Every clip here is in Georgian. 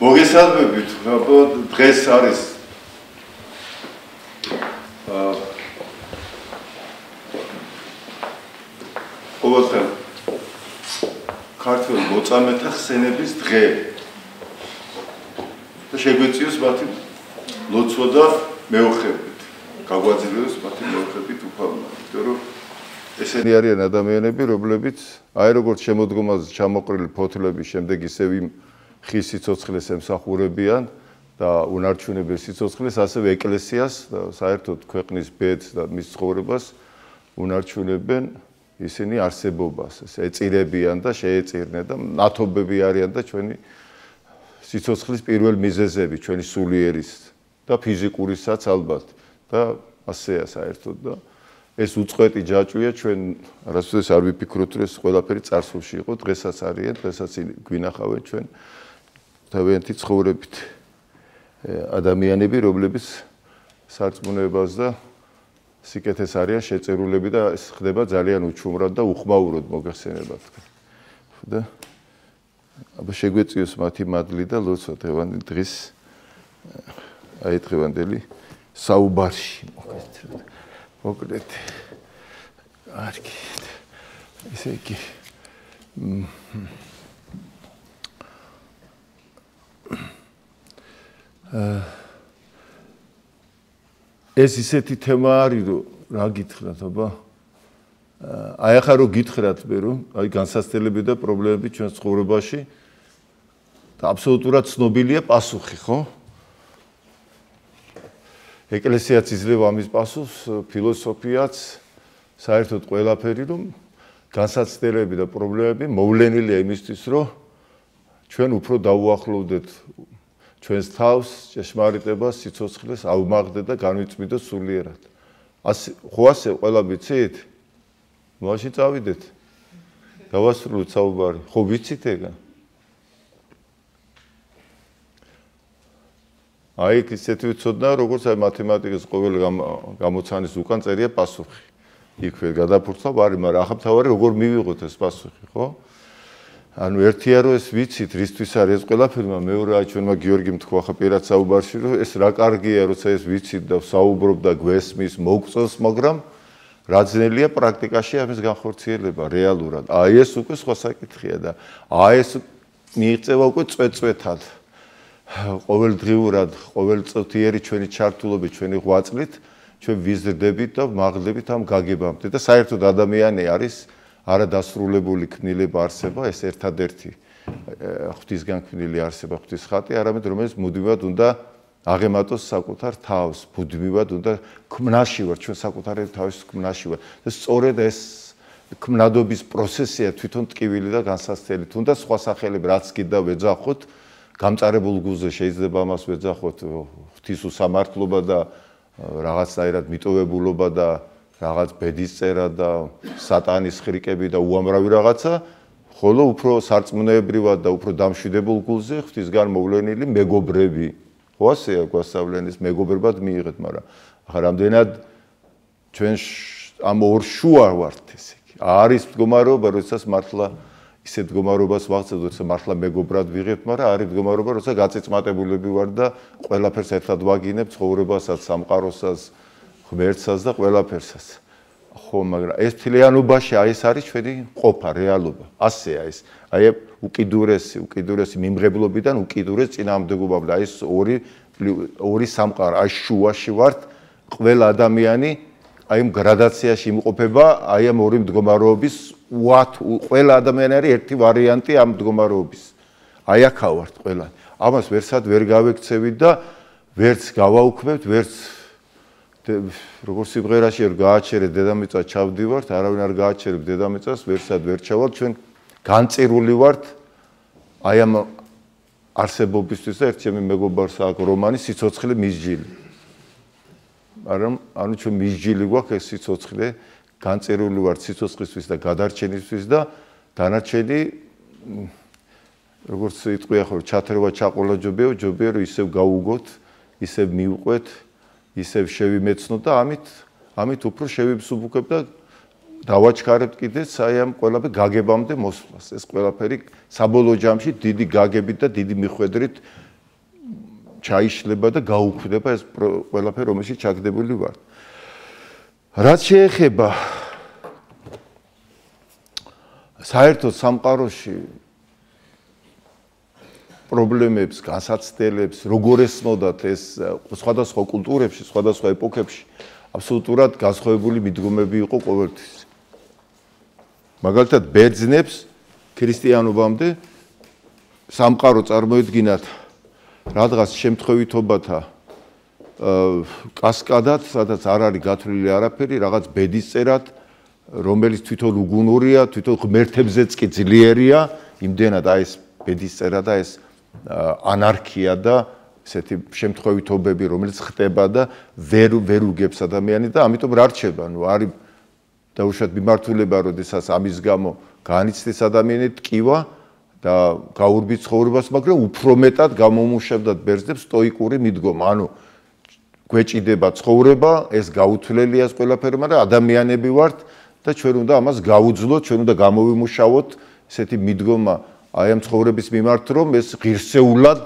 მოგესალმებით, დღეს არის აა ყოველთვის ქართული მოწამეთა ხსენების დღე. და შეგვეციოს მათი ლოცვა და მეოხებით. გაგვაძლიეროს მათი მეოხებით უფალმა, იმიტომ რომ ესენი არიან ადამიანები, რომლებიც აი როგორც შემოდგომაზე ჩამოყრილი ფოთლების შემდეგ ისევ იმ ხის სიცოცხლეს ემსახურებიან და უნარჩუნებენ სიცოცხლეს, ასევე ეკლესიას და საერთოდ ქვეყნის ბედს და მის ცხოვრებას უნარჩუნებენ ისინი არსებობას, ეს ეწირებიან და შეეწირნენ და ნათობები არიან და ჩვენი სიცოცხლის პირველ მიზეზები, ჩვენი სულიერის და ფიზიკურისაც ალბათ და ასეა საერთოდ და ეს უწყვეტი ჯაჭვია ჩვენ არასოდეს არ ვიფიქროთ რომ ეს ყველაფერი წარსულში იყო დღესაც არიან დღესაც გვინახავენ ჩვენ თავიანთი ცხოვრებით ადამიანები რომლებიც სარწმუნოებას და სიკეთეს არიან შეწერულები და ეს ხდება ძალიან უჩუმრად და უხმაუროდ მოგეხსენებათ. და აბა შეგვეციოს მათი მადლი და ლოცვა დღევანდელი დღის აი დღევანდელი საუბარში მოგესწრეთ. მოკლედ არკი ესე იგი აა ეს ისეთი თემა არის რომ რა გითხრათ აბა აი ახლა რო გითხრათ მე რომ აი განსაცდელები და პრობლემები ჩვენ ცხოვრებაში და აბსოლუტურად ცნობილია პასუხი ხო ეკლესიაც იძლევა ამის პასუხს ფილოსოფიაც საერთოდ ყველაფერი რომ განსაცდელები და პრობლემები მოვლენილია იმისთვის რომ ჩვენ უფრო დაუახლოვდეთ ჩვენს თავს ჭეშმარიტებას სიცოცხლეს აუმაღდე და განვიწმინდო სულიერად. ასე ხო ასე ყველა ვიცით? მაშინ წავიდეთ. დავასრულოთ საუბარი. ხო ვიცით ეგა? აი ეს ისეთი ვიცოდნა, როგორც აი მათემატიკის ყოველ გამოცანის უკან წერია პასუხი. იქვე გადაფურცავ არის, მაგრამ ახლა თავარი როგორ მივიღოთ ეს პასუხი, ხო? ანუ ერთია რომ ეს ვიცით რისთვის არის ეს ყველაფერი, მაგრამ მეორეა ჩვენმა გიორგიმ თქვა ხა პირად საუბარში რომ ეს რა კარგია როცა ეს ვიცით და საუბრობ და გვესმის მოგწოს, მაგრამ რა ძნელია პრაქტიკაში ამის განხორციელება რეალურად. აი ეს უკვე სხვა საკითხია და აი ეს მიიღწევა უკვე წვეწვეთად. ყოველდღიურად, ყოველწუთიერი ჩვენი ჩართულობით, ჩვენი ღვაწლით ჩვენ ვიზრდებით და მაღლდებით ამ გაგებამდე და საერთოდ ადამიანი არის არადასრულებული ქმნილება არსება, ეს ერთადერთი ღვთისგან ქმნილი არსება, ღვთის ხატი, არამედ რომელიც მუდმივად უნდა აღემატოს საკუთარ თავს, მუდმივად უნდა ქმნაში ვარ, ჩვენ საკუთარი თავის ქმნაში ვარ. და სწორედ ეს ქმნადობის პროცესია თვითონ ტკივილი და განსაცდელი. თუნდაც სხვა სახელები რაც კიდე ვეძახოთ, გამწარებულ გულზე შეიძლება ამას ვეძახოთ ღვთის უსამართლობა და რაღაცნაირად მიტოვებულობა და რაღაც ბედის წერა და სატანის ხრიკები და უამრავი რაღაცა, ხოლო უფრო სარწმუნოებრივად და უფრო დამშვიდებულ გულზე ღვთისგან მოვლენილი მეგობრები. ხო ასეა გვასწავლენის მეგობრებად მიიღეთ, მაგრამ ახლა რამდენად ჩვენ ამ ორ შუა ვართ ესე იგი. არის მდგომარეობა, როდესაც მართლა ისეთ მდგომარეობას ვახცევთ, როცა მართლა მეგობრად ვიღებთ, მაგრამ არის მდგომარეობა, როცა გაწეწმატებულები ვარ და ყველაფერს ერთად ვაგინებ, ცხოვრებასაც, სამყაროსაც, ღმერთსაც და ყველაფერსას. ხო, მაგრამ ეს თლიანობაში აი ეს არის ჩვენი ყოფა, რეალობა. ასეა ეს. აი უკიდურესი, უკიდურესი მიმღებლობიდან უკიდურეს წინამდებობამდე. აი ეს ორი ორი სამყარო, აი შუაში ვართ ყველა ადამიანი აი ამ გრადაციაში იმყოფება აი ამ ორი მდგომარეობის უათ ყველა ადამიანი არის ერთი ვარიანტი ამ მდგომარეობის. აი აქა ვართ ყველა. ამას ვერსად ვერ გავექცევით და ვერც გავაუქმებთ, ვერც როგორ სიმღერაში არ გააჩერე დედამიწა ჩავდივართ, არავინ არ გააჩერებს დედამიწას, ვერსად ვერ ჩავალ, ჩვენ განწირული ვართ აი ამ არსებობისთვის და ერთ ჩემი მეგობარს აქვს რომანი სიცოცხლე მისჯილი. მაგრამ ანუ ჩვენ მისჯილი გვაქვს ეს სიცოცხლე, განწირული ვართ სიცოცხლისთვის და გადარჩენისთვის და დანარჩენი როგორც იტყვია ხო ჩათრევა ჩაყოლა ჯობია, ჯობია რომ ისევ გაუგოთ, ისევ მიუყვეთ ისევ შევიმეცნო და ამით ამით უფრო შევიფსუბუქებ და დავაჩქარებ კიდეც აი ამ ყველაფერ გაგებამდე მოსვლას. ეს ყველაფერი საბოლოო ჯამში დიდი გაგებით და დიდი მიხვედრით ჩაიშლება და გაუქმდება ეს ყველაფერი რომელშიც ჩაგდებული ვარ. რაც შეეხება საერთოდ სამყაროში პრობლემებს, განსაცდელებს, როგორ ესმოდათ ეს სხვადასხვა კულტურებში, სხვადასხვა ეპოქებში აბსოლუტურად განსხვავებული მიდგომები იყო ყოველთვის. მაგალითად, ბერძნებს ქრისტიანობამდე სამყარო წარმოედგინათ რაღაც შემთხვევითობათა კასკადად, სადაც არ არის გათვლილი არაფერი, რაღაც ბედისწერად, რომელიც თვითონ უგუნურია, თვითონ ღმერთებზეც კი ძლიერია, იმდენად აი ეს ბედისწერა და ეს ანარქია და ესეთი შემთხვევითობები, რომელიც ხდება და ვერ ვერ უგებს ადამიანი და ამიტომ რა რჩება? ნუ არის დაუშვათ მიმართულება, როდესაც ამის გამო განიცდის ადამიანი ტკივა და გაურბი ცხოვრებას, მაგრამ უფრო მეტად გამომუშავდათ ბერძნებს სტოიკური მიდგომა. ანუ გვეჭიდება ცხოვრება, ეს გაუთვლელია ეს ყველაფერი, მაგრამ ადამიანები ვართ და ჩვენ უნდა ამას გაუძლოთ, ჩვენ უნდა გამოვიმუშავოთ ესეთი მიდგომა აი ამ ცხოვრების მიმართ, რომ ეს ღირსეულად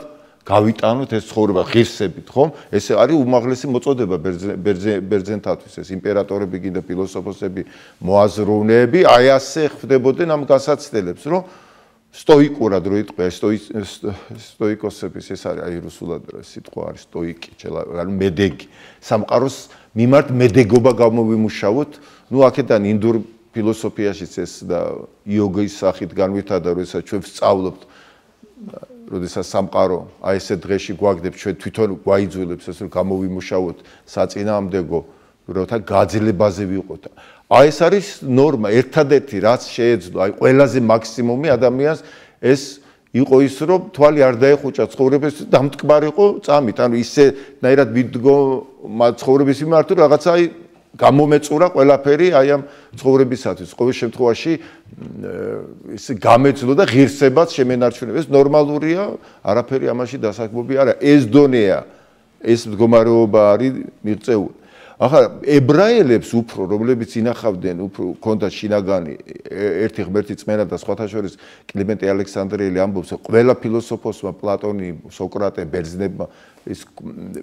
გავიტანოთ ეს ცხოვრება ღირსებით, ხომ? ეს არის უმაღლესი მოწოდება ბერძენთათვის, ეს იმპერატორები კიდე ფილოსოფოსები, მოაზროვნეები, აი ასე ხვდებოდნენ ამ გასაცდელებს, რომ სტოიკურად რო იტყვია სტოიკოსების ეს არის აი რუსულად სიტყვა არის სტოიკი, ანუ მედეგი. სამყაროს მიმართ მედეგობა გამოვიმუშავოთ, ну აქედან ინდურ ფილოსოფიაშიც ეს და იოგის სახით განვითარდა, როდესაც ჩვენ ვსწავლობთ როდესაც სამყარო აი ესე დღეში გვაგდებს ჩვენ თვითონ გვაიძულებს ეს რომ გამოვიმუშავოთ საწინააღმდეგო როთა გაძლებაზე ვიყოთ. აი ეს არის ნორმა, ერთადერთი რაც შეეძლო, აი ყველაზე მაქსიმუმი ადამიანს ეს იყო ის რომ თვალი არ დაეხუჭა ცხოვრების დამტკბარიყო წამით, ანუ ისე ნაირად მიდგო ცხოვრების მიმართ რომ რაღაცა აი გამომეწურა ყველაფერი აი ამ ცხოვრებისათვის. ყოველ შემთხვევაში ეს გამეძლო და ღირსებაც შემენარჩუნებს. ეს ნორმალურია, არაფერი ამაში დასაქმები არა. ეს დონეა, ეს მდგომარეობა არის მიღწეული. ახლა ებრაელებს უფრო რომლებიც ინახავდნენ უფრო კონდა შინაგანი ერთი ღმერთი წმენა და სხვათა შორის კლიმენტე ალექსანდრიელი ამბობს ყველა ფილოსოფოსმა პლატონი სოკრატე ბერძნებმა ის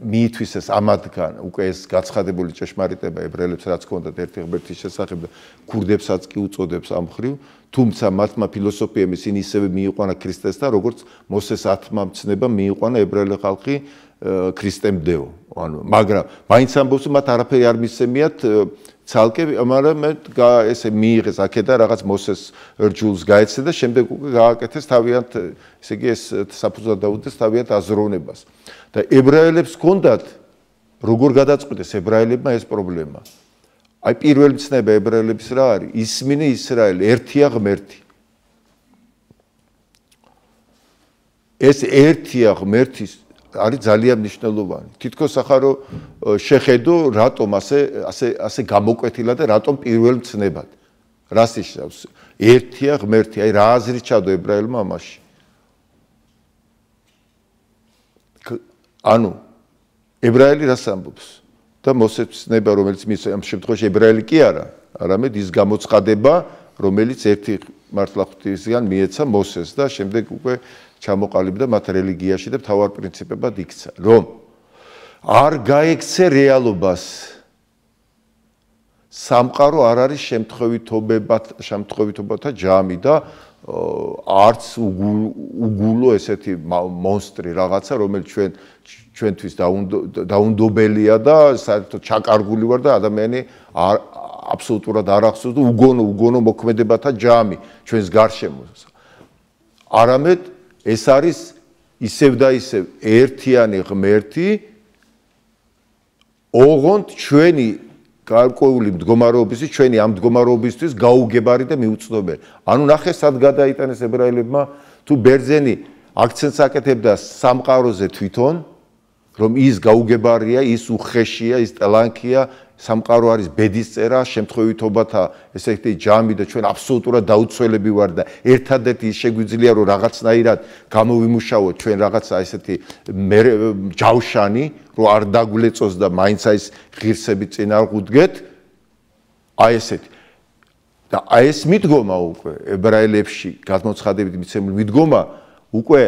მიითვის ეს ამადგან უკვე ეს გაცხადებული ჭეშმარიტება ებრაელებს რაც კონდათ ერთი ღმერთის შესახებ და ქურდებსაც კი უწოდებს ამ ხრივ თუმცა მათმა ფილოსოფიამ ისინი ისევე მიიყვანა ქრისტესთან როგორც მოსეს ათმა მცნება მიიყვანა ებრაელი ხალხი ქრისტემდეო ანუ მაგრამ მაინც ამბობს მათ არაფერი არ მისცემიათ ცალკე მაგრამ ესე მიიღეს აქედა რაღაც მოსეს რჯულს გაეცე და შემდეგ უკვე გააკეთეს თავიანთ ესე იგი ეს საფუძვლად დაუდეს თავიანთ აზროვნებას. და ებრაელებს ჰქონდათ როგორ გადაწყვეტეს ებრაელებმა ეს პრობლემა? აი პირველი ცნება ებრაელების რა არის? ისმინე ისრაელი ერთია ღმერთი ეს ერთია ღმერთის არის ძალიან მნიშვნელოვანი. თითქოს ახარო შეხედო რატომ ასე ასე ასე გამოკვეთილა და რატომ პირველ მცნებად. რას ნიშნავს? ერთია ღმერთი, აი რა აზრი ჩადო ებრაელმა ამაში? ანუ ებრაელი რას ამბობს? და მოსეცნება, რომელიც მის ამ შემთხვევაში ებრაელი კი არა, არამედ ის გამოცხადება, რომელიც ერთი მართლა ღვთისგან მიეცა მოსეს და შემდეგ უკვე ჩამოყალიბდა მათ რელიგიაში და თავარ პრინციპებად იქცა, რომ არ გაიქცე რეალობას. სამყარო არ არის შემთხვევითობებად შემთხვევითობათა ჯამი და არც უგულო ესეთი მონსტრი რაღაცა რომელიც ჩვენ ჩვენთვის დაუნდობელია და საერთოდ ჩაკარგული ვარ და ადამიანი აბსოლუტურად არ ახსოვს და უგონო უგონო მოქმედებათა ჯამი ჩვენს გარშემო არამედ ეს არის ისევ და ისევ ერთიანი ღმერთი ოღონდ ჩვენი გარკვეული მდგომარეობისთვის, ჩვენი ამ მდგომარეობისთვის გაუგებარი და მიუწნობელი. ანუ ნახე სად გადაიტანეს ებრაელებმა თუ ბერძენი აქცენტს აკეთებდა სამყაროზე თვითონ, რომ ის გაუგებარია, ის უხეშია, ის ტალანქია, სამყარო არის ბედისწერა, შემთხვევითობათა ესეთი ჯამი და ჩვენ აბსოლუტურად დაუცველები ვარ და ერთადერთი შეგვიძლია რომ რაღაცნაირად გამოვიმუშავოთ ჩვენ რაღაცა ესეთი ჯავშანი, რომ არ დაგვლეწოს და მაინც აი ეს ღირსები წინ არ გუდგეთ. აი ესეთი. და აი ეს მიდგომა უკვე ებრაელებში გადმოცხადებით მიცემული მიდგომა უკვე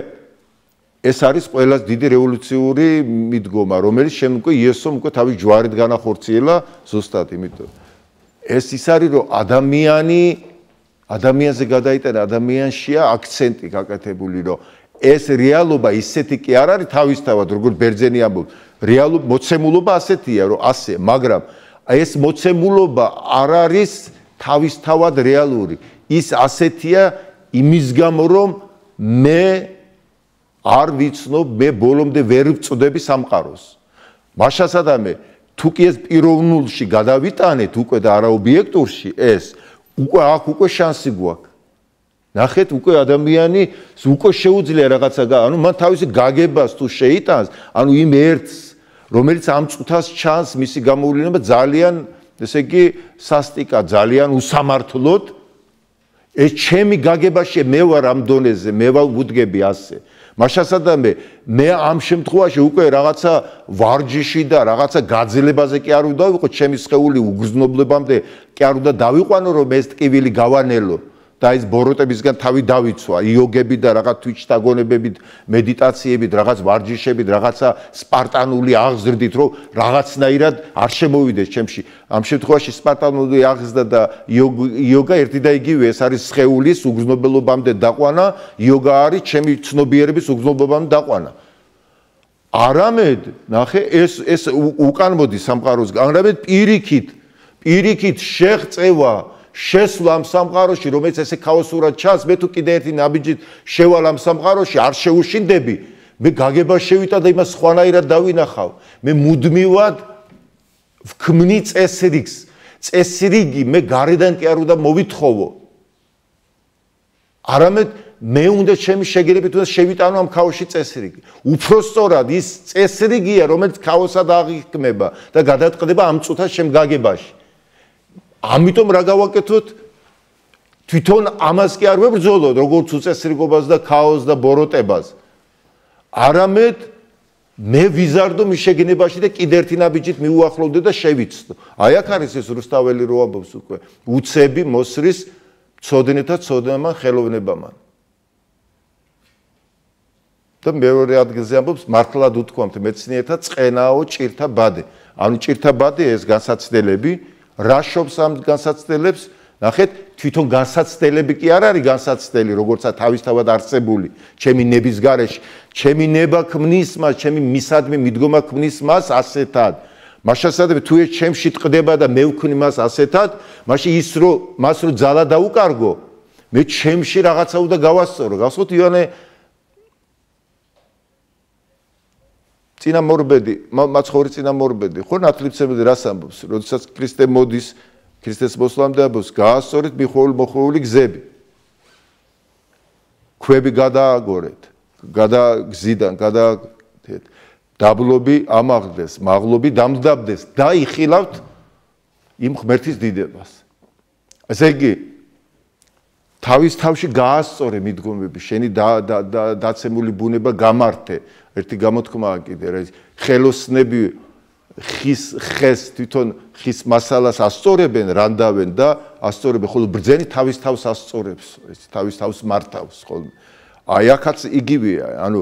ეს არის ყველას დიდი რევოლუციური მიდგომა, რომელიც შემდგომ უკვე იესომ უკვე თავის ჯვარით განახორციელა ზუსტად, იმიტომ ეს ის არის, რომ ადამიანი ადამიანზე გადაიტანა ადამიანშია აქცენტი გაკეთებული, რომ ეს რეალობა ისეთი კი არ არის თავისთავად, როგორც ბერძენი ამბობს. რეალობა მოცემულობა ასეთია, რომ ასე, მაგრამ ეს მოცემულობა არ არის თავისთავად რეალური. ის ასეთია იმის გამო, რომ მე არ ვიცნობ, მე ბოლომდე ვერ ვწდები სამყაროს. მაშასადამე თუ კი ეს პიროვნულში გადავიტანეთ უკვე და არა ობიექტურში ეს, უკვე აქ უკვე შანსი გვაქვს. ნახეთ უკვე ადამიანი უკვე შეუძლია რაღაცა ანუ მან თავისი გაგებას თუ შეიტანს ანუ იმ ერთს რომელიც ამ წუთას ჩანს მისი გამოვლენა ძალიან ესე იგი სასტიკა ძალიან უსამართლოდ ეს ჩემი გაგებაში მე ვარ ამ დონეზე მე ვარ ვუდგები ასე მაშასადამე მე ამ შემთხვევაში უკვე რაღაცა ვარჯიში და რაღაცა გაძლებაზე კი არ უნდა ვიყო ჩემი სხეული უგზნობლებამდე კი არ უნდა დავიყვანო რომ ეს ტკივილი გავანელო და ის ბოროტებისგან თავი დავიცვა, იოგები და რაღაც თვითშთაგონებებით, მედიტაციებით, რაღაც ვარჯიშებით, რაღაცა სპარტანული აღზრდით, რომ რაღაცნაირად არ შემოვიდეს ჩემში. ამ შემთხვევაში სპარტანული აღზრდა და იოგა ერთი და იგივე, ეს არის სხეულის უგზნობელობამდე დაყვანა, იოგა არის ჩემი ცნობიერების უგზნობელობამდე დაყვანა. არამედ, ნახე, ეს ეს უკან მოდი სამყაროს, არამედ პირიქით, პირიქით შეღწევა შესვლა ამ სამყაროში, რომელიც ესე ქაოსურად ჩანს, მე თუ კიდე ერთი ნაბიჯით შევალ ამ სამყაროში, არ შეუშინდები, მე გაგება შევიტა და იმას ხვანაირად დავინახავ. მე მუდმივად ვქმნი წესრიგს. წესრიგი მე გარედან კი არ უნდა მოვითხოვო. არამედ მე უნდა ჩემი შეგერებით უნდა შევიტანო ამ ქაოსში წესრიგი. უფრო სწორად ის წესრიგია, რომელიც ქაოსად აღიქმება და გადაწყდება ამ წუთას შემგაგებაში. ამიტომ რა გავაკეთოთ? თვითონ ამას კი არ ვებრძოლოთ, როგორც უწესრიგობას და ქაოსს და ბოროტებას. არამედ მე ვიზარდო მის შეგნებაში და კიდე ერთი ნაბიჯით მიუახლოვდე და შევიცდო. აი აქ არის ეს რუსთაველი რო ამბობს უკვე. უცები მოსრის წოდნეთა წოდნემა ხელოვნებამან. და მეორე ადგილზე ამბობს მართლად უთქვამთ მეცნიერთა წყენაო ჭირთა ბადე. ანუ ჭირთა ბადე ეს განსაცდელები რა შობს ამ განსაცდელებს? ნახეთ, თვითონ განსაცდელები კი არ არის განსაცდელი, როგორცა თავისთავად არსებული, ჩემი ნების გარეშე, ჩემი ნება ქმნის მას, ჩემი მისადმი მიდგომა ქმნის მას ასეთად. მაშასადებ თუ ეს ჩემში ტყდება და მე ვქნი მას ასეთად, მაშინ ის რო მას რო ძალა დაუკარგო, მე ჩემში რაღაცა უნდა გავასწორო. გასხოთ იონე წინამორბედი, მაცხოვრი წინამორბედი, ხო ნათლიფცემელი რას ამბობს? როდესაც ქრისტე მოდის, ქრისტეს მოსვლამდე ამბობს, გაასწორეთ მიხოვული მოხოვული გზები. ქვები გადააგორეთ, გადაგზიდან, გადა დაბლობი ამაღლდეს, მაღლობი დამძდაბდეს და იხილავთ იმ ღმერთის დიდებას. ესე იგი თავის თავში გაასწორე მიდგომები, შენი დაცემული ბუნება გამართე. ერთი გამოთქმაა კიდე რა ის ხელოსნები ხის ხეს თვითონ ხის მასალას ასწორებენ, რანდავენ და ასწორებენ, ხოლო ბრძენი თავის თავს ასწორებს, ეს თავის თავს მართავს ხოლმე. აი აქაც იგივეა, ანუ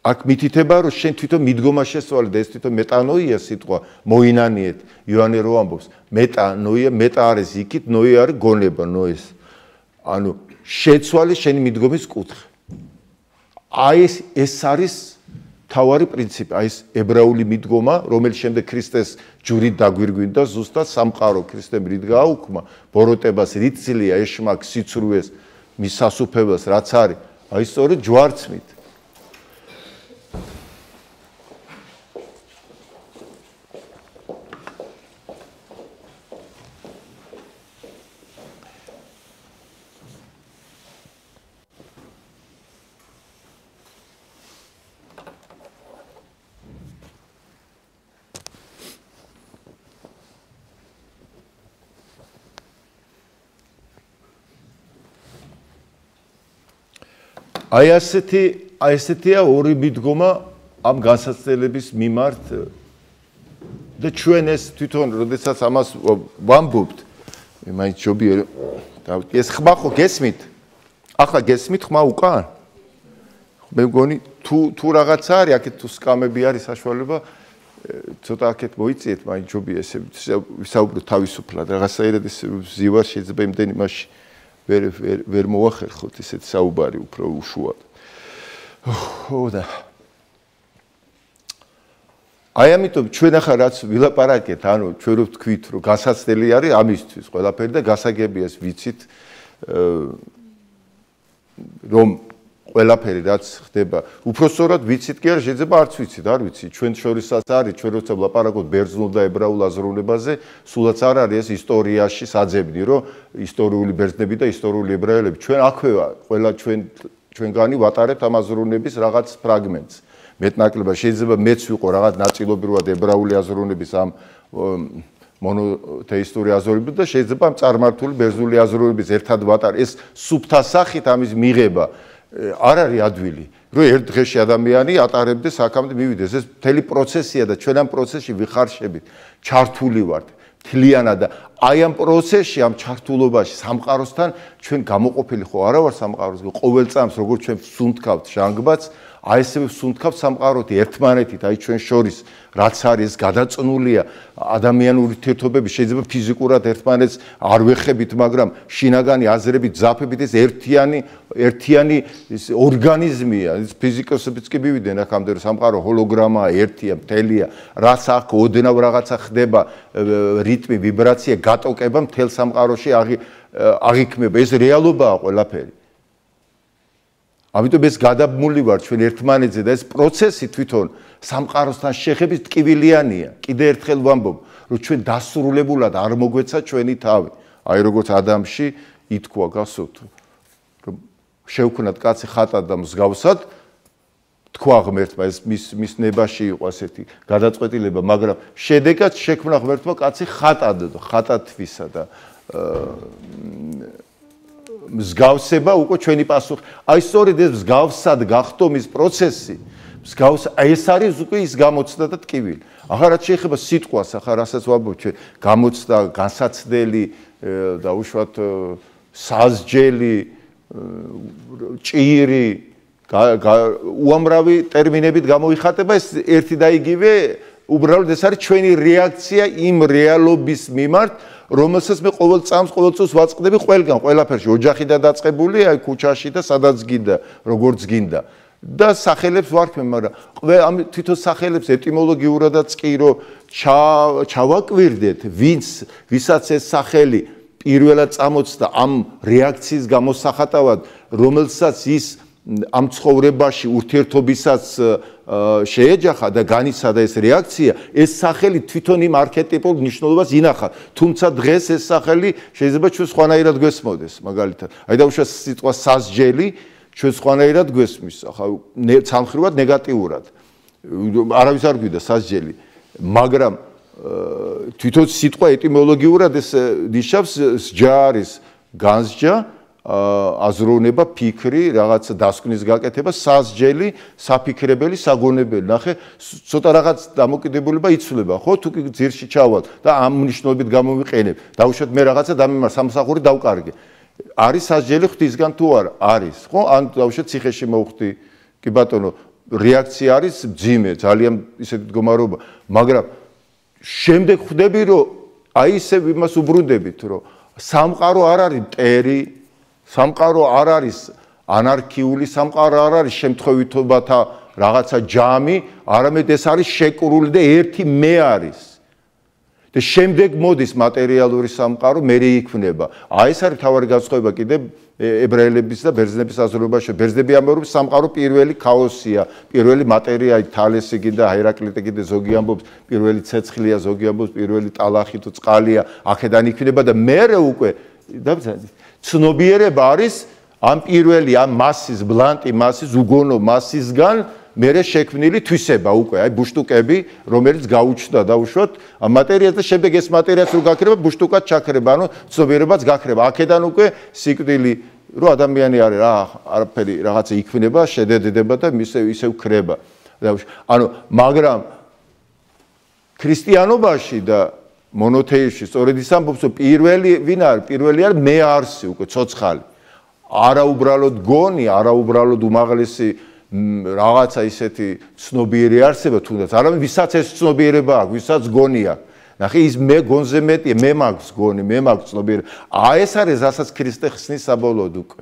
აქ მითითება რომ შენ თვითონ მიდგომა შესვალე და ეს თვითონ მეტანოია სიტყვა მოინანიეთ. იოანე რო ამბობს მეტანოია მეტა არის იქით ნოი არის გონება ნოეს ანუ შეცვალე შენი მიდგომის კუთხე აი ეს ეს არის თავარი პრინციპი, აი ეს ებრაული მიდგომა, რომელიც შემდეგ ქრისტეს ჯურით დაგვირგვინდა ზუსტად სამყარო ქრისტემ რით გააუქმა, ბოროტებას რით ცილია ეშმაკ სიცრუეს მისასუფებას რაც არის, აი სწორედ ჯვარცმით. აი ასეთი აი ესეთია ორი მიდგომა ამ განსაცდელების მიმართ. და ჩვენ ეს თვითონ როდესაც ამას ვამბობთ მაინც ჯობია და ეს ხმა ხო გესმით? ახლა გესმით ხმა უკან? მე მგონი თუ თუ რაღაცა არის აქეთ თუ სკამები არის საშუალება ცოტა აქეთ მოიწიეთ მაინც ჯობია ესე ვისაუბროთ თავისუფლად. რაღაცაირად ეს ზივარ შეიძლება იმდენი მასში ვერ ვერ მოახერხოთ ესეთ საუბარი უფრო უშუალოდ. ხო და. აი ამიტომ ჩვენ ახლა რაც ვილაპარაკეთ, ანუ ჩვენ რო ვთქვით, რომ გასაცდელი არის ამისთვის ყველაფერი და გასაგებიას ვიცით რომ ყველაფერი რაც ხდება, უფრო სწორად ვიცით კი არა, შეიძლება არც ვიცით, არ ვიცი, ჩვენ შორისაც არის, ჩვენ როცა ვლაპარაკობთ ბერძნულ და ებრაულ აზროვნებაზე, სულაც არ არის ეს ისტორიაში საძებნი, რომ ისტორიული ბერძნები და ისტორიული ებრაელები. ჩვენ აქვე ყველა ჩვენ ჩვენგანი ვატარებთ ამ აზროვნების რაღაც ფრაგმენტს. მეტნაკლებად შეიძლება მეც ვიყო რაღაც ნაწილობრივად ებრაული აზროვნების ამ მონოთეისტური აზროვნების და შეიძლება ამ წარმართული ბერძნული აზროვნების ერთად ვატარ. ეს სუფთა სახით ამის მიღება არ არის ადვილი რომ ერთ დღეში ადამიანი ატარებდეს აქამდე მივიდეს. ეს მთელი პროცესია და ჩვენ ამ პროცესში ვიხარშებით. ჩართული ვართ თლიანად და აი ამ პროცესში ამ ჩართულობაში სამყაროსთან ჩვენ გამოყოფილი ხო არა ვარ სამყაროს ყოველ წამს როგორც ჩვენ ვსუნთქავთ ჟანგბადს აი ესე ვსუნთქავ სამყაროთი ერთმანეთით, აი ჩვენ შორის რაც არის გადაწნულია ადამიანური თერთობები, შეიძლება ფიზიკურად ერთმანეთს არ ვეხებით, მაგრამ შინაგანი აზრებით, ზაფებით ეს ერთიანი ერთიანი ეს ორგანიზმია, ეს ფიზიკოსებიც კი მივიდნენ ახამდე რომ სამყარო ჰოლოგრამაა, ერთია, მთელია, რაც აქ ოდნავ რაღაცა ხდება, რიტმი, ვიბრაცია, გატოკება მთელ სამყაროში აღიქმება, ეს რეალობაა ყველაფერი. ამიტომ ეს გადაბმული ვარ ჩვენ ერთმანეთზე და ეს პროცესი თვითონ სამყაროსთან შეხების ტკივილიანია. კიდე ერთხელ ვამბობ, რომ ჩვენ დასრულებულად არ მოგვეცა ჩვენი თავი. აი როგორც ადამიანში ითქვა გასოთ, რომ შევქნათ კაცი ხატად და მსგავსად თქვა ღმერთმა ეს მის მის ნებაში იყო ასეთი გადაწყვეტილება, მაგრამ შედეგად შექმნა ღმერთმა კაცი ხატად ხატათვისა და აა მსგავსება უკვე ჩვენი პასუხი. აი სწორედ ეს მსგავსად გახდომის პროცესი, მსგავს ეს არის უკვე ის გამოცდა და ტკივილი. ახლა რაც შეიძლება სიტყვას, ახლა რასაც ვაბობ ჩვენ, გამოცდა, განსაცდელი და უშუალოდ საზჯელი, ჭირი, უამრავი ტერმინებით გამოიხატება ეს ერთი და იგივე უბრალოდ ეს არის ჩვენი რეაქცია იმ რეალობის მიმართ, რომელსაც მე ყოველ წამს ყოველ წელს ვაწყდები ყველგან, ყველაფერში, ოჯახიდან დაწყებული, აი ქუჩაში და სადაც გინდა, როგორც გინდა. და სახელებს ვარქმე, მაგრამ ყველ ამ თვითონ სახელებს ეტიმოლოგიურადაც კი რო ჩავაკვირდეთ, ვინც ვისაც ეს სახელი პირველად წამოწდა ამ რეაქციის გამოსახატავად, რომელსაც ის ამ ცხოვრებაში ურთიერთობისაც შეეჯახა და განიცადა ეს რეაქცია, ეს სახელი თვითონ იმ არქეტიპულ ნიშნულობას ინახა. თუმცა დღეს ეს სახელი შეიძლება ჩვენ სხვანაირად გვესმოდეს, მაგალითად. აი დაუშვა სიტყვა სასჯელი ჩვენ სხვანაირად გვესმის, ახლა სამხრივად ნეგატიურად. არავის არ გვიდა სასჯელი, მაგრამ თვითონ სიტყვა ეტიმოლოგიურად ეს ნიშნავს სჯარის განსჯა აზროვნება, ფიქრი, რაღაც დასკვნის გაკეთება, სასჯელი, საფიქრებელი, საგონებელი. ნახე, ცოტა რაღაც დამოკიდებულება იცვლება, ხო? თუ კი ძირში ჩავალ და ამ ნიშნობით გამომიყენებ, დავუშვათ მე რაღაცა დამემარ სამსახური დავკარგე. არის სასჯელი ღვთისგან თუ არა? არის, ხო? ან დავუშვათ ციხეში მოვხდი. კი ბატონო, რეაქცია არის ძიმე, ძალიან ისეთი მდგომარეობა, მაგრამ შემდეგ ხვდები, რომ აი ესე იმას უბრუნდებით, რომ სამყარო არ არის მტერი, სამყარო არ არის ანარქიული სამყარო არ არის შემთხვევითობათა რაღაცა ჯამი, არამედ ეს არის შეკრული და ერთი მე არის. და შემდეგ მოდის მატერიალური სამყარო, მე იქნება. აი ეს არის თავარი განსხვავება კიდე ებრაელების და ბერძნების აზროვნებაში. ბერძნები ამბობენ, სამყარო პირველი ქაოსია, პირველი მატერიაა, თალესი კიდე აირაკლიტე კიდე ზოგი ამბობს, პირველი ცეცხლია, ზოგი ამბობს, პირველი ტალახი თუ წყალია, აქედან იქნება და მე უკვე დაბძანე ცნობიერება არის ამ პირველი ამ მასის ბლანტი მასის უგონო მასისგან მერე შექმნილი თვისება უკვე აი ბუშტუკები რომელიც გაუჩნდა დაუშვოთ ამ მატერიას და შემდეგ ეს მატერიას რო გაქრება ბუშტუკად ჩაქრება ანუ ცნობიერებაც გაქრება. აქედან უკვე სიკვდილი რო ადამიანი არის რა არაფერი რაღაცა იქმნება შედედება და ისე ისე ვქრება. ანუ მაგრამ ქრისტიანობაში და მონოთეიში სწორედ ის ამბობს, რომ პირველი ვინ არის? პირველი არის მე არსი უკვე ცოცხალი. არა უბრალოდ გონი, არა უბრალოდ უმაღლესი რაღაცა ისეთი ცნობიერი არსება თუნდაც, არამედ ვისაც ეს ცნობიერება აქვს, ვისაც გონია. ნახე ის მე გონზე მეტია, მე მაქვს გონი, მე მაქვს ცნობიერი. აი ეს არის რასაც ქრისტე ხსნის საბოლოოდ უკვე.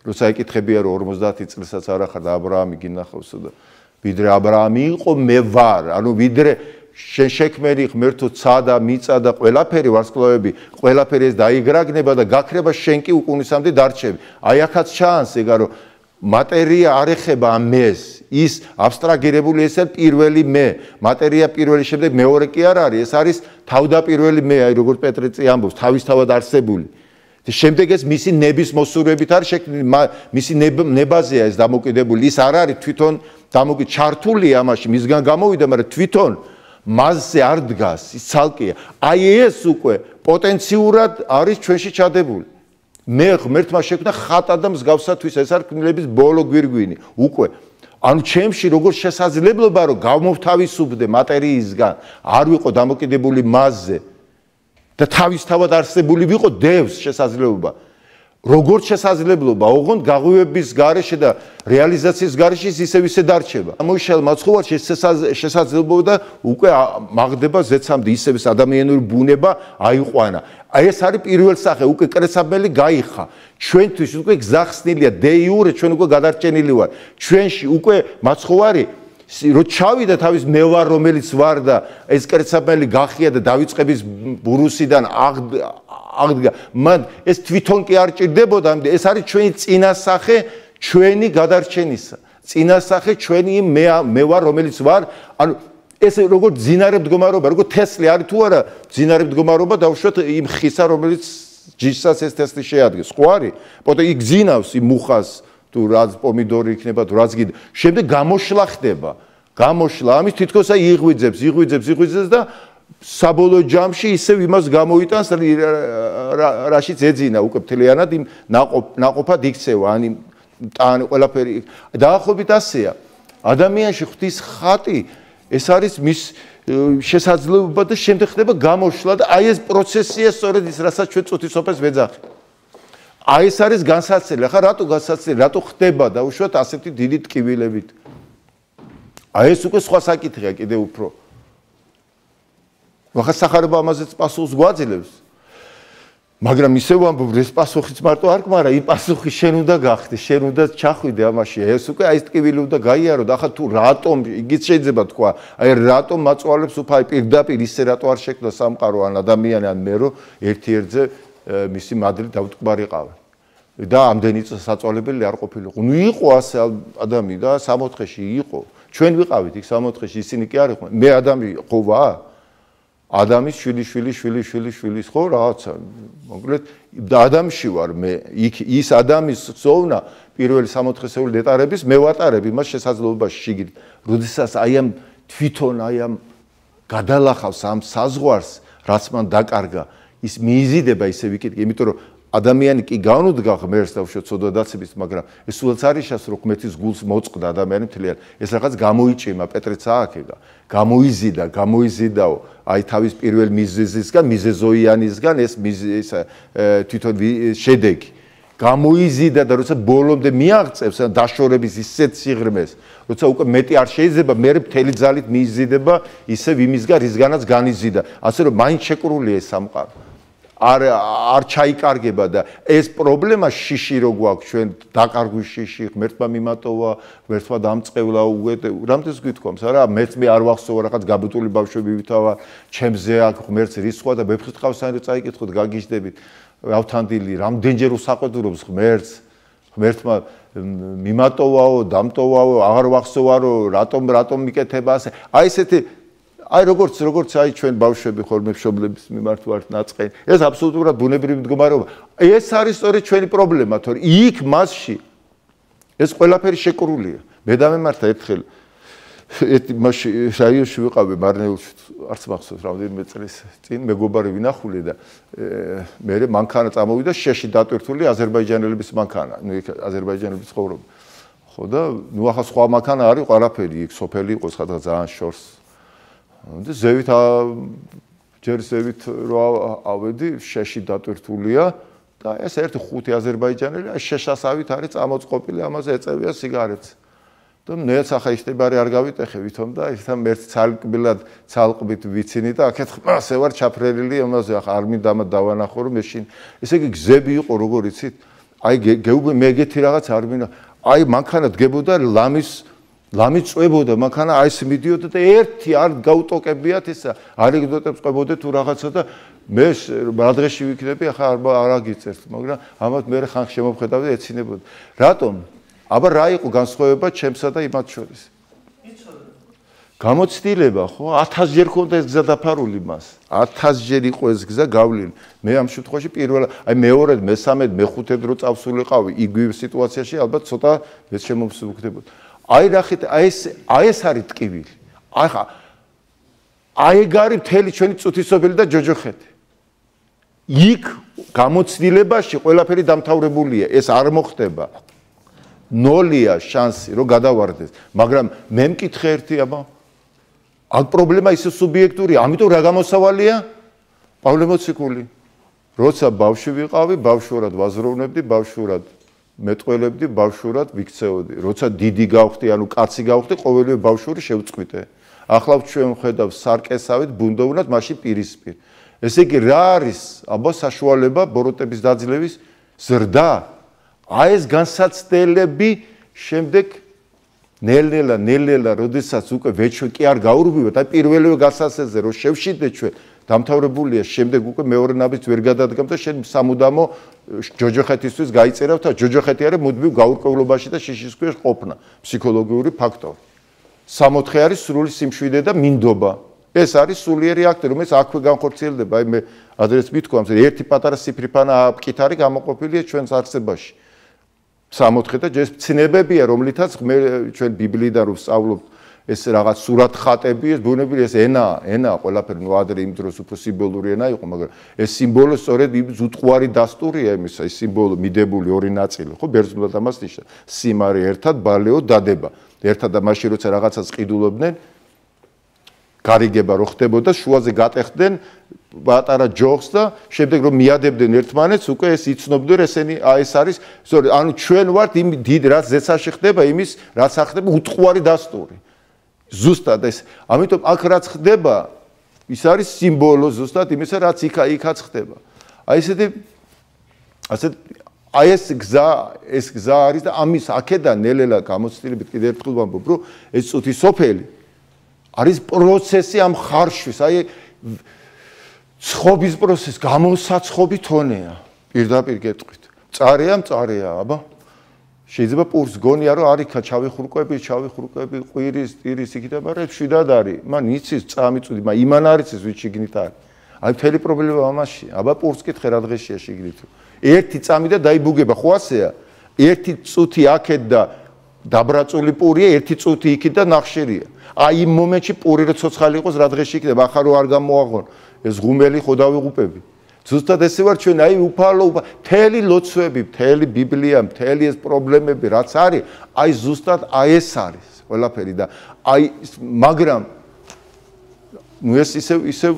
როცა ეკითხებია რომ 50 წელსაც არ ახარ და აბრაამი გინახავს და ვიდრე აბრაამი იყო მე ვარ, ანუ ვიდრე შენ შექმენი ღმერთო ცა და მიწა და ყველაფერი ვარსკვლავები, ყველაფერი ეს დაიგრაგნება და გაქრება შენ კი უკუნისამდე დარჩები. აი ახაც ჩანს ეგა რომ მატერია არ ეხება მეს, ის აბსტრაგირებული ესე პირველი მე. მატერია პირველი შემდეგ მეორე კი არ არის, ეს არის თავდაპირველი მე, აი როგორც პეტრეცი ამბობს, თავისთავად არსებული. შემდეგ ეს მისი ნების მოსურვებით არის შექმნილი, მისი ნებაზეა ეს დამოკიდებული, ის არ არის თვითონ დამოკიდ ჩართული ამაში, მისგან გამოვიდა, მაგრამ თვითონ მასზე არ დგას, ის ცალკეა. აი ეს უკვე პოტენციურად არის ჩვენში ჩადებული. მე ღმერთმა შექმნა ხატა და მსგავსათვის ეს არ კნილების ბოლო გვირგვინი. უკვე ანუ ჩემში როგორ შესაძლებლობა რომ გამოვთავისუფლდე მატერიისგან, არ ვიყო დამოკიდებული მასზე და თავისთავად არსებული ვიყო დევს შესაძლებლობა. როგორც შესაძლებლობა ოღონდ გაღვივების garaშე და რეალიზაციის garaშე ისე ისე დარჩება. მოიშალ მაცხოვარში შესაძლებლობა და უკვე მაგდება ზეცამდე ისე ის ადამიანური ბუნება აიყვანა. აი ეს არის პირველ სახე, უკვე კრესაბელი გაიხა. ჩვენთვის უკვე გზახსნილია დეიურე, ჩვენ უკვე გადარჩენილი ვარ. ჩვენში უკვე მაცხოვარი რო ჩავიდა თავის მე ვარ რომელიც ვარ და ეს კრესაბელი გახია და დაიწყების ბურუსიდან აღდგა. მან ეს თვითონ კი არ ჭირდებოდა ეს არის ჩვენი წინასახე ჩვენი გადარჩენისა. წინასახე ჩვენი მე მე ვარ რომელიც ვარ. ანუ ეს როგორ ძინარე მდგომარეობა? როგორ თესლი არის თუ არა ძინარე მდგომარეობა? დავუშვათ იმ ხისა რომელიც ჯიშსაც ეს თესლი შეადგენს. ხო არის? პოტე იქ ძინავს იმ მუხას თუ რაც პომიდორი იქნება, თუ რაც კიდე. შემდეგ გამოშლა ხდება. გამოშლა, ამის თითქოს აი იღვიძებს, იღვიძებს, იღვიძებს და საბოლოო ჯამში ისევ იმას გამოიტანს რაშიც ეძინა უკვე მთლიანად იმ ناყოფად იქცევა, ან იმ ტანი ყველაფერი. დაახლოებით ასეა. ადამიანში ღვთის ხატი ეს არის მის შესაძლებლობა და შემდეგ ხდება გამოშლა და აი ეს პროცესია სწორედ ის, რასაც ჩვენ წუთისოფეს ვეძახით. აი ეს არის განსაცდელი. ახლა რატო განსაცდელი? რატო ხდება და უშუალოდ ასეთი დიდი ტკივილებით? აი ეს უკვე სხვა საკითხია კიდე უფრო. ვახა სახარება ამაზეც პასუხს გვაძლევს. მაგრამ ისე ვამბობ, ეს პასუხიც მარტო არ გმარა, იმ პასუხი შენ უნდა გახდე, შენ უნდა ჩახვიდე ამაში. ეს უკვე აი ეს ტკივილი უნდა გაიარო და ახლა თუ რატომ იგიც შეიძლება თქვა, აი რატომ მაწვალებს უფაი პირდაპირ ისე რატო არ შექმნა სამყარო ან ადამიანი ან მე რო ერთ-ერთზე მისი მადლი დავტკბარიყავ. და ამდენი საწვალებელი არ ყოფილიყო. ნუ იყო ასე ადამი და 64-ში იყო. ჩვენ ვიყავით იქ 64-ში, ისინი კი არ იყვნენ. მე ადამი ხო ვარ? ადამის შვილი შვილი შვილი შვილი შვილის ხო რაღაცა მოკლედ და ადამში ვარ მე იქ ის ადამის ზოვნა პირველი 64-ეული დეტარების მე ვატარებ იმას შესაძლებლობაში შიგით როდესაც აი ამ თვითონ აი ამ გადალახავს ამ საზღვარს რაც მან დაკარგა ის მიიზიდება ისე ვიკითხე იმიტომ რომ ადამიანი კი განუდგა ღმერთს და უშო ცოდვა დაცების, მაგრამ ეს სულაც არის შას რო ღმერთის გულს მოწყდა ადამიანი მთლიან. ეს რაღაც გამოიჭიმა პეტრიც ააქეგა. გამოიზიდა, გამოიზიდაო აი თავის პირველ მიზეზისგან, მიზეზოიანისგან ეს ეს თვითონ შედეგი. გამოიზიდა და როცა ბოლომდე მიაღწევს დაშორების ისეთ სიღრმეს, როცა უკვე მეტი არ შეიძლება, მე მთელი ძალით მიიზიდება ისე ვიმისგან რისგანაც განიზიდა. ასე რომ მაინც შეკრულია ეს სამყარო. არ არ ჩაიკარგება და ეს პრობლემა შიში რო გვაქვს ჩვენ დაკარგვის შიში ღმერთმა მიმატოვა ღმერთმა დამწყევლა უგეთ რამდენს გვითქვამს არა? მეც მე არ ვახსოვ რაღაც გაბუტული ბავშვები ვითავა ჩემზე აქ ღმერთს რის სხვა და მეფხიტყავს ან წაიკითხოთ გაგიჟდებით. ავთანდილი რამდენჯერ უსაყვედურობს ღმერთს? ღმერთმა მიმატოვაო დამტოვაო აღარ ვახსოვარო რატომ რატომ მიკეთება ასე? აი ესეთი აი როგორც როგორც აი ჩვენ ბავშვები ხოლმე მშობლების მიმართ ვართ ნაწყენი ეს აბსოლუტურად ბუნებრივი მდგომარეობა. ეს არის სწორედ ჩვენი პრობლემა თორე იქ მასში ეს ყველაფერი შეკრულია მე დამემართა ერთხელ. ერთი მასში რაიონში ვიყავი მარნეულში არც მახსოვს რამდენიმე წლის წინ მეგობარი ვინახული და მე მანქანა წამოვიდა შეში დატვირთული აზერბაიჯანელების მანქანა ნუ იქ აზერბაიჯანელების ხოვრობა ხო და ნუ ახლა სხვა მანქანა არის ყველაფერი იქ სოფელი იყო სადღაც ძალიან შორს და ზევით ჯერ ზევით რო ავედი შეში დატვირთულია და ეს ერთი ხუთი აზერბაიჯანელი შეშასავით არის წამოწყობილი ამაზე ეწევია სიგარეტს. და მეც ახლა ისტებარი არ გავიტეხე ვითომ და ეხლა მერც ცალკბილად ცალყბით ვიცინი და აქეთ ხმასე ვარ ჩაფრერილი ამაზე ახლა არ მინდა ამ დავანახო რომ ეშინ ესე იგი გზები იყო როგორ იცით? აი გეუბე მე ეგეთი რაღაც არ მინდა აი მანქანა დგებოდა ლამის ლამი წვებოდა მანქანა აი ეს მიდიოდა და ერთი არ გაუტოკებიათ ისა. ანეკდოტებს ყვებოდე თუ რაღაცა და მე რა დღეში ვიქნები ახლა არ არ აგიწერთ მაგრამ ამათ მე ხან შემოხედავდი ეცინებოდი რატომ? აბა რა იყო განსხვავება ჩემსა და იმათ შორის? გამოცდილება ხო? 1000 ჯერ ხონდა ეს გზა დაფარული მას. 1000 ჯერ იყო ეს გზა გავლილი. მე ამ შემთხვევაში პირველ აი მეორედ მესამედ მეხუთედ რო წავსულიყავი. იგივე სიტუაციაში ალბათ ცოტა ეს შემომსუქდებოდა აი ნახეთ აი ეს აი ეს არის ტკივილი. აი ხა აი ეგ არის მთელი ჩვენი წუთისობელი და ჯოჯოხეთი იქ გამოცდილებაში ყველაფერი დამთავრებულია. ეს არ მოხდება. ნოლია შანსი რომ გადავარდეს. მაგრამ მე მკითხე ერთი აბა. აქ პრობლემა ისე სუბიექტური ამიტომ რა გამოსავალია? პავლე მოციქული როცა ბავშვი ვიყავი ბავშვურად ვაზროვნებდი ბავშვურად მეტყველებდი ბავშვურად ვიქცეოდი. როცა დიდი გავხდი, ანუ კაცი გავხდი, ყოველივე ბავშვური შევწყვიტე. ახლა ჩვენ ხედავ სარკესავით ბუნდოვნად მაშინ პირისპირ. ესე იგი რა არის აბა საშუალება ბოროტების დაძლევის ზრდა? აი ეს განსაცდელები შემდეგ ნელ-ნელა ნელ-ნელა როდესაც უკვე ვეჩო კი არ გაურბივოთ, აი პირველივე გასასეზე რომ შევშიდეთ ჩვენ დამთავრებულია შემდეგ უკვე მეორე ნაბიჯს ვერ გადადგამ და შენ სამუდამო ჯოჯოხეთისთვის გაიწერავ და ჯოჯოხეთი არის მუდმივ გაურკვევლობაში და შიშის ქვეშ ყოფნა ფსიქოლოგიური ფაქტორი. 64 არის სრული სიმშვიდე და მინდობა. ეს არის სულიერი აქტი რომელიც აქვე განხორციელდება. აი მე ადრეს მithქვამს ერთი პატარა სიფრიფანა აპკითარი გამოყოფილია ჩვენს არსებაში. 64 და ეს ცნებებია რომლითაც მე ჩვენ ბიბლიიდან რო ვსწავლობთ ეს რაღაც სურათ ხატები, ეს ბუნებრივი ეს ენა, ენა ყველაფერი ნუ ადრე იმ დროს უფრო სიმბოლური ენა იყო, მაგრამ ეს სიმბოლო სწორედ იმ ზუტყვარი დასტურია იმისა, ეს სიმბოლო მიდებული ორი ნაწილი, ხო, ბერძნულად ამას ნიშნა. სიმარი ერთად, ბალეო დადება. ერთად და მაშინ როცა რაღაცას ყიდულობდნენ, გარიგება რო ხდებოდა, შუაზე გატეხდნენ პატარა ჯოხს და შემდეგ რომ მიადებდნენ ერთმანეთს, უკვე ეს იცნობდნენ, ესენი აი ეს არის, სწორედ, ანუ ჩვენ ვართ იმ დიდ რაც ზეცაში ხდება, იმის რაც ახდება უტყვარი დასტური. ზუსტად ეს ამიტომ აქ რაც ხდება ის არის სიმბოლო ზუსტად იმისა რაც იქ იქაც ხდება. აი ესეთი ასეთ აი ეს გზა ეს გზა არის და ამის აქედან ნელელა გამოცდილებით კიდე ერთხელ ვამბობ რომ ეს წუთი სოფელი არის პროცესი ამ ხარშვის აი ცხობის პროცესი გამოსაცხობი თონეა. პირდაპირ გეტყვით. წარეა მწარეა აბა შეიძლება პურს გონია რომ არიქა ჩავიხურკები, ჩავიხურკები, ყვირის, ტირის იქიდან, მაგრამ შვიდად არის. მან იცის წამიწუდი, მაგრამ იმან არის ის ვით შიგნით არის. აი მთელი პრობლემა ამაში. აბა პურს კითხე რა დღეშია შიგნით. ერთი წამი და დაიბუგება, ხო ასეა? ერთი წუთი აქეთ და დაბრაწული პურია, ერთი წუთი იქით და ნახშირია. აი იმ მომენტში პური რო ცოცხალი იყოს, რა დღეში იქნება? ახლა რო არ გამოაღონ, ეს ღუმელი ხო დავიღუპები? ზუსტად ესე ვარ ჩვენ აი უფალო მთელი ლოცვები, მთელი ბიბლია, მთელი ეს პრობლემები რაც არის, აი ზუსტად აი ეს არის ყველაფერი და აი მაგრამ ნუ ეს ისე ისე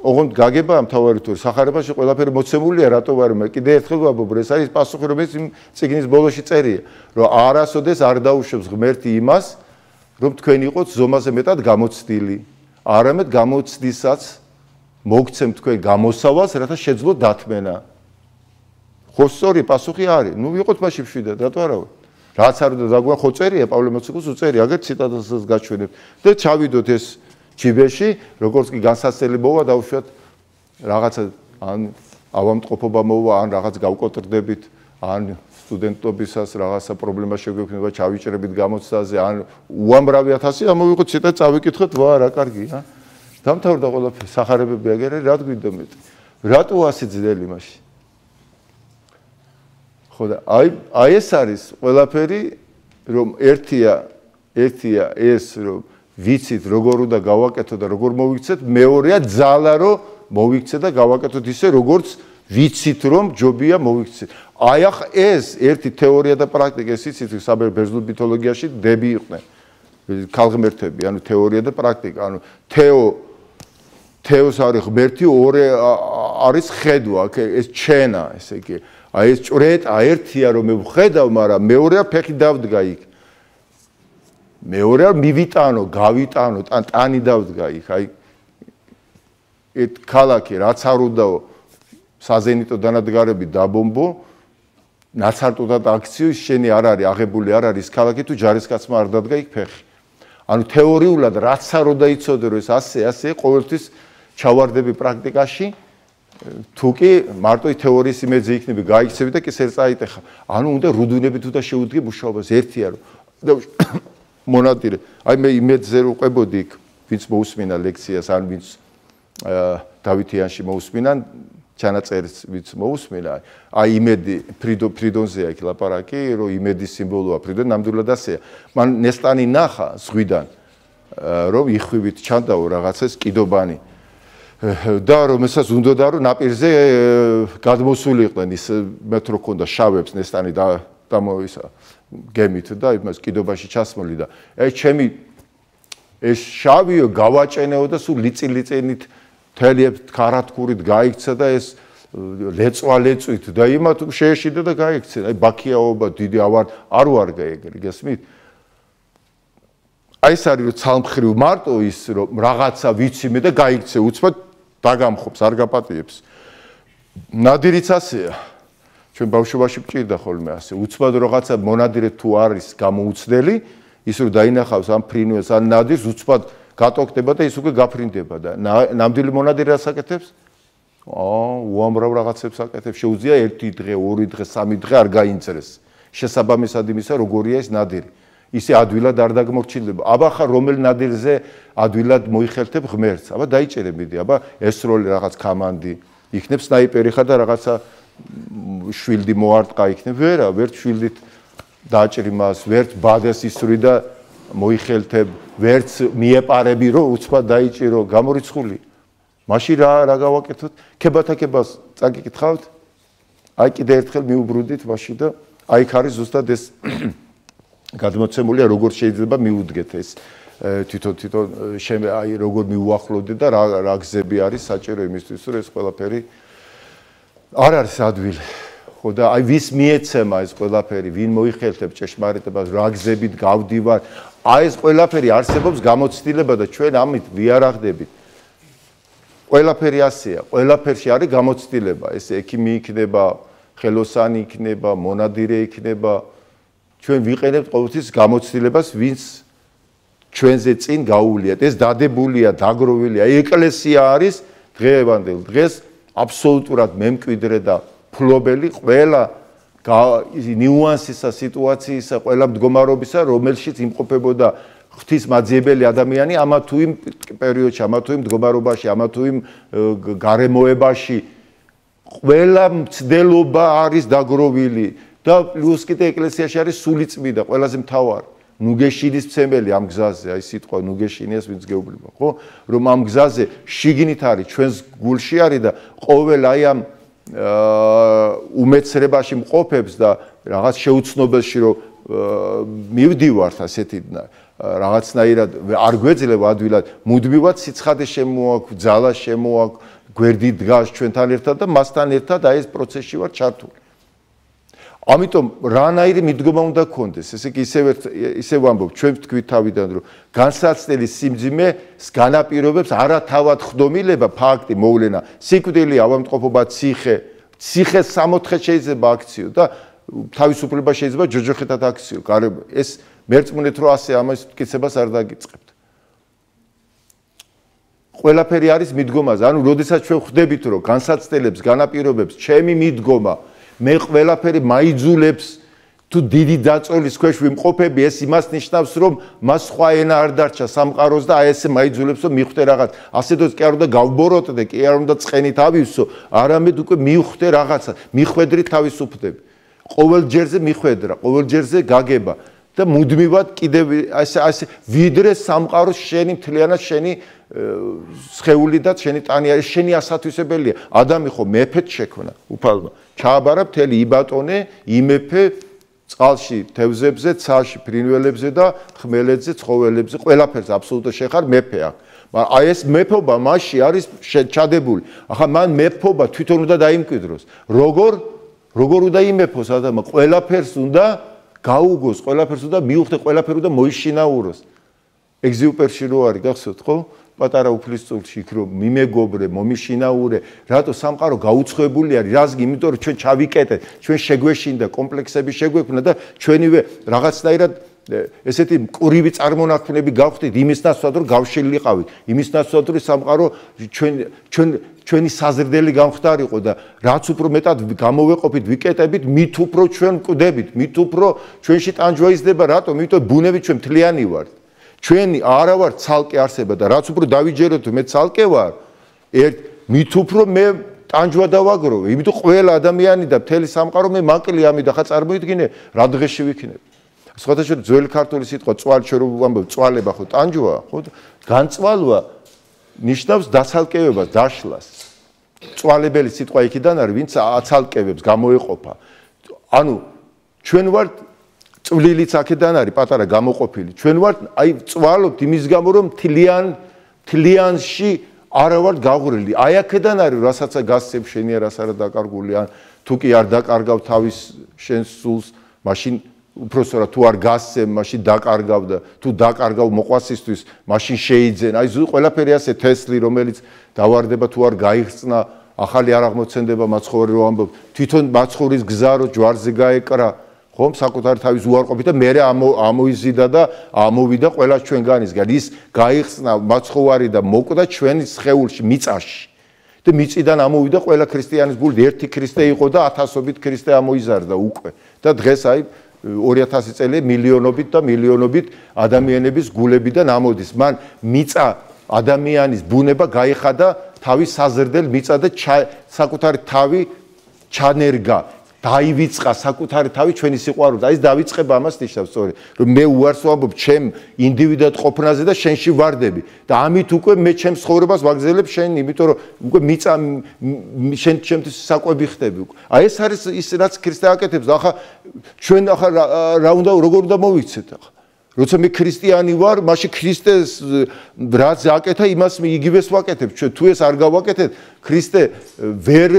ოღონდ გაგება მთავარი თუ სახარებაში ყველაფერი მოცემულია რატო ვარ მე? კიდე ერთხელ ვაბობ ეს არის პასუხი რომელიც იმ ციგნის ბოლოში წერია რომ არასოდეს არ დაუშვებს ღმერთი იმას რომ თქვენ იყოთ ზომაზე მეტად გამოცდილი არამედ გამოცდისაც მოგცემ თქვენ გამოსავალს, რათა შეძლო დათმენა. ხო სწორი პასუხი არის. ნუ ვიყოთ მაშინ შვიდა, რატო არა? რაც არ უნდა დაგვან ხო წერია პავლე მოციქულს უწერი, აგერ ციტატასაც გაჩვენებ და ჩავიდოთ ეს ჩიბეში, როგორც კი განსასწრელი მოვა დაუშვათ რაღაცა ან ავამტყოფობა მოვა, ან რაღაც გავკოტრდებით, ან სტუდენტობისას რაღაცა პრობლემა შეგვექნება, ჩავიჭრებით გამოცდაზე, ან უამრავი ათასი, ამოვიყოთ ციტატა წავიკითხოთ, ვა რა კარგია. დამთავრდა ყველაფერი სახარებები აგერე რა გვინდა მეტი? რატო ასე ძნელი მასში ხო და აი აი ეს არის ყველაფერი რომ ერთია ერთია ეს რომ ვიცით როგორ უნდა გავაკეთო და როგორ მოვიქცეთ მეორეა ძალა რომ მოვიქცე და გავაკეთოთ ისე როგორც ვიცით რომ ჯობია მოვიქცეთ აი ახ ეს ერთი თეორია და პრაქტიკა ეს იცით საბერძნულ მითოლოგიაში დები იყვნენ. ქალღმერთები ანუ თეორია და პრაქტიკა ანუ თეო თეოს არის ღმერთი, ორი არის ხედვა, ეს ჩენა, ესე იგი. აი ეს ჭრეტა ერთია რომ მე ვხედავ, მაგრამ მეორეა ფეხი დავდგა იქ. მეორე არ მივიტანო, გავიტანო, თან ტანი დავდგა იქ, აი ეს ქალაქი რაც არ უდაო საზენიტო დანადგარები დაბომბო ნაცარტოდათ აქციის შენი არ არის აღებული არ არის ქალაქი თუ ჯარისკაცმა არ დადგა იქ ფეხი ანუ თეორიულად რაც არ უნდა იცოდე რომ ეს ასე ასე ყოველთვის ჩავარდები პრაქტიკაში თუ კი მარტო თეორიის იმეძე იქნება გაიქცევი და კისერ წაიტეხა. ანუ უნდა რუდუნებით უნდა შევუდგე მუშაობას ერთია რომ და მონადირე. აი მე იმედზე რომ ყვებოდი იქ ვინც მოусმინა ლექციას ან ვინც დავითიანში მოусმინან ჩანაწერს ვინც მოусმინა აი იმედი ფრიდო ფრიდონზეა იქ ლაპარაკი რომ იმედის სიმბოლოა ფრიდონ ნამდვილად ასეა მან ნესტანი ნახა ზღვიდან რომ იხვივით ჩანდაო რაღაცას კიდობანი და რომ ესაც უნდოდა რომ ნაპირზე გადმოსულიყვნენ ის მეტრო ქონდა შავებს ნესტანი და დამოისა გემით და იმას კიდობაში ჩასმოლი და ეს ჩემი ეს შავიო გავაჭენეო და სულ ლიწილიწენით თელიებ ქარათქურით გაიქცა და ეს ლეწვალეწვით და იმათ შეეშიდა და გაიქცა. აი ბაქიაობა დიდი ავარ არ ვარგა ეგრე გესმით? აი ეს არის ცალმხრივ მარტო ის რომ რაღაცა ვიცი მე და გაიქცე უცბად დაგამხობს არ გაპატიებს. ნადირიც ასეა. ჩვენ ბავშვობაში მჭირდა ხოლმე ასე. უცბად რაღაცა მონადირე თუ არის გამოუცდელი, ის რომ დაინახავს ამ ფრინველს ან ნადირს უცბად გატოქდება და ის უკვე გაფრინდება და ნამდვილი მონადირე ასაკეთებს? აა, უამრავ რაღაცებს აკეთებს. შეუძლია ერთი დღე, ორი დღე, სამი დღე არ გაინცრეს. შესაბამისად იმისა, როგორია ეს ნადირი. ისე ადვილად არ დაგმორჩილდება. აბა ხა რომელ ნადირზე ადვილად მოიხელთებ ღმერთს? აბა დაიჭერე მიდი, აბა ეს როლი რაღაც კამანდი, იქნებ სნაიპერი ხა და რაღაცა შვილდი მოარტყა იქნებ. ვერა, ვერ შვილდით დაჭრი მას, ვერც ბადეს ისრი და მოიხელთებ ვერც მიეპარები რომ უცბად დაიჭირო გამორიცხული მაშინ რა რა გავაკეთოთ ქებათაკებას წაგიკითხავთ აი კიდე ერთხელ მიუბრუნდით მაშინ და აი ხ არის ზუსტად ეს გადმოცემულია როგორ შეიძლება მიუდგეთ ეს თვითონ თვითონ შემე აი როგორ მიუახლოვდეთ და რა რა გზები არის საჭირო იმისთვის რომ ეს ყველაფერი არ არის ადვილი ხო და აი ვის მიეცემა ეს ყველაფერი ვინ მოიხელთებ ჭეშმარიტებას რა გზებით გავდივარ აი ეს ყველაფერი არსებობს გამოცდილება და ჩვენ ამით ვიარაღდებით. ყველაფერი ასეა, ყველაფერში არის გამოცდილება. ეს ექიმი იქნება, ხელოსანი იქნება, მონადირე იქნება. ჩვენ ვიყენებთ ყოველთვის გამოცდილებას, ვინც ჩვენზე წინ გაუვლიათ. ეს დადებულია, დაგროვილია. ეკლესია არის დღევანდელ დღეს აბსოლუტურად მემკვიდრე და ფლობელი ყველა ნიუანსისა სიტუაციისა ყველა მდგომარეობისა რომელშიც იმყოფებოდა ღვთისმაძიებელი ადამიანი ამა თუ იმ პერიოდში ამა თუ იმ მდგომარეობაში ამა თუ იმ გარემოებაში ყველა მცდელობა არის დაგროვილი და პლუს კიდე ეკლესიაში არის სულიწმიდა ყველაზე მთავარი. ნუგეშინის მცემელი ამ გზაზე აი სიტყვა ნუგეშინიას ვინც გეუბნება ხო? რომ ამ გზაზე შიგნით არის ჩვენს გულში არის და ყოველ აი ამ უმეცრებაში მყოფებს და რაღაც შეუცნობელში რომ მივდივართ ასეთი რაღაცნაირად არ გვეძლება ადვილად. მუდმივად სიცხადე შემოაქვს, ძალა შემოაქვს, გვერდი დგას ჩვენთან ერთად და მასთან ერთად აი ეს პროცესში ვარ ჩართული. ამიტომ რანაირი მიდგომა უნდა გქონდეს. ესე იგი ისევ ისევ ვამბობ ჩვენ თქვით თავიდან რომ განსაცდელი სიმძიმე განაპირობებს არათავად ხდომილება ფაქტი მოვლენა სიკვდილი ავამტყოფობა ციხე ციხე 64 შეიძლება აქციო და თავისუფლება შეიძლება ჯოჯოხეთად აქციო. ეს მერწმუნეთ რომ ასე ამას მტკიცებას არ დაგიწყებთ. ყველაფერი არის მიდგომაზე. ანუ როდესაც ჩვენ ხვდებით რომ განსაცდელებს განაპირობებს ჩემი მიდგომა მე ყველაფერი მაიძულებს თუ დიდი დაწოლის ქვეშ ვიმყოფები ეს იმას ნიშნავს რომ მას სხვა ენა არ დარჩა სამყაროს და აი ესე მაიძულებს რომ მიხვდე რაღაც. ასეთოს კი არ უნდა გავბოროტდე კი არ უნდა წენით ავივსო არამედ უკვე მიხვდე რაღაცა მიხვედრი თავისუფლდები ყოველ ჯერზე მიხვედრა ყოველ ჯერზე გაგება და მუდმივად კიდევ ასე ასე ვიდრე სამყაროს შენი მთლიანად შენი სხეული და შენი ტანი არის შენი ასათვისებელია. ადამი ხო მეფეთ შექმნა უფალმა ჩააბარა მთელი იბატონე იმეფე წყალში თევზებზე ცაში ფრინველებზე და ხმელეთზე ცხოველებზე ყველაფერს აბსოლუტურად შეხარ მეფე აქ მაგრამ აი ეს მეფობა მასში არის ჩადებული ახლა მან მეფობა თვითონ უნდა დაიმკვიდროს. როგორ? როგორ უნდა იმეფოს ადამა ყველაფერს უნდა გაუგოს ყველაფერს და მიუხვდე ყველაფერო და მოიშინაუროს. ეგზიუპერში რო არის, გახსოვთ ხო? პატარა უფლის წურში იქ რომ მიმეგობრე, მომიშინაურე, რატო სამყარო გაუცხოებული არის, რას იმიტომ რომ ჩვენ ჩავიკეტეთ, ჩვენ შეგვეშინდა კომპლექსები შეგვექმნა და ჩვენივე რაღაცნაირად ესეთი მკრივი წარმონაქმნები გავხდით იმის ნაცვლად რომ გავშილიყავით, იმის ნაცვლად რომ სამყარო ჩვენ ჩვენ ჩვენი საზრდელი გამختارიყო და რაც უფრო მეტად გამოვეყოფით, ვიკეტებით, მით უფრო ჩვენ მკვდებით, მით უფრო ჩვენში ტანჯვა იზრდება, რატომ? იმიტომ ბუნებით ჩვენ მთლიანი ვართ. ჩვენი არა ვარ ცალკე არსება და რაც უფრო დავიჯეროთ მე ცალკე ვარ. ერთ მით უფრო მე ტანჯვა დავაგროვე იმიტომ ყველა ადამიანი და მთელი სამყარო მე მაკლი ამი და ხა წარმოიდგინე რა დღეში ვიქნები სხვადასხვა ძველი ქართული სიტყვა წვალ ჩვენ რომ ვამბობ წვალება ხო ტანჯვა ხო განწვალვა ნიშნავს დასალკევებას დაშლას. წვალებელი სიტყვა იქიდან არის ვინც აცალკევებს გამოეყოფა. ანუ ჩვენ ვართ წვლილიც აქედან არის პატარა გამოყოფილი. ჩვენ ვართ აი წვალობთ იმის გამო რომ თლიან თლიანში არა ვართ გაღურილი. აი აქედან არის რასაც გასცემ შენი არას არა დაკარგული ან თუ კი არ დაკარგავ თავის შენს სულს, მაშინ უпроსორა თუ არ გასცემ, მაშინ დაკარგავ და თუ დაკარგავ მოყვასისთვის, მაშინ შეიძენ. აი ზუ ყველაფერი ასე თესლი რომელიც დავარდება თუ არ გაიხსნა ახალი არ აღმოცენდება მაცხოვრი რომ ამბობ. თვითონ მაცხოვრის გზა რო ჯვარზე გაეკრა ხომ საკუთარ თავის უარყოფით და მე ამოიზიდა და ამოვიდა ყველა ჩვენგანისგან. ის გაიხსნა მაცხოვარი და მოკვდა ჩვენი სხეულში, მიწაში. და მიწიდან ამოვიდა ყველა ქრისტიანის გული, ერთი ქრისტე იყო და ათასობით ქრისტე ამოიზარდა უკვე. და დღეს აი 2000 წელი მილიონობით და მილიონობით ადამიანების გულებიდან ამოდის. მან მიწა ადამიანის ბუნება გაიხადა თავის საზრდელ მიწა და საკუთარი თავი ჩანერგა. დაივიწყა საკუთარი თავი ჩვენი სიყვარული. აი ეს დაიწყება ამას ნიშნავს სწორი, რომ მე უარს ვამბობ ჩემ ინდივიდად ყოფნაზე და შენში ვარდები და ამით უკვე მე ჩემ ცხოვრებას ვაგზელებ შენ, იმიტომ რომ უკვე მიწა შენ ჩემთვის საკვები ხდები უკვე. აი ეს არის ის რაც ქრისტე აკეთებს. ახლა ჩვენ ახლა რა უნდა როგორ უნდა მოვიქცეთ ახლა? როცა მე ქრისტიანი ვარ, მაშინ ქრისტეს რაც აკეთა, იმას მე იგივეს ვაკეთებ. ჩვენ თუ ეს არ გავაკეთეთ, ქრისტე ვერ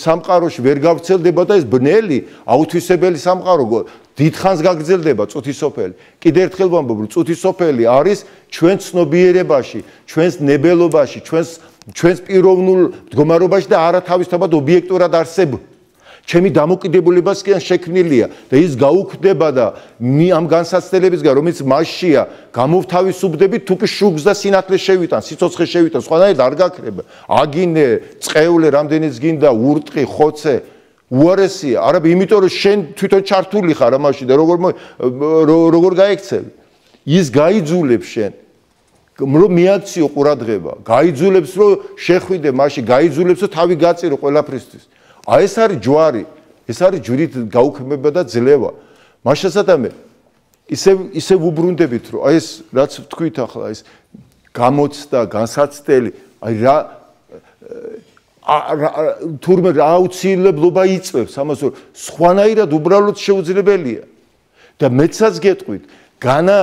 სამყაროში ვერ გავრცელდება და ეს ბნელი, აუთვისებელი სამყარო დიდხანს გაგრძელდება წუთისოფელი. კიდე ერთხელ ვამბობ, წუთისოფელი არის ჩვენ ცნობიერებაში, ჩვენს ნებელობაში, ჩვენს ჩვენს პიროვნულ მდგომარეობაში და არა თავისთავად ობიექტურად არსებობს. ჩემი დამოკიდებულებასკენ შექმნილია და ის გაუქმდება და ამ განსაცდელებისგან რომელიც მასშია გამოვთავისუფლდები თუ კი შუგს და სინათლეს შევიტან სიცოცხლე შევიტან სხვანაირად არ გაქრება. აგინე წეულე რამდენიც გინდა ურტყი ხოცე უარესია არა იმიტომ რომ შენ თვითონ ჩართული ხარ ამაში და როგორ როგორ გაიქცევი ის გაიძულებს შენ. რომ მიაქციო ყურადღება. გაიძულებს რომ შეხვიდე მასში. გაიძულებს რომ თავი გაწირო ყველაფრისთვის აი ეს არის ჯვარი, ეს არის ჯვრით გაუქმება და ძლევა. მაშასადამე ისე ისე უბრუნდებით, რომ აი ეს რაც თქვით ახლა ეს გამოცდა, განსაცდელი, აი რა თურმე რა აუცილებლობა იწევს ამას რომ სხვანაირად უბრალოდ შეუძლებელია. და მეცაც გეტყვით, განა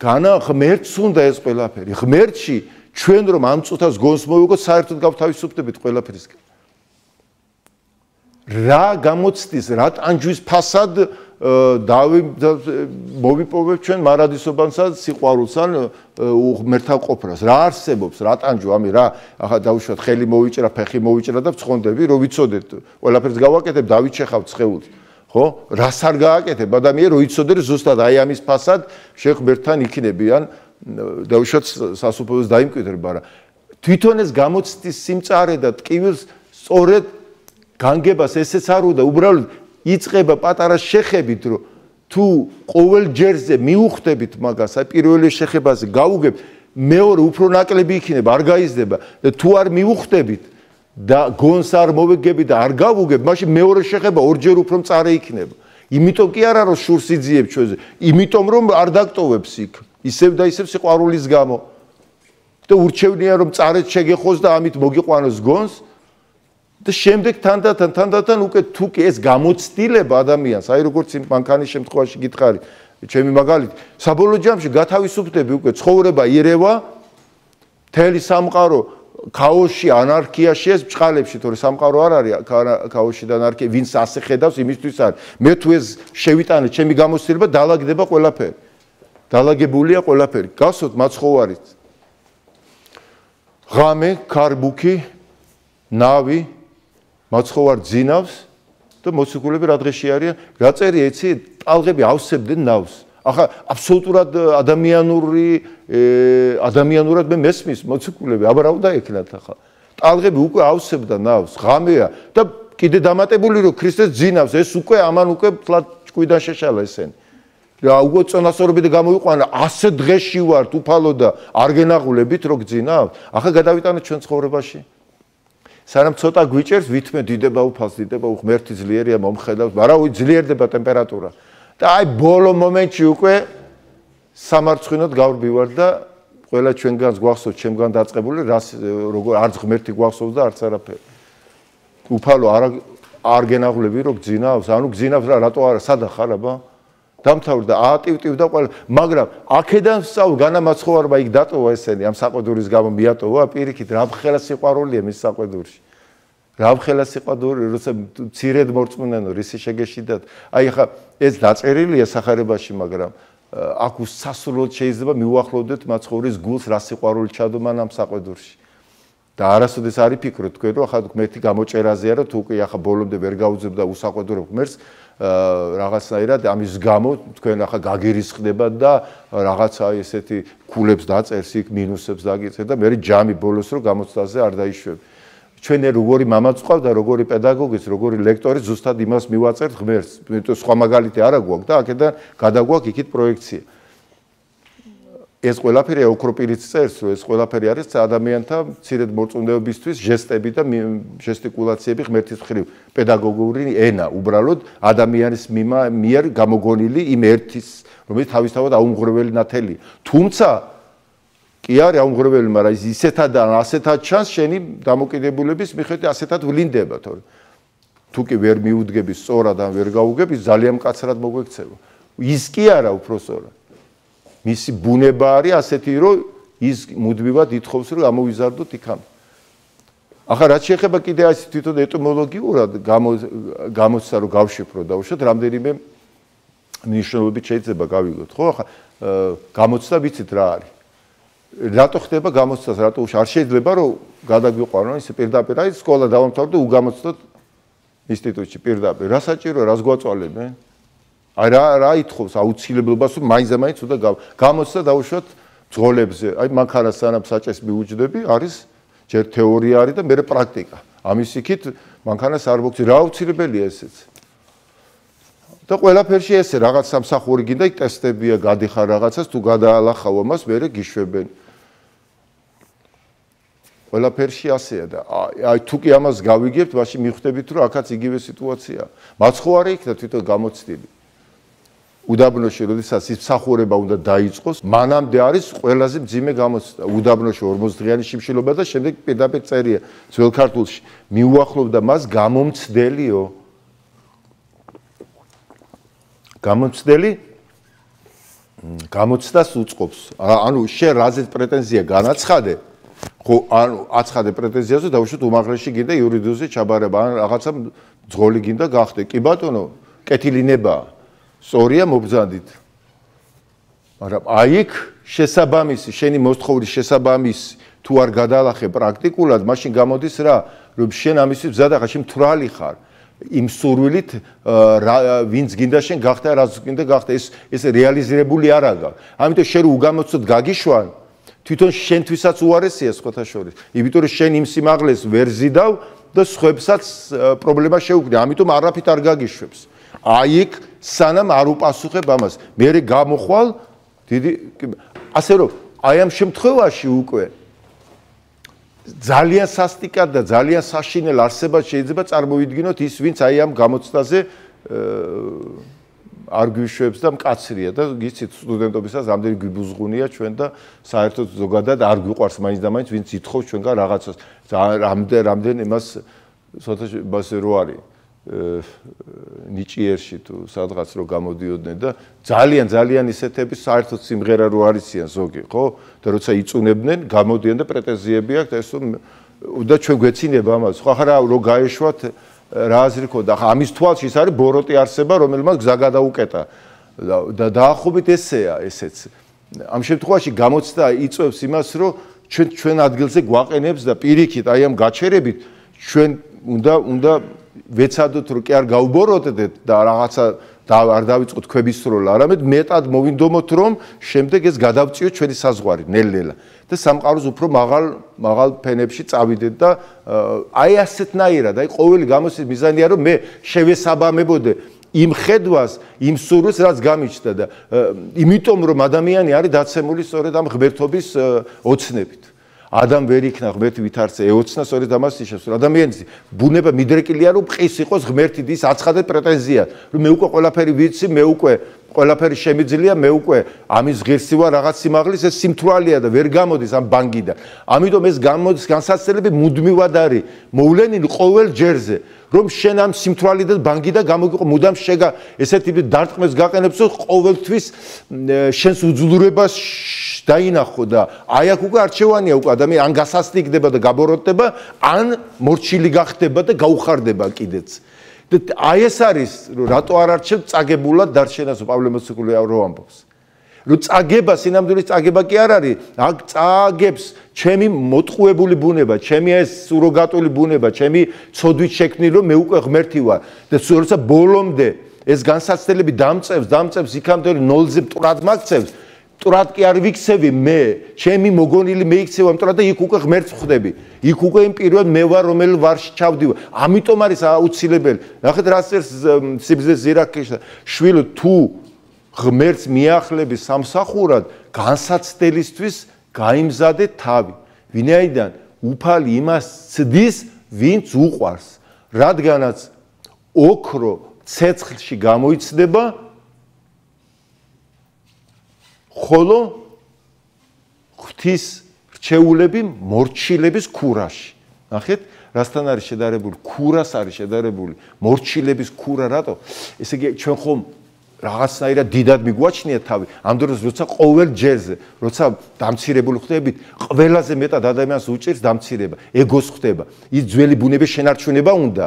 განა ღმერთს უნდა ეს ყველაფერი. ღმერთში ჩვენ რომ ამ წუთას გონს მოვიგოთ, საერთოდ გავთავისუფლდებით ყველაფერისგან. რა გამოცდის რა ტანჯვის ფასად დავი მოვიპოვებ ჩვენ მარადისობანსა სიყვარულსან უღმერთა ყოფრას რა არსებობს რა ტანჯვა? ამი რა? ახლა დავუშვათ ხელი მოვიჭრა ფეხი მოვიჭრა და ვცხონდები რომ ვიცოდეთ ყველაფერს გავაკეთებ დავიჩეხავ ცხეულს ხო? რას არ გააკეთებ? ადამიანი რომ იცოდე ზუსტად აი ამის ფასად შეხმერთან იქნებიან დავუშვათ სასופოებს დაიმკვიდრებ არა თვითონ ეს გამოცდის სიმწარე და ტკივილს სწორედ განგებას ესეც არ უნდა უბრალოდ იწება პატარა შეხებით რომ თუ ყოველ ჯერზე მიუხვდებით მაგას აი პირველი შეხებაზე გაუგებ მეორე უფრო ნაკლები იქნება არ გაიზრდება და თუ არ მიუხვდებით და გონს არ მოვეგები და არ გავუგებ მაშინ მეორე შეხება ორჯერ უფრო მწარე იქნება. იმიტომ კი არა რომ შურს იძიებ ჩვენზე იმიტომ რომ არ დაგტოვებს იქ ისევ და ისევ სიყვარულის გამო. და ურჩევნია რომ წარეთ შეგეხოს და ამით მოგიყვანოს გონს და შემდეგ თანდათან თანდათან უკვე თუ კი ეს გამოცდილება ადამიანს, აი როგორც მანქანის შემთხვევაში გითხარი, ჩემი მაგალითი, საბოლოო ჯამში გათავისუფლდები უკვე ცხოვრება იერევა, თელი სამყარო ქაოსში, ანარქიაში ეს ბჭყალებში, თორე სამყარო არ არის ქაოსში და ანარქია, ვინც ასე ხედავს, იმისთვის არის. მე თუ ეს შევიტანე ჩემი გამოცდილება, დაალაგდება ყველაფერი. დაალაგებულია ყველაფერი. გასვოთ მაცხოვარით. ღამე, კარბუქი, ნავი, მაცხოვარ ძინავს და მოციქულები რა დღეში არიან? რა წერი ეცი? ტალღები ავსებდნენ ნავს. ახლა აბსოლუტურად ადამიანური ადამიანურად მე მესმის მოციქულები აბა რა უნდა ექნათ ახლა ტალღები უკვე ავსებდა ნავს ღამეა და კიდე დამატებული რომ ქრისტეს ძინავს ეს უკვე ამან უკვე თლად ჭკვიდან შეშალა ესენი რა უკვე წონასწორობით გამოიყვანა ასე დღეში ვართ უფალო და არ გენაღულებით რომ გძინავ ახლა გადავიტანოთ ჩვენ ცხოვრებაში სანამ ცოტა გვიჭერს ვითმე დიდება უფალს დიდება უღმერთი ძლიერია მომხედავს მაგრამ ძლიერდება ტემპერატურა. და აი ბოლო მომენტში უკვე სამარცხინოდ გავრბივარ და ყველა ჩვენგანს გვახსოვს ჩემგან დაწყებული რას როგორ არც ღმერთი გვახსოვს და არც არაფერი. უფალო არ არ გენაღლები რომ გძინავს. ანუ გძინავს რა რატო არა? სადა ხარ აბა დამთავრდა აატივტივდა ყველა მაგრამ აქედან სწავ განამაცხოვარება იქ დატოვა ესენი ამ საყვედურის გამო მიატოვა პირიქით რა მხელა სიყვარულია მის საყვედურში რა მხელა სიყვარული როცა ცირედ მორწმუნენო რისი შეგეშიდათ? აი ხა ეს დაწერილია სახარებაში მაგრამ აქ უსასრულოდ შეიძლება მიუახლოვდეთ მაცხოვრის გულს რა სიყვარული ჩადო მან ამ საყვედურში და არასოდეს არ იფიქრო თქვენ რომ ახლა მეთი გამოჭერაზეა რომ თუ კი ახლა ბოლომდე ვერ გაუძებდა უსაყვედურო ღმერთს რაღაცნაირად ამის გამო თქვენ ახლა გაგირისხდება და რაღაცა ესეთი ქულებს დაწერს იქ მინუსებს დაგიწერ და მე ჯამი ბოლოს რომ გამოცდაზე არ დაიშვებ ჩვენ როგორი მამაც ყავ და როგორი პედაგოგიც, როგორი ლექტორი ზუსტად იმას მივაწერთ ღმერთს. იმიტომ სხვა მაგალითი არა გვაქვს და აქედან გადაგვაქვს იქით პროექცია. ეს ყველაფერი ოქროპირიც წერს, ეს ყველაფერი არის ადამიანთა ცირედ მორწმუნეობისთვის ჟესტები და ჟესტიკულაციები ღმერთის მხრივ. პედაგოგური ენა, უბრალოდ ადამიანის მიერ გამოგონილი იმ ერთის, რომელიც თავისთავად აუმღრებელი ნათელი. თუმცა კი არის აუმღრებელი, მაგრამ ის ისეთად და ასეთად ჩანს შენი დამოკიდებულების მიხედვით ასეთად ვლინდება, თორე თუ კი ვერ მიუდგები სწორად ან ვერ გაუგები, ძალიან მკაცრად მოგვექცევა. ის კი არა სწორად. მისი ბუნება არის ასეთი, რომ ის მუდმივად ითხოვს, რომ ამოვიზარდოთ იქამ. ახლა რაც შეეხება კიდე ასე თვითონ ეტიმოლოგიურად გამოცდა რომ გავშიფრო და უშოთ რამდენიმე მნიშვნელობით შეიძლება გავიგოთ, ხო? ახლა გამოცდა ვიცით რა არის? რატო ხდება გამოცდას, რატო არ შეიძლება რომ გადაგვიყვანო ის პირდაპირ აი სკოლა დავამთავრე და უგამოცდოთ ინსტიტუტში პირდაპირ. რა საჭირო, რას გვაწვალებენ? აი რა რა ითხოვს აუცილებლობას რომ მაინც-მაინც უნდა გამოცდა დაუშვათ ძღოლებზე. აი მანქანას სანამ საჭეს მიუჯდები, არის ჯერ თეორია არის და მეორე პრაქტიკა. ამის იქით მანქანას არ მოგცი რა აუცილებელია ესეც. და ყველაფერში ესე რაღაც სამსახური გინდა ტესტებია, გადიხარ რაღაცას თუ გადაალახავ ამას, მეორე გიშვებენ. ყველაფერში ასეა და აი თუ კი ამას გავიგებთ, მაშინ მიხვდებით, რომ აქაც იგივე სიტუაციაა. მაცხოვარი იქნა თვითონ გამოცდილი. უდაბნოში, როდესაც ის მსახურება უნდა დაიწყოს, მანამდე არის ყველაზე მძიმე გამოცდა. უდაბნოში 40 დღიანი შიმშილობა და შემდეგ პირდაპირ წერია ძველ ქართულში. მიუახლოვდა მას გამომცდელიო. გამომცდელი გამოცდას უწყობს. ანუ შენ რაზეც პრეტენზია განაცხადე, ხო ანუ აცხადე პრეტენზიაზე დაუშვით უმაღლესი გინდა იურიდიუზე ჩაბარება ან რაღაცა ძღოლი გინდა გახდე კი ბატონო კეთილინება სწორია მობზანდით მაგრამ აი იქ შესაბამისი შენი მოსთხოვრის შესაბამისი თუ არ გადაალახე პრაქტიკულად მაშინ გამოდის რა რომ შენ ამისთვის მზადახარ შენ თრალი ხარ იმ სურვილით ვინც გინდა შენ გახდა რაც გინდა გახდა ეს ეს რეალიზირებული არ არის ამიტომ შენ უგამოცოდ გაგიშვან თვითონ შენთვისაც უარესია სხვათა შორის. იმიტომ რომ შენ იმ სიმაღლეს ვერ ზიდავ და სხვებსაც პრობლემა შეუქმნი. ამიტომ არაფით არ გაგიშვებს. აი იქ სანამ არ უპასუხებ ამას. მე რე გამოხვალ დიდი ასე რომ აი ამ შემთხვევაში უკვე ძალიან სასტიკად და ძალიან საშინელ არსებას შეიძლება წარმოვიდგინოთ ის ვინც აი ამ გამოცდაზე არ გვიშვებს და მკაცრია და გიცით სტუდენტობისას რამდენი გვიბუზღუნია ჩვენ და საერთოდ ზოგადად არ გვიყვარს მაინც და მაინც ვინც ითხოვს ჩვენგან რაღაცას რამდენ რამდენ იმას ცოტა ბასე რო არის ნიჭიერში თუ სადღაც რო გამოდიოდნენ და ძალიან ძალიან ისეთები საერთოდ სიმღერა რო არიციან ზოგი, ხო? და როცა იწუნებდნენ, გამოდიან და პრეტენზიები აქვს ეს და ჩვენ გვეცინება ამას. ხო ახლა რო გაეშვათ რა აზრი ხო და ამის თვალში ის არის ბოროტი არსება, რომელმაც გზა გადაუკეტა. და დაახობით ესეა ესეც. ამ შემთხვევაში გამოცდა იწევს იმას, რომ ჩვენ ჩვენ ადგილზე გვაყენებს და პირიქით აი ამ გაჩერებით ჩვენ უნდა უნდა ვეცადოთ რომ კი არ გაუბოროტდეთ და რაღაცა და არ დავიწყოთ ქვების სროლა, არამედ მეტად მოვინდომოთ რომ შემდეგ ეს გადავწიოთ ჩვენი საზღვარი ნელ-ნელა და სამყაროს უფრო მაღალ მაღალ ფენებში წავიდეთ და აი ასეთნაირად, აი ყოველი გამოსის მიზანია რომ მე შევესაბამებოდე იმ ხედვას, იმ სურვილს, რაც გამიჩნდა და იმიტომ რომ ადამიანი არის დაცემული სწორედ ამ ღმერთობის ოცნებით. ადამ ვერ იქნა ღმერთი ვითარცე ეოცნა სწორედ ამას ნიშნავს რომ ადამიანის ბუნება მიდრეკილია რომ ყის იყოს ღმერთი ის აცხადეთ პრეტენზია რომ მე უკვე ყველაფერი ვიცი მე უკვე ყველაფერი შემიძლია მე უკვე ამის ღირსი ვარ რაღაც სიმაღლის ეს სიმთვრალეა და ვერ გამოდის ამ ბანგიდან. ამიტომ ეს გამოდის განსაცდელები მუდმივად არის მოვლენილი ყოველ ჯერზე რომ შენ ამ სიმთვრალიდან ბანგიდან გამოგიყო მუდამ შეგა ესეთი დარტყმებს გაყენებს რომ ყოველთვის შენს უძლურებას დაინახო და აი აქ უკვე არჩევანია უკვე ადამიანი ან გასასტიკდება და გაბოროტდება ან მორჩილი გახდება და გაუხარდება კიდეც. და აი ეს არის რომ რატო არ არჩევ წაგებულად დარჩენას პავლე მოციქული რო ამბობს? რომ წაგება სინამდვილის წაგება კი არ არის. აქ წაგებს ჩემი მოტყუებული ბუნება ჩემი ეს სუროგატული ბუნება ჩემი ცოდვით შექმნილი რომ მე უკვე ღმერთი ვარ. და როცა ბოლომდე ეს განსაცდელები დამწევს დამწევს იქამდე ნოლზე მტრად მაქცევს მტრად კი არ ვიქცევი მე. ჩემი მოგონილი მეიქცევა მტრად და იქ უკვე ღმერთს ხვდები. იქ უკვე იმ პირველ მე ვარ რომელ ვარში ჩავდივარ ამიტომ არის აუცილებელი. ნახეთ რა წერს სიბზეს ზირაკის შვილო თუ ღმერთს მიახლები სამსახურად განსაცდელისთვის გაიმზადე თავი. ვინაიდან? უფალი იმას ცდის ვინც უყვარს. რადგანაც ოქრო ცეცხლში გამოიცდება ხოლო ღვთის რჩეულები მორჩილების ქურაში. ნახეთ, რასთან არის შედარებული? ქურას არის შედარებული. მორჩილების ქურა რატო? ესე იგი ჩვენ ხომ რაღაცნაირად დიდად მიგვაჩნია თავი. ამ დროს როცა ყოველ ჯერზე, როცა დამცირებული ხდებით, ყველაზე მეტად ადამიანს უჭირს დამცირება, ეგოს ხდება. ის ძველი ბუნების შენარჩუნება უნდა.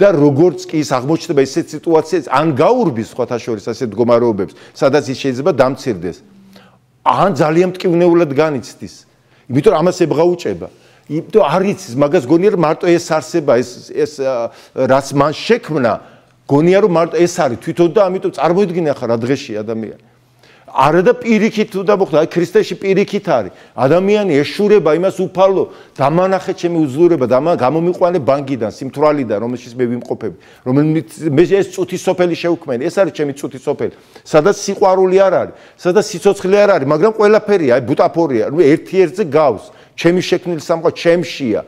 და როგორც კი ის აღმოჩნდება ესეთ სიტუაციებს, ან გაურბის სხვათა შორის ასეთ მდგომარეობებს, სადაც ის შეიძლება დამცირდეს. ან ძალიან მტკივნეულად განიცდის. იმიტომ ამას ებღაუჭება. იმიტომ არიც მაგას გონია რომ მარტო ეს არსება ეს ეს რაც მან შექმნა გონია რომ მარტო ეს არის თვითონ და ამიტომ წარმოიდგინე ახლა რა დღეში ადამიანი. არა და პირიქით თუ დაბოხდა, აი ქრისტეში პირიქით არის. ადამიანი ეშურება იმას უფალო, დამანახე ჩემი უძლურება და ამ გამომიყვანე ბანგიდან, სიმთვრალიდან, რომელშიც მე ვიმყოფები, რომელმიც მე ეს წუთი სოფელი შევქმენი, ეს არის ჩემი წუთი სოფელი. სადაც სიყვარული არ არის, სადაც სიცოცხლე არ არის, მაგრამ ყველაფერია, აი ბუტაფორია, ნუ ერთი ერთზე გავს. ჩემი შექმნილი სამყარო ჩემშია.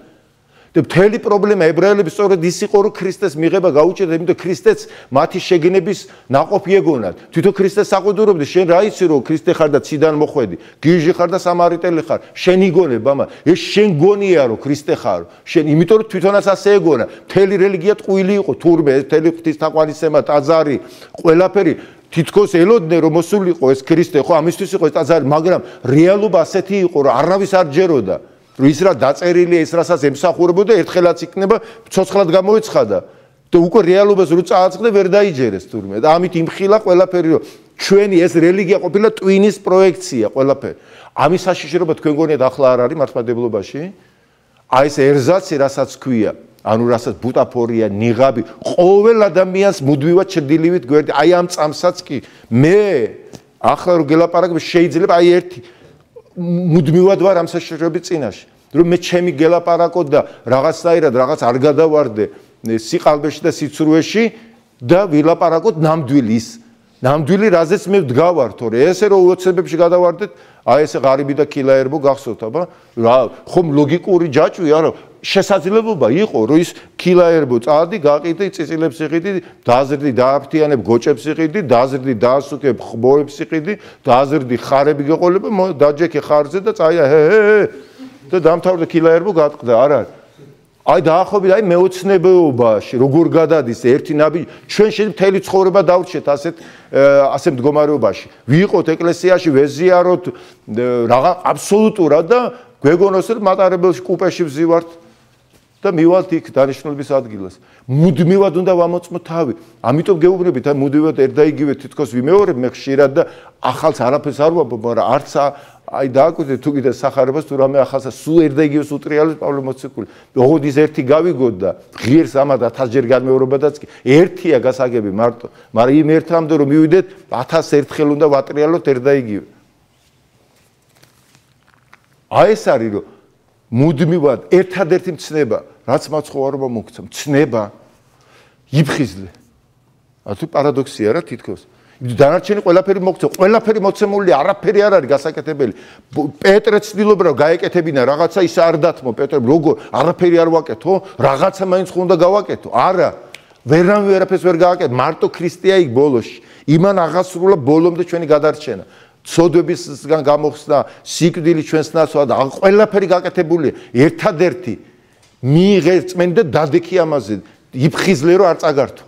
და მთელი პრობლემა ებრაელებს სწორედ ის იყო, რომ ქრისტეს მიღება გაუჭირდა, იმიტომ ქრისტეს მათი შეგნების ناყოფი ეგონათ. თვითონ ქრისტეს საყუდურობდი, შენ რა იცი რომ ქრისტე ხარ და ციდან მოხვედი, გიჟი ხარ და სამარიტელი ხარ. შენ იგონება, მაგრამ ეს შენ გონია რომ ქრისტე ხარო. შენ იმიტომ რომ თვითონაც ასე ეგონა. მთელი რელიგია ტყუილი იყო, თურმე, მთელი ღვთის თაყვანისცემა, ტაძარი, ყველაფერი თითქოს ელოდნენ რომ მოსულიყო ეს ქრისტე ხო ამისთვის იყო ეს ტაძარი, მაგრამ რეალობა ასეთი იყო რომ არავის არ ჯეროდა. ის რა დაწერილი ეს რასაც ემსახურებოდა ერთხელაც იქნება ცოცხლად გამოეცხადა. და უკვე რეალობას რო წააწყდა ვერ დაიჯერეს თურმე. და ამით იმხილა ყველაფერი რომ ჩვენი ეს რელიგია ყოფილა ტვინის პროექცია ყველაფერი ამის საშიშრობა თქვენ გონიათ ახლა არ არის მართლმადებლობაში აი ეს ერზაცი რასაც ქვია ანუ რასაც ბუტაფორია ნიღაბი ყოველ ადამიანს მუდმივად ჩრდილივით გვერდი. აი ამ წამსაც კი მე ახლა რო გელაპარაკებ შეიძლება აი ერთი მუდმივად ვარ ამ საშიშროების წინაშე. რომ მე ჩემი გელაპარაკო და რაღაცნაირად რაღაც არ გადავარდე სიყალბეში და სიცრუეში და ვილაპარაკოთ ნამდვილის. ნამდვილი რაზეც მე ვდგავარ თორე ესე რომ უოცებებში გადავარდეთ აი ესე ღარიბი და კილაერბო გახსოვთ აბა? რა ხომ ლოგიკური ჯაჭვია რა შესაძლებლობა იყო რომ ის კილაერბო წადი გაყიდე წიწილებს იყიდი დაზრდი დააფთიანებ გოჭებს იყიდი დაზრდი დაასუქებ ხბოებს იყიდი დაზრდი ხარები გეყოლება დაჯექე ხარზე და წაია ჰე ჰე და დამთავრდა კილაერბო გატყდა არა. აი დაახობით აი მეოცნებობაში როგორ გადადის ერთი ნაბი ჩვენ შეიძლება მთელი ცხოვრება დავრჩეთ ასეთ ასე მდგომარეობაში. ვიყოთ ეკლესიაში ვეზიაროთ რაღა აბსოლუტურად და გვეგონოს რომ მატარებელში კუპეში ვზივართ და მივალთ იქ დანიშნულების ადგილას. მუდმივად უნდა ვამოწმოთ თავი. ამიტომ გეუბნებით, აი მუდმივად ერთა იგივე თითქოს ვიმეორებ მე ხშირად და ახალს არაფერს არ ვაბობ, მაგრამ არც აი დააკვირდეთ თუ კიდე სახარებას თუ რამე ახალსა სულ ერთა იგივეს უტრიალებს პავლე მოციქული. ოღონდის ერთი გავიგოთ და ღირს ამად 1000ჯერ განმეორებადაც კი ერთია გასაგები მარტო, მაგრამ იმ ერთამდე რომ მივიდეთ 1000 ერთხელ უნდა ვატრიალოთ ერთა იგივე. აი ეს არის რომ მუდმივად ერთადერთი მცნება რაც მაცხოვარობა მოგცა მცნება იფხიზლე. ა თუ პარადოქსია რა თითქოს. დანარჩენი ყველაფერი მოგცა ყველაფერი მოცემული არაფერი არ არის გასაკეთებელი. პეტრე ცდილობდა რომ გაეკეთებინა რაღაცა ის არ დათმო პეტრე როგორ არაფერი არ ვაკეთო? რაღაცა მაინც ხონდა გავაკეთო? არა. ვერამ ვერაფერს ვერ გააკეთე. მარტო ქრისტია იქ ბოლოში. იმან აღასრულა ბოლომდე ჩვენი გადარჩენა. ცოდვებისგან გამოხსნა სიკვდილი ჩვენს ნაცვლად ყველაფერი გაკეთებულია. ერთადერთი მიიღერწმენი და დადექი ამაზე. იფხიზლე რომ არ წაგართო.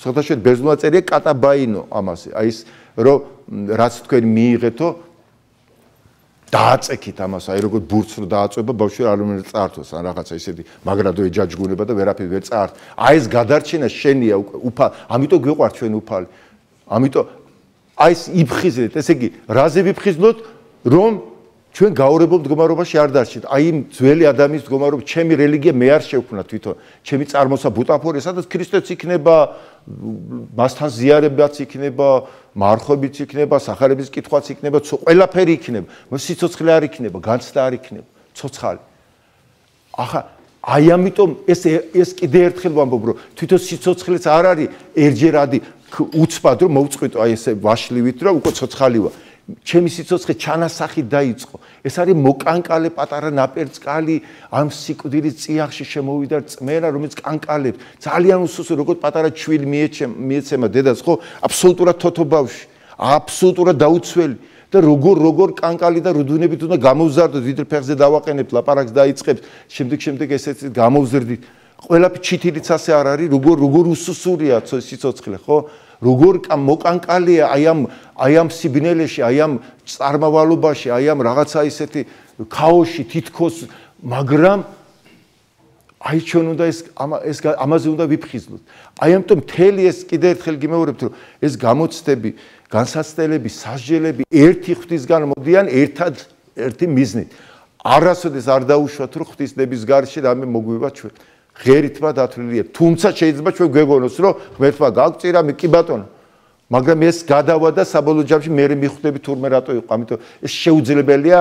საერთაშორისო ბერძნულად წერია კატაბაინო ამაზე. აი ეს რომ რაც თქვენ მიიღეთო დააწექით ამას, აი როგორ ბურთს რო დააწובה ბავშვი არ უნდა წაართოს, ან რაღაცა ისეთი მაგრადო ეჯაჯგუნება და ვერაფერი ვერ წაართ. აი ეს გადარჩენა შენია უფა, ამიტომ გვიყვართ ჩვენ უფალი. ამიტომ აი ეს იფხიზლეთ, ესე იგი, რაზე ვიფხიზლოთ, რომ ჩვენ გაურებულ მდგომარეობაში არ დარჩით. აი იმ ძველი ადამიანის მდგომარეობა, ჩემი რელიგია მე არ შევქმნა თვითონ. ჩემი წარმოსა ბუტაფორია, სადაც ქრისტეც იქნება, მასთან ზიარებაც იქნება, მარხვებიც იქნება, სახარების კითხვაც იქნება, ყველაფერი იქნება. სიცოცხლე არ იქნება, განცდა არ იქნება, ცოცხალი. ახლა აი ამიტომ ეს ეს კიდე ერთხელ ვამბობ, რომ თვითონ სიცოცხლეც არ არის ერჯერადი უცბად რომ მოვწყვიტო აი ესე ვაშლივით, რომ უკვე ცოცხალი ვარ. ჩემი სიცოცხლე ჩანასახი დაიწყო. ეს არის მოკანკალე პატარა ნაპერწკალი ამ სიკვდილის წიაღში შემოვიდა წმერა, რომელიც კანკალებს. ძალიან უსუსო როგორც პატარა ჩვილი მიეცემა დედას, ხო? აბსოლუტურად თოთო ბავში. აბსოლუტურად დაუცველი. და როგორ როგორ კანკალი და რუდუნებით უნდა გამოვზარდოთ, ვიდრე ფეხზე დავაყენებთ, ლაპარაკს დაიწყებთ, შემდეგ შემდეგ ესეც გამოვზრდით. ყველაფერი ჩითილიც ასე არ არის, როგორ როგორ უსუსურია სიცოცხლე, ხო? როგორ მოკანკალია აი ამ აი ამ სიბნელეში, აი ამ წარმავალობაში, აი ამ რაღაცა ისეთი ქაოსში თითქოს, მაგრამ აი ჩვენ უნდა ეს ეს ამაზე უნდა ვიფხიზლოთ. აი ამიტომ მთელი ეს კიდე ერთხელ გიმეორებთ, რომ ეს გამოცდები, განსაცდელები, სასჯელები ერთი ღვთისგან მოდიან ერთად ერთი მიზნით. არასოდეს არ დაუშვათ, რომ ღვთისნების გარშე რამე მოგვივა ჩვენ. ღერითმა დათვლილია. თუმცა შეიძლება ჩვენ გვეგონოს, რომ ღმერთმა გაგწირა კი ბატონო. მაგრამ ეს გადავა და საბოლოო ჯამში მე მიხვდები თურმე რატო იყო. ამიტომ ეს შეუძლებელია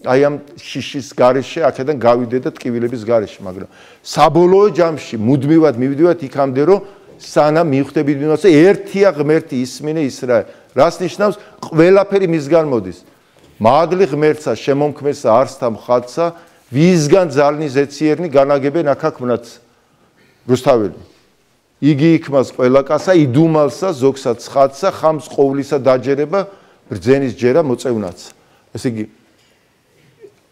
აი ამ შიშის გარეშე აქედან გავიდე და ტკივილების გარეშე, მაგრამ საბოლოო ჯამში მუდმივად მივიდივართ იქამდე, რომ სანამ მიხვდები დინოს ერთია ღმერთი ისმინე ისრაელ. რას ნიშნავს? ყველაფერი მისგან მოდის. მადლი ღმერთსა, შემომქმნესა, არსთა მხატსა ვისგან ძალნი ზეციერნი განაგებენ აქაკმნაც რუსთაველი იგი იქმას ყველა კასა იდუმალსა ზოგსა ცხადსა ხამს ყოვლისა დაჯერება ბრძენის ჯერა მოწევნაც. ესე იგი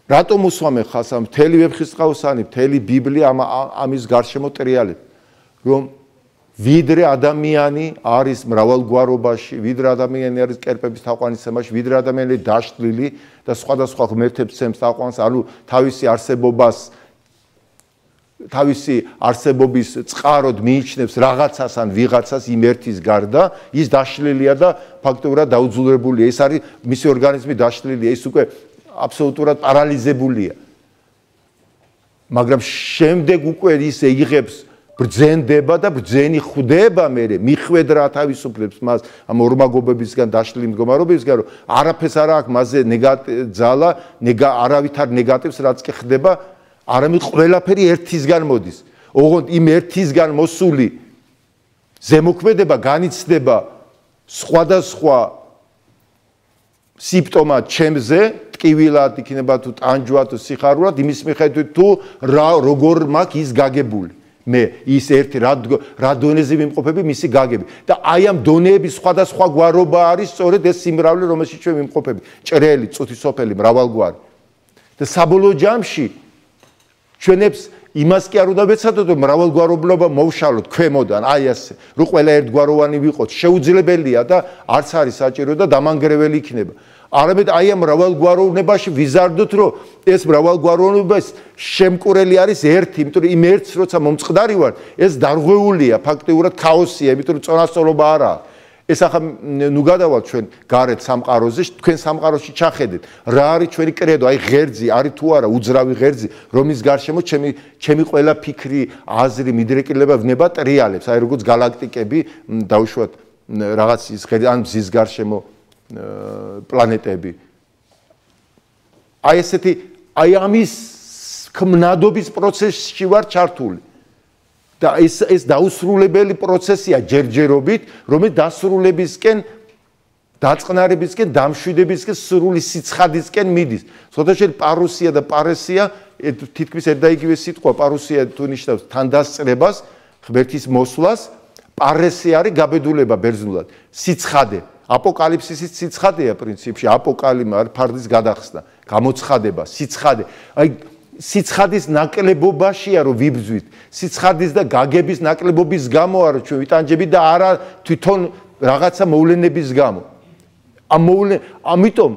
რატომ უსვამე ხალხს ამ მთელი ვებხისტყაოსანი მთელი ბიბლია ამის გარშემო ტრიალებ რომ ვიდრე ადამიანი არის მრავალგვარობაში, ვიდრე ადამიანი არის კერპების თაყვანისმაში, ვიდრე ადამიანი დაშლილი და სხვადასხვა ღმერთებს ცემს თაყვანს, ანუ თავისი არსებობას თავისი არსებობის წყაროდ მიიჩნევს რაღაცას ან ვიღაცას იმ ერთის გარდა, ის დაშლილია და ფაქტობრივად დაუძულებულია. ეს არის მისი ორგანიზმი დაშლილია, ის უკვე აბსოლუტურად პარალიზებულია. მაგრამ შემდეგ უკვე ის იღებს ბრძენდება და ბრძენი ხვდება მე მიხვედრა თავისუფლებს მას ამ ორმაგობებისგან დაშლილი მდგომარეობისგან რომ არაფერს არ აქვს მასზე ნეგატივა ნეგა არავითარ ნეგატივს რაც კი ხდება არამედ ყველაფერი ერთისგან მოდის. ოღონდ იმ ერთისგან მოსული ზემოქმედება განიცდება სხვადასხვა სიმპტომა ჩემზე ტკივილად იქნება თუ ტანჯვა თუ სიხარულად იმის მიხედვით თუ რა როგორ მაქვს ის გაგებული მე ის ერთი რა დონეზე ვიმყოფები მისი გაგები. და აი ამ დონეების სხვადასხვა გვარობა არის სწორედ ეს სიმრავლე რომელშიც ჩვენ ვიმყოფები. ჭრელი წუთისოფელი მრავალგვარი. და საბოლოო ჯამში ჩვენებს იმას კი არ უნდა ვეცადოთ, რომ მრავალგვარობა მოვშალოთ ქვემოდან, აი ასე, რომ ყველა ერთგვაროვანი ვიყოთ, შეუძლებელია და არც არის საჭირო და დამანგრეველი იქნება. არამედ აი ამ მრავალგვაროვნებაში ვიზარდოთ, რომ ეს მრავალგვაროვნება შემკურელი არის ერთი, იმიტომ რომ იმ ერთს როცა მომწყდარი ვარ, ეს დარღვეულია, ფაქტიურად ქაოსია, იმიტომ რომ წონასწორობა არაა. ეს ახლა ნუ გადავალ ჩვენ გარეთ სამყაროზე, თქვენ სამყაროში ჩახედეთ, რა არის ჩვენი კრედო, აი ღერძი, არის თუ არა უძრავი ღერძი, რომის გარშემო ჩემი ჩემი ყველა ფიქრი, აზრი, მიდრეკილება ვნება ტრიალებს, აი როგორც galaktikები, დაუშვათ რაღაც ის ღერძი, ან მზის გარშემო პლანეტები. აი ესეთი აი ამის ქმნადობის პროცესში ვარ ჩართული. და ეს ეს დაუსრულებელი პროცესია ჯერჯერობით, რომელიც დასრულებისკენ დაწყნარებისკენ, დამშვიდებისკენ, სრული სიცხადისკენ მიდის. სოთაშელი პარუსია და პარესია თითქმის ერთ და იგივე სიტყვა პარუსია თუ ნიშნავს თანდასწრებას, ღმერთის მოსვლას, პარესი არის გაბედულება ბერძნულად, სიცხადე. აპოკალიფსისის სიცხადეა პრინციპში, აპოკალიმა არის ფარდის გადახსნა, გამოცხადება, სიცხადე. აი სიცხადის ნაკლებობაშია რომ ვიბძვით სიცხადის და გაგების ნაკლებობის გამო არა ჩვენ ვიტანჯები და არა თვითონ რაღაცა მოვლენების გამო. ამ მოვლე ამიტომ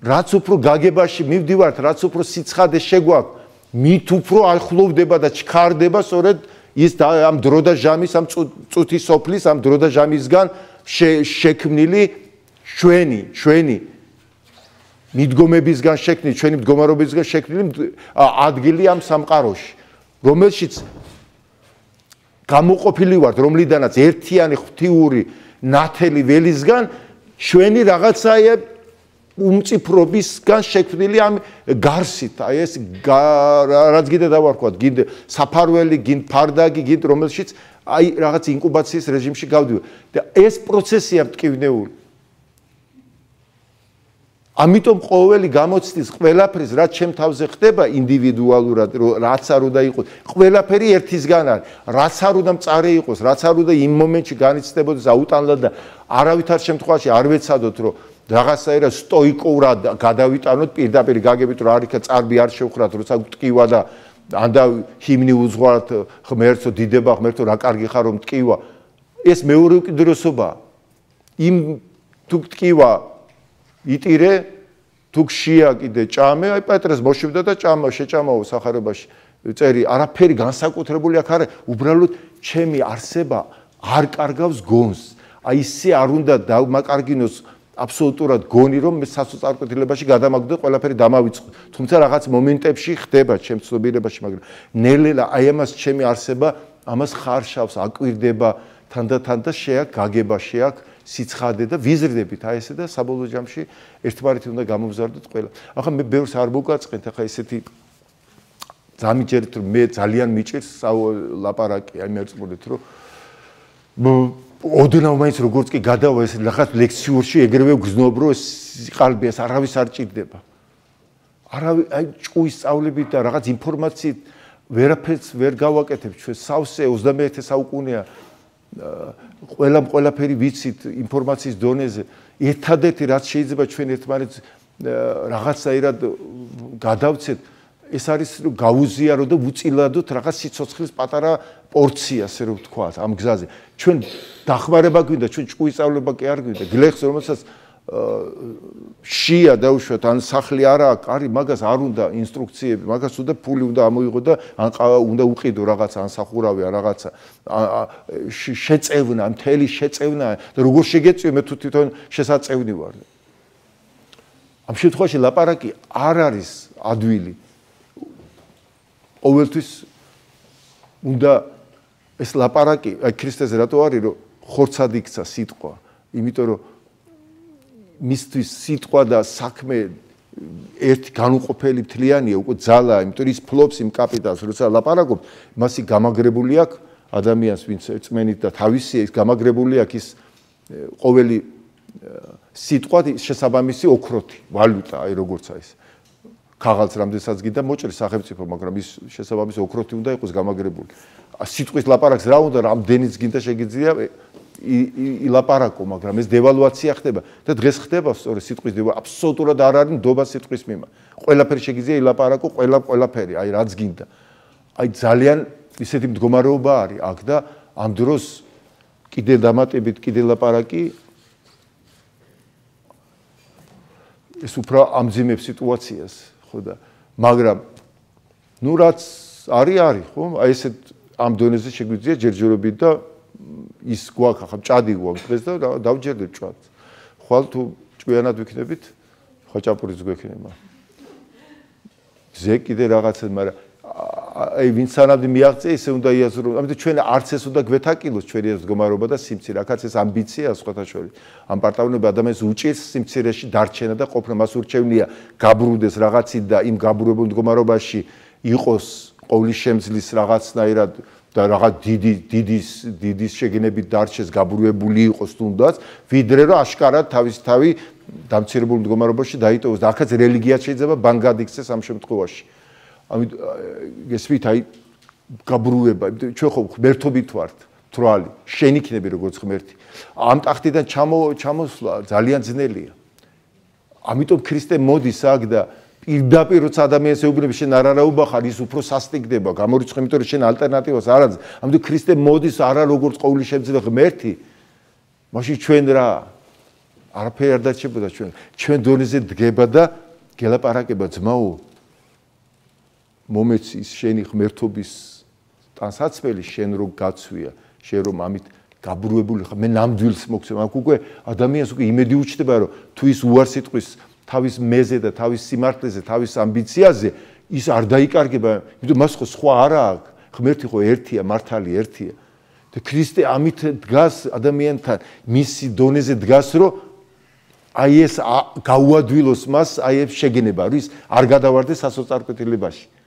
რაც უფრო გაგებაში მივდივართ რაც უფრო სიცხადე შეგვაქვს მით უფრო ახლოვდება და ჩქარდება სწორედ ის ამ დრო და ჟამის ამ წუთის სოფლის ამ დრო და ჟამისგან შექმნილი ჩვენი ჩვენი მიდგომებისგან შექმნილი, ჩვენი მდგომარეობისგან შექმნილი ადგილი ამ სამყაროში, რომელშიც გამოყოფილი ვართ, რომლიდანაც ერთიანი ღვთიური ნათელი ველისგან ჩვენი რაღაცაა უმწიფრობისგან შექმნილი ამ გარსით, აი ეს რაც გინდა დავარქვათ, გინდა საფარველი, გინდა ფარდაგი, გინდა რომელშიც აი რაღაც ინკუბაციის რეჟიმში გავდივარ. და ეს პროცესია მტკივნეული ამიტომ ყოველი გამოცდის ყველაფრის რაც ჩემ თავზე ხდება ინდივიდუალურად რაც არ უნდა იყოს ყველაფერი ერთისგან არის. რაც არ უნდა მწარე იყოს რაც არ უნდა იმ მომენტში განიცდებოდეს აუტანლად და არავითარ შემთხვევაში არ ვეცადოთ რომ რაღაცაირად სტოიკურად გადავიტანოთ პირდაპირ გაგებით რომ არ იქა წარბი არ შევხრათ როცა ტკივა და ან და ჰიმნი უძღვართ ღმერთო დიდება ღმერთო რა კარგი ხარ რომ ტკივა. ეს მეორე უკიდურესობა. იმ თუ ტკივა იტირე თუ ხშია კიდე ჭამე აი პეტრეს მოშივდა და ჭამა შეჭამაო сахарებაში წერი არაფერი განსაკუთრებული აქ არის. უბრალოდ ჩემი არსება არ კარგავს გონს. აი ისე არ უნდა დამაკარგინოს აბსოლუტურად გონი რომ მე სასწორკვეთილებაში გადამაგდო ყველაფერი დამავიწყო თუმცა რაღაც მომენტებში ხდება ჩემ ცნობიერებაში მაგრამ ნელ-ნელა აი ამას ჩემი არსება ამას ხარშავს აკვირდება თანდათან და შეაქ გაგება შეაქ სიცხადე და ვიზრდებით აი ესე და საბოლოო ჯამში ერთმანეთი უნდა გამოვზარდოთ ყველა. ახლა მე ბევრს არ მოგაწყენთ ახლა ესეთი ზამიჯერით რომ მე ძალიან მიჭირს ლაპარაკი აი მე წმოდეთ რომ ოდნავ მაინც როგორც კი გადავა ეს რაღაც ლექციურში ეგრევე გზნობ რომ ყალბიას არავის არ ჭირდება. არავი აი ჭუის სწავლებით და რაღაც ინფორმაციით ვერაფერს ვერ გავაკეთებ ჩვენ სავსე 21 საუკუნეა ყველა ყველაფერი ვიცით ინფორმაციის დონეზე ერთადერთი რაც შეიძლება ჩვენ ერთმანეთს რაღაცაირად გადავცეთ ეს არის რომ გაუზიარო და უწილადოთ რაღაც სიცოცხლის პატარა პორცია ასე რომ ვთქვა ამ გზაზე. ჩვენ დახმარება გვინდა ჩვენ ჭკუის სწავლება კი არ გვინდა. გლეხს რომელსაც შია დაუშვათ ან სახლი არა კარი მაგას არ უნდა ინსტრუქციები მაგას უნდა ფული უნდა ამოიღო და ან უნდა უყიდო რაღაცა ან სახურავი ან რაღაცა. შეწევნა მთელი შეწევნა და როგორ შეგეწიო მე თუ თვითონ შესაწევნი ვარ. ამ შემთხვევაში ლაპარაკი არ არის ადვილი ყოველთვის უნდა ეს ლაპარაკი აი ქრისტეზე რატო არის რომ ხორცად იქცა სიტყვა? იმიტომ რომ მისთვის სიტყვა და საქმე ერთ განუყოფელი მთლიანია უკვე ძალა, იმიტომ ის ფლობს იმ კაპიტალს, როცა ლაპარაკობ, მასი გამაგრებული აქვს ადამიანს, ვინც წმენით და თავისი ის გამაგრებული აქვს ის ყოველი სიტყვა შესაბამისი ოქროთი, ვალუტა, აი როგორც აი ქაღალდს რამდენსაც გინდა მოჭრი სახელმწიფო, მაგრამ ის შესაბამისი ოქროთი უნდა იყოს გამაგრებული. სიტყვის ლაპარაკს რა უნდა რამდენიც გინდა შეგიძლია ილაპარაკო, მაგრამ ეს დევალვაცია ხდება და დღეს ხდება სწორედ სიტყვის დევა აბსოლუტურად არ არის ნდობა სიტყვის მიმართ. ყველაფერი შეგიძლია ილაპარაკო, ყველა ყველაფერი, აი რაც გინდა. აი ძალიან ისეთი მდგომარეობა არის აქ და ამ დროს კიდე დამატებით კიდე ლაპარაკი ეს უფრო ამძიმებს სიტუაციას ხო და მაგრამ ნუ რაც არის არის ხო? აი ესეთ ამ დონეზე შეგვიძლია ჯერჯერობით და ის გვაქვს ახლა ჭადი გვაქვს დღეს და დავჯერდეთ ჭადს ხვალ თუ ჭკვიანად ვიქნებით ხოჭაპურიც გვექნება. ზე კიდე რაღაცა მაგრამ აი ვინც სანამ მიაღწია ისე უნდა იაზრო. ამიტომ ჩვენ არც ეს უნდა გვეთაკილოს ჩვენი ეს მდგომარეობა და სიმცირე. აქაც ეს ამბიცია სხვათა შორის. ამ პარტაუნება ადამიანს უჭირს სიმცირეში დარჩენა და ყოფნა. მას ურჩევნია გაბრუნდეს რაღაცით და იმ გაბრუნებულ მდგომარეობაში იყოს ყოვლის შემძლის რაღაცნაირად და რაღაც დიდი დიდის დიდის შეგენებით დარჩეს გაბრუებული იყოს თუნდაც ვიდრე რომ აშკარად თავის თავი დამცირებულ მდგომარეობაში დაიტოვოს და ახაც რელიგია შეიძლება ბანგად იქცეს ამ შემთხვევაში ამით გესმით აი გაბრუება. ჩვენ ხო ღმერთობით ვართ თვალი შენ იქნები როგორც ღმერთი ამ ტახტიდან ჩამო ჩამოსვლა ძალიან ძნელია. ამიტომ ქრისტე მოდის აქ და პირდაპირ როცა ადამიანს ეუბნები შენ არარაობა ხარ ის უფრო სასტიკდება გამორიცხო იმიტომ რომ შენ ალტერნატივას არ აქვს ამიტომ ქრისტე მოდის არა როგორც ყოველი შემძლე ღმერთი მაშინ ჩვენ რა? არაფერი არ დარჩებოდა ჩვენ. ჩვენ დონეზე დგება და გელაპარაკება ძმაო მომეცის შენი ღმერთობის ტანსაცმელი შენ რო გაცვია შენ რომ ამით გაბრუებული ხარ. მე ნამდვილს მოგცემ. აქ უკვე ადამიანს უკვე იმედი უჩნდება რომ თუ ის უარ სიტყვის თავის მეზე და თავის სიმართლეზე თავის ამბიციაზე ის არ დაიკარგება. იმიტომ მას ხო სხვა არა აქვს. ღმერთი ხო ერთია მართალი ერთია. და ქრისტე ამით დგას ადამიანთან მისი დონეზე დგას რომ აი ეს გაუადვილოს მას აი ეს შეგენება რომ ის არ გადავარდეს სასოწარკვეთილებაში. რომ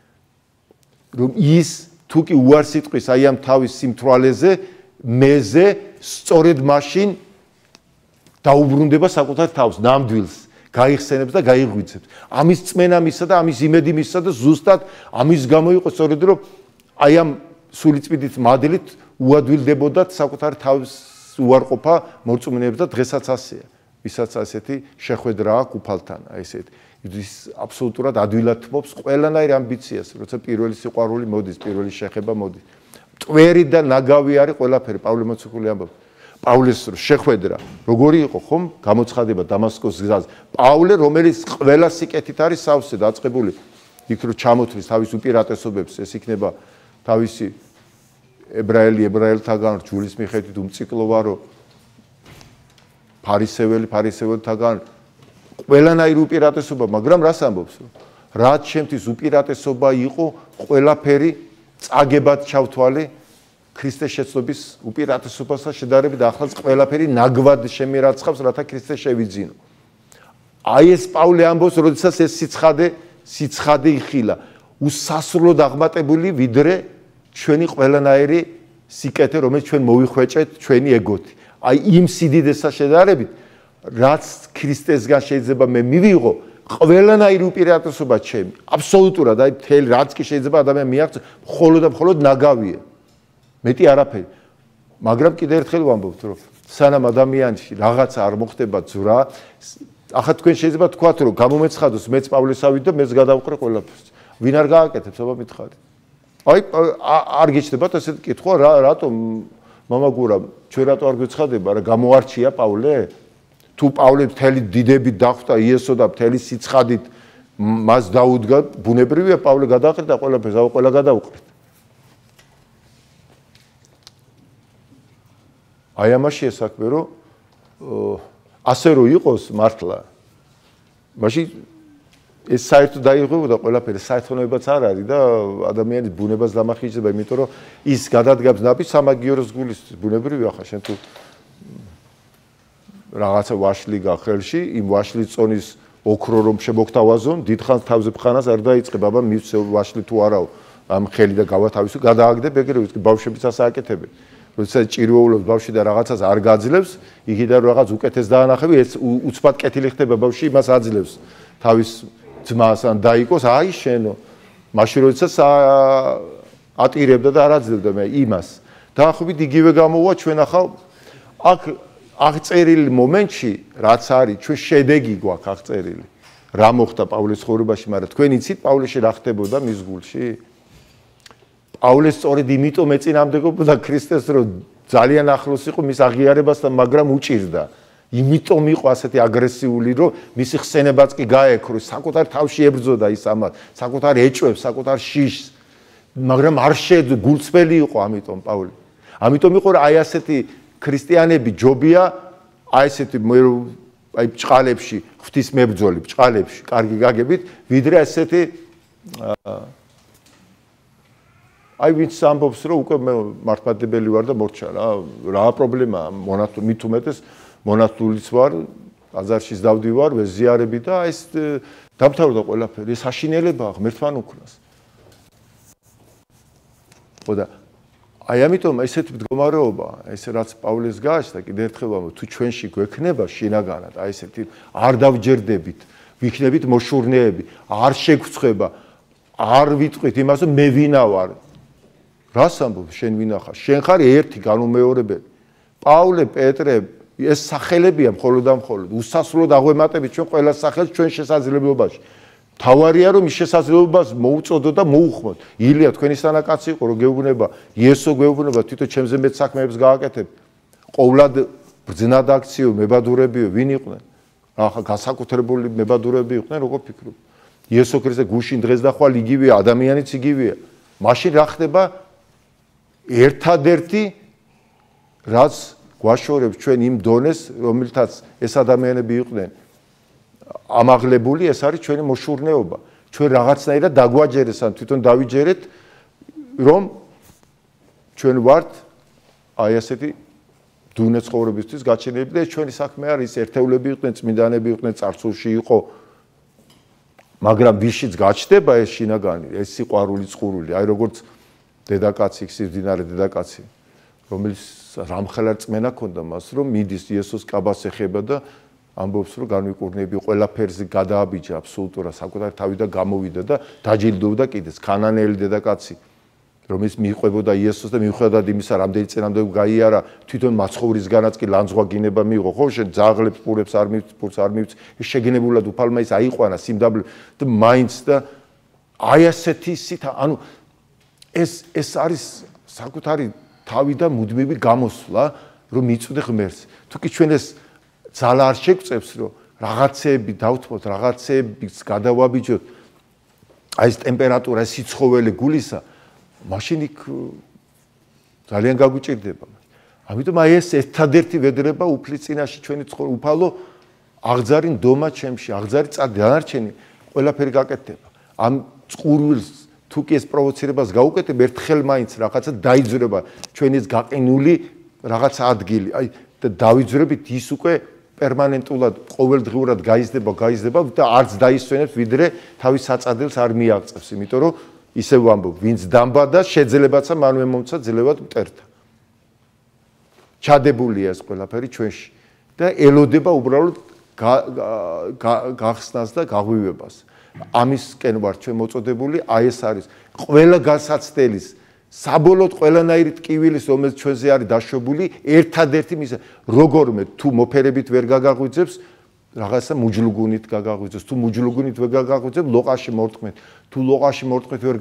ის თუ კი უარ სიტყვის აი ამ თავის სიმთვრალეზე მეზე სწორედ მაშინ დაუბრუნდება საკუთარ თავს ნამდვილს. გაიხსენებს და გაიღვიძებს. ამის წმენა მისსა და ამის იმედი მისსა და ზუსტად ამის გამო იყო სწორედ რომ აი ამ სულიწმიდით მადლით უადვილდებოდა საკუთარ თავს უარყოფა მორწმუნეებს და დღესაც ასეა. ვისაც ასეთი შეხვედრა აქვს უფალთან აი ესეთი ის აბსოლუტურად ადვილად თმობს ყველანაირ ამბიციას, როცა პირველი სიყვარული მოდის, პირველი შეხება მოდის. ტვერი და ნაგავი არის ყველაფერი, პავლე მოციქული ამბობს. პავლეს შეხვედრა, როგორი იყო ხომ გამოცხადება დამასკოს გზაზე. პავლე, რომელიც ყველა სიკეთით არის სავსე დაწყებული, იქ რო ჩამოთვლის თავის უპირატესობებს, ეს იქნება თავისი ებრაელი ებრაელთაგან ჯულის მიხედვით უმციკლოვარო ფარისეველი ფარისეველთაგან ყველანაირ უპირატესობა, მაგრამ რას ამბობს? რაც ჩემთვის უპირატესობა იყო, ყველაფერი წაგებად ჩავთვალე ქრისტეს შეცნობის უპირატესობასთან შედარებით ახლაც ყველაფერი ნაგვად შემირაცხავს, რათა ქრისტე შევიძინო. აი ეს პავლე ამბობს, როდესაც ეს სიცხადე, სიცხადე იხილა, უსასრულოდ აღმატებული ვიდრე ჩვენი ყველანაირი სიკეთე, რომელიც ჩვენ მოვიხვეჭეთ ჩვენი ეგოთი. აი იმ სიდიდესთან შედარებით რაც ქრისტესგან შეიძლება მე მივიღო ყველანაირი უპირატესობა ჩემი აბსოლუტურად აი თელ რაც კი შეიძლება ადამიან მიაღწ მხოლოდ და მხოლოდ ნაგავია. მეტი არაფერი. მაგრამ კიდე ერთხელ ვამბობთ რომ სანამ ადამიანში რაღაც არ მოხდება ძვრა ახლა თქვენ შეიძლება თქვათ რომ გამომეცხადოს მეც პავლესავი და მეც გადავყრე ყველაფერს. ვინ არ გააკეთებს აბა მითხარი? აი არ გიჩნდებათ ესეთ კითხვა რა რატომ? მამაგურა ჩვენ რატო არ გვიცხადება რა გამოარჩია პავლე თუ პავლე მთელი დიდები დახვდა იესო და მთელი სიცხადით მას დაუდგა ბუნებრივია პავლე გადაყრდა ყველაფერს აუ ყველა გადაუყრეთ აი ამაში ესაქმე რომ ასე რო იყოს მართლა მაშინ ეს საერთოდ დაიღებოდა ყველაფერი საერთონებაც არ არის და ადამიანის ბუნებას დამახიჯება იმიტომ რომ ის გადადგამს ნაბი სამაგიეროს გულის ბუნებრივია ხა შენ თუ რაღაცა ვაშლი გახელში, იმ ვაშლის წონის ოქრო რომ შემოგთავაზონ, დიდხანს თავზე ფხანას არ დაიწყებ, აბა მივცე ვაშლი თუ არაო, ამ ხელი და გავათავისო, გადააგდებ ეგრევე, ბავშვებიც ასე აკეთებენ. როდესაც ჭირვეულობს ბავშვი და რაღაცას არ გაძლევს, იქიდან რაღაც უკეთეს დაანახები, ეს უცბად კეთილი ხდება ბავშვი, იმას აძლევს თავის ძმას ან დაიკოს, აი შენო. მაშინ როდესაც ატირებდა და არ აძლევდა მე იმას. დაახლოებით იგივე გამოვა ჩვენ ახალ აქ აღწერილი მომენტში რაც არის ჩვენ შედეგი გვაქვს აღწერილი. რა მოხდა პავლეს ხორებაში მაგრამ თქვენ იცით პავლეში რა ხდებოდა მის გულში? პავლეს სწორედ იმიტომ ეწინამდებოდა ქრისტეს რომ ძალიან ახლოს იყო მის აღიარებასთან მაგრამ უჭირდა. იმიტომ იყო ასეთი აგრესიული რომ მისი ხსენებაც კი გაექრო საკუთარ თავში ებრძოდა ის ამას საკუთარ ეჭვებს საკუთარ შიშს. მაგრამ არ შეძ გულწრფელი იყო ამიტომ პავლე. ამიტომ იყო აი ასეთი ქრისტიანები ჯობია აი ესეთი აი ბჭყალებში ღვთის მებრძოლი ბჭყალებში კარგი გაგებით ვიდრე ასეთი აი ვინც ამბობს რომ უკვე მე მართლმადიდებელი ვარ და მორჩა რა რა პრობლემაა მონათუ მით უმეტეს მონათულიც ვარ აზარშიც დავდივარ ვეზიარები და აი ეს დამთავრდა ყველაფერი ეს აშინელებაა ღმერთთან უკრას ხოდა აი ამიტომ ესეთ მდგომარეობა, ეს რაც პავლეს გააჩნდა, კიდე ერთხელ ვამბობ, თუ ჩვენში გვექნება შინაგანად, აი ესეთი არ დავჯერდებით, ვიქნებით მოშურნეები, არ შეგწხვება, არ ვიტყვით იმას, რომ მე ვინა ვარ. რას ამბობ, შენ ვინა ხარ? შენ ხარ ერთი განუმეორებელი. პავლე, პეტრე, ეს სახელებია მხოლოდ და მხოლოდ. უსასრულოდ აღვემატებით ჩვენ ყველა სახელს ჩვენ შესაძლებლობაში. თავარია რომ ის შესაძლებლობას მოუწოდო და მოუხმოთ. ილია თქვენი სანაკაცი იყო რომ გეუბნება, იესო გეუბნება თვითონ ჩემზე მეც საქმეებს გააკეთებ. ყოვლად ბრძნად აქციო მებადურებიო, ვინ იყვნენ? ახლა გასაკუთრებული მებადურები იყვნენ, როგორ ფიქრობ? იესო ქრისტე გუშინ დღეს და ხვალ იგივეა, ადამიანიც იგივეა. მაშინ რა ხდება? ერთადერთი რაც გვაშორებს ჩვენ იმ დონეს, რომელთაც ეს ადამიანები იყვნენ, ამაღლებული, ეს არის ჩვენი მოშურნეობა. ჩვენ რაღაცნაირად დაგვაჯერეს ან თვითონ დავიჯერეთ, რომ ჩვენ ვართ აი ასეთი დუნე ცხოვრებისთვის გაჩენილი და ეს ჩვენი საქმე არის, ერთეულები იყვნენ, წმინდანები იყვნენ, წარსულში იყო მაგრამ ვიშიც გაჩდება ეს შინაგანი, ეს სიყვარული, წყურული, აი როგორც დედაკაცი, სიძდინარე დედაკაცი, რომელიც რამხელა წმენა ქონდა მას, რომ მიდის იესოს კაბას ეხება და ამბობს რომ განვიკურნები ყველაფერზე გადააბიჯა აბსოლუტურად საკუთარ თავი და გამოვიდა და დაჯილდოვდა კიდეც ქანანელი დედაკაცი რომელიც მიყვებოდა იესოს და მიუხედავად იმისა რამდენი წინამდე გაიარა თვითონ მაცხოვრისგანაც კი ლანძღვა გინება მიიღო. ხო შენ ძაღლებს პურებს არ მივც პურს არ მივც ეს შეგინებულად უფალმა ის აიყვანა სიმდაბლე და მაინც და აი ასეთი სიტა ანუ ეს ეს არის საკუთარი თავი და მუდმივი გამოსვლა რომ მიწვდე ღმერთს თუ კი ჩვენ ეს ძალა არ შეგვწევს რომ რაღაცეები დავთმოთ, რაღაცეების გადავაბიჯოთ. აი ეს ტემპერატურა, სიცხოველი გულისა, მაშინ იქ ძალიან გაგვიჭირდება. ამიტომ აი ეს ერთადერთი ვედრება უფლისწინაში ჩვენი უფალო აღძარი ნდომა ჩემში, აღძარი დანარჩენი ყველაფერი გაკეთდება. ამ წყურვილს თუ კი ეს პროვოცირებას გაუკეთებ, ერთხელ მაინც რაღაცა დაიძრება ჩვენი ეს გაყინული რაღაცა ადგილი. აი და დაიძრებით ის უკვე პერმანენტულად ყოველდღურად გაიზრდება, გაიზრდება და არც დაისვენებს, ვიდრე თავის საწადელს არ მიაღწევს, იმიტომ რომ ისე ვამბობ, ვინც დამბადა, შეძლებაცა მანვე მომცა ძლევად მტერთა. ჩადებულია ეს ყველაფერი ჩვენში და ელოდება უბრალოდ გახსნას და გაღვივებას. ამისკენ ვარ ჩვენ მოწოდებული, აი ეს არის ყველა გასაცდელის საბოლოოდ ყველანაირი ტკივილის რომელიც ჩვენზე არის დაშვებული ერთადერთი მის როგორმე თუ მოფერებით ვერ გაგაღვიძებს რაღაცა მუჯლუგუნით გაგაღვიძებს თუ მუჯლუგუნით ვერ გაგაღვიძებს ლოყაში მორტყმეთ თუ ლოყაში მორტყმეთ ვერ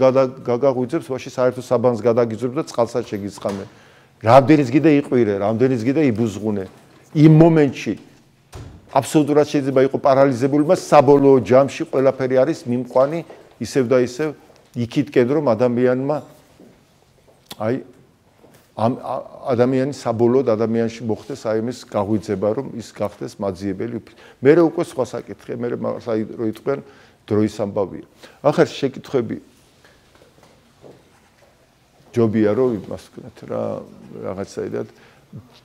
გაგაღვიძებს ვაში საერთო საბანს გადაგიძრებ და წყალსაც შეგიცხამე. რამდენიც კიდე იყვირე რამდენიც კიდე იბუზღუნე. იმ მომენტში აბსოლუტურად შეიძლება იყო პარალიზებული მას საბოლოო ჯამში ყველაფერი არის მიმყვანი ისევ და ისევ იქითკენ რომ ადამიანმა აი ამ ადამიანის საბოლოოდ ადამიანში მოხდეს აი ეს გაღვიძება რომ ის გახდეს მაძიებელი მე რა უკვე სხვა საკითხია მე საი რო იტყვენ დროის ამბავია. ახერ შეკითხები ჯობია რომ იმას ვქნათ რა რაღაცაიდან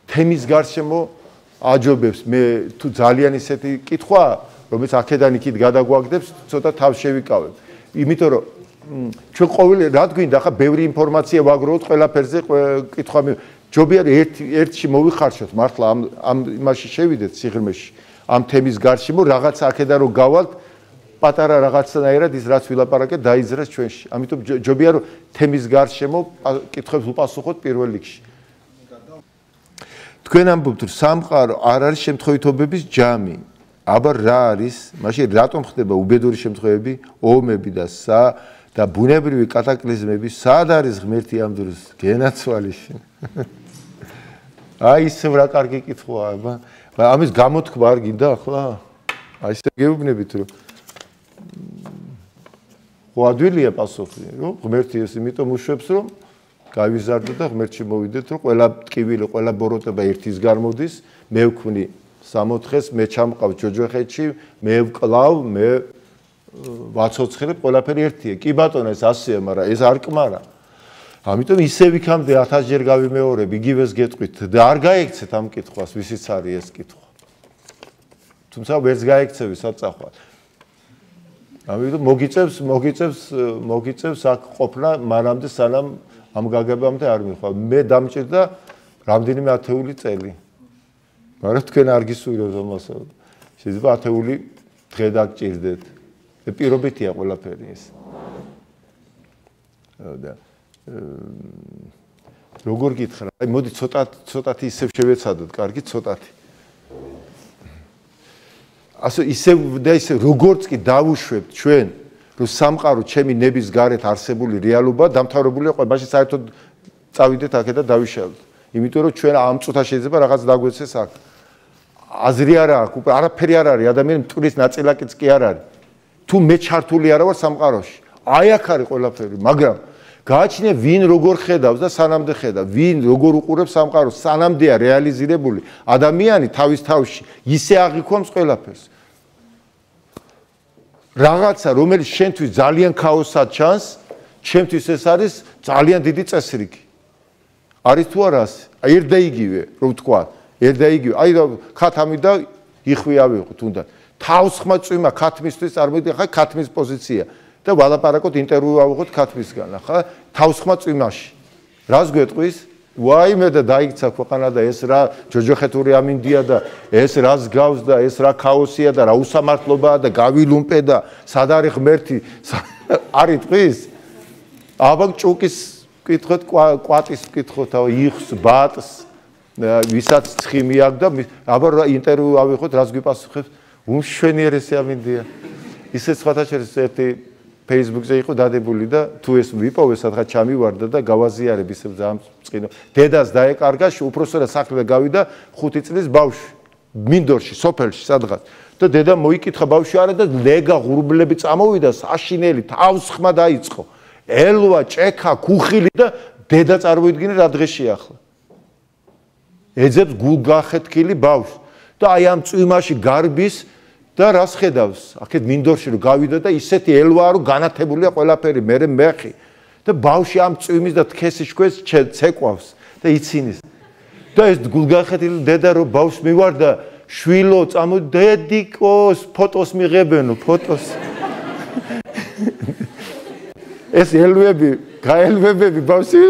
თემის გარშემო აჯობებს. მე თუ ძალიან ისეთი კითხვა რომელიც აქედან იქით გადაგვაგდებს ცოტა თავს შევიკავებ იმიტომ რომ ჩვენ ყოველ რა გვინდა ხა ბევრი ინფორმაცია ვაგროვოთ ყველაფერზე კითხვა მე ჯობია ერთ ერთში მოვიხარშოთ მართლა ამ ამ იმაში შევიდეთ სიღრმეში ამ თემის გარშემო რაღაც აქედა რომ გავალთ პატარა რაღაცნაირად ის რაც ვილაპარაკეთ დაიძრას ჩვენში. ამიტომ ჯობია რომ თემის გარშემო კითხებს უპასუხოთ პირველ რიგში. თქვენ ამბობთ რომ სამყარო არ არის შემთხვევითობების ჯამი. აბა რა არის? მაშინ რატომ ხდება უბედური შემთხვევები? ომები და სა და ბუნებრივი კატაკლიზმები სად არის ღმერთი ამ დროს გენაცვალიში? აი ისევ რა კარგი კითხვაა აბა. ამის გამოთქმა არ გინდა ახლა? აი ესე გეუბნებით რომ ადვილია პასუხი რომ ღმერთი ეს იმიტომ უშვებს რომ გავიზარდო და ღმერთში მოვიდეთ რომ ყველა ტკივილი ყველა ბოროტება ერთის გამოდის მე ვქვნი 60-ს მე ჩამყავ ჯოჯოხეთში მე ვკლავ მე ვაცოცხლებ ყველაფერი ერთია. კი ბატონო ეს ასეა მაგრამ ეს არ კმარა. ამიტომ ისევ იქამდე 1000 ჯერ გავიმეორებ იგივეს გეტყვით და არ გაიქცეთ ამ კითხვას ვისიც არის ეს კითხვა. თუმცა ვერც გაიქცევი საწახვა ამიტომ მოგიწევს მოგიწევს მოგიწევს აქ ყოფნა მანამდე სანამ ამ გაგებამდე არ მიხვალ. მე დამჭირდა რამდენიმე ათეული წელი. მაგრამ თქვენ არ გისურვებთ ამას. შეიძლება ათეული დღე დაგჭირდეთ პირობითია ყველაფერი ეს. და როგორ გითხრა? აი მოდი ცოტა ცოტათი ისევ შევეცადოთ კარგი ცოტათი. ასე ისევ და ისე როგორც კი დავუშვებთ ჩვენ რომ სამყარო ჩემი ნების გარეთ არსებული რეალობა დამთავრებულია ყველაში საერთოდ წავიდეთ აქ და დავიშალოთ. იმიტომ რომ ჩვენ ამ წუთა შეიძლება რაღაც დაგვეცეს აქ. აზრი არ აქვს უკვე არაფერი არ არის. ადამიანის მტრის ნაწილაკიც კი არ არის თუ მე ჩართული არა ვარ სამყაროში. აი აქ არის ყველაფერი მაგრამ გააჩინე ვინ როგორ ხედავს და სანამდე ხედა. ვინ როგორ უყურებს სამყაროს სანამდეა რეალიზირებული. ადამიანი თავის თავში ისე აღიქვამს ყველაფერს. რაღაცა რომელიც შენთვის ძალიან ქაოსად ჩანს ჩემთვის ეს არის ძალიან დიდი წესრიგი. არის თუ არა აი ერდა იგივე რო ვთქვა. ერდა იგივე აი ხათამი და იხვი ავიღო თუნდაც თავს ხმა წვიმა ქათმისთვის წარმოიდგინე ხა ქათმის პოზიცია. და ვალაპარაკოთ ინტერვიუ ავიღოთ ქათმისგან ახლა თავს ხმა წვიმაში. რას გვეტყვის? ვაიმე და დაიქცა ქვეყანა და ეს რა ჯოჯოხეთური ამინდია და ეს რას გავს და ეს რა ქაოსია და რა უსამართლობაა და გავილუმპე და სად არის ღმერთი? არის ტყის? აბა ჭუკის კითხოთ კვატის კითხოთ იხს ბატს ვისაც ცხიმი აქვს და აბა ინტერვიუ ავიღოთ რას გვიპასუხებს უშენიერესი ამინდია. ისე სხვათა შორის ერთი Facebook-ზე იყო დადებული და თუ ეს ვიპოვე სადღაც ჩამივარდა და გავაზიარებ ისევ ძალიან წკინო. დედას დაეკარგა, უფროსორა სახლზე გავიდა 5 წლის ბავშვი. მინდორში, სოფელში სადღაც. და დედა მოიკითხა ბავშვი არა და ლეგა ღურბლები წამოვიდა, საშინელი თავს ხმა დაიწყო. ელვა, ჭექა, გუხილი და დედა წარმოიდგინე რა დღეში ახლა. ეძებს გულგახეთკილი ბავშვს და აი ამ წვიმაში გარბის და რას ხედავს? აქეთ მინდორში რომ გავიდა და ისეთი ელვაა რომ განათებულია ყველაფერი, მე მეხი და ბავში ამ წვიმის და თქესის შვეს ცეკვავს და იცინის. და ეს გულგახეთილი დედა რომ ბავშვს მივარდა შვილო წამო დედიკოს ფოტოს მიღებენო ფოტოს ეს ელვები გაელვებები ბავშვი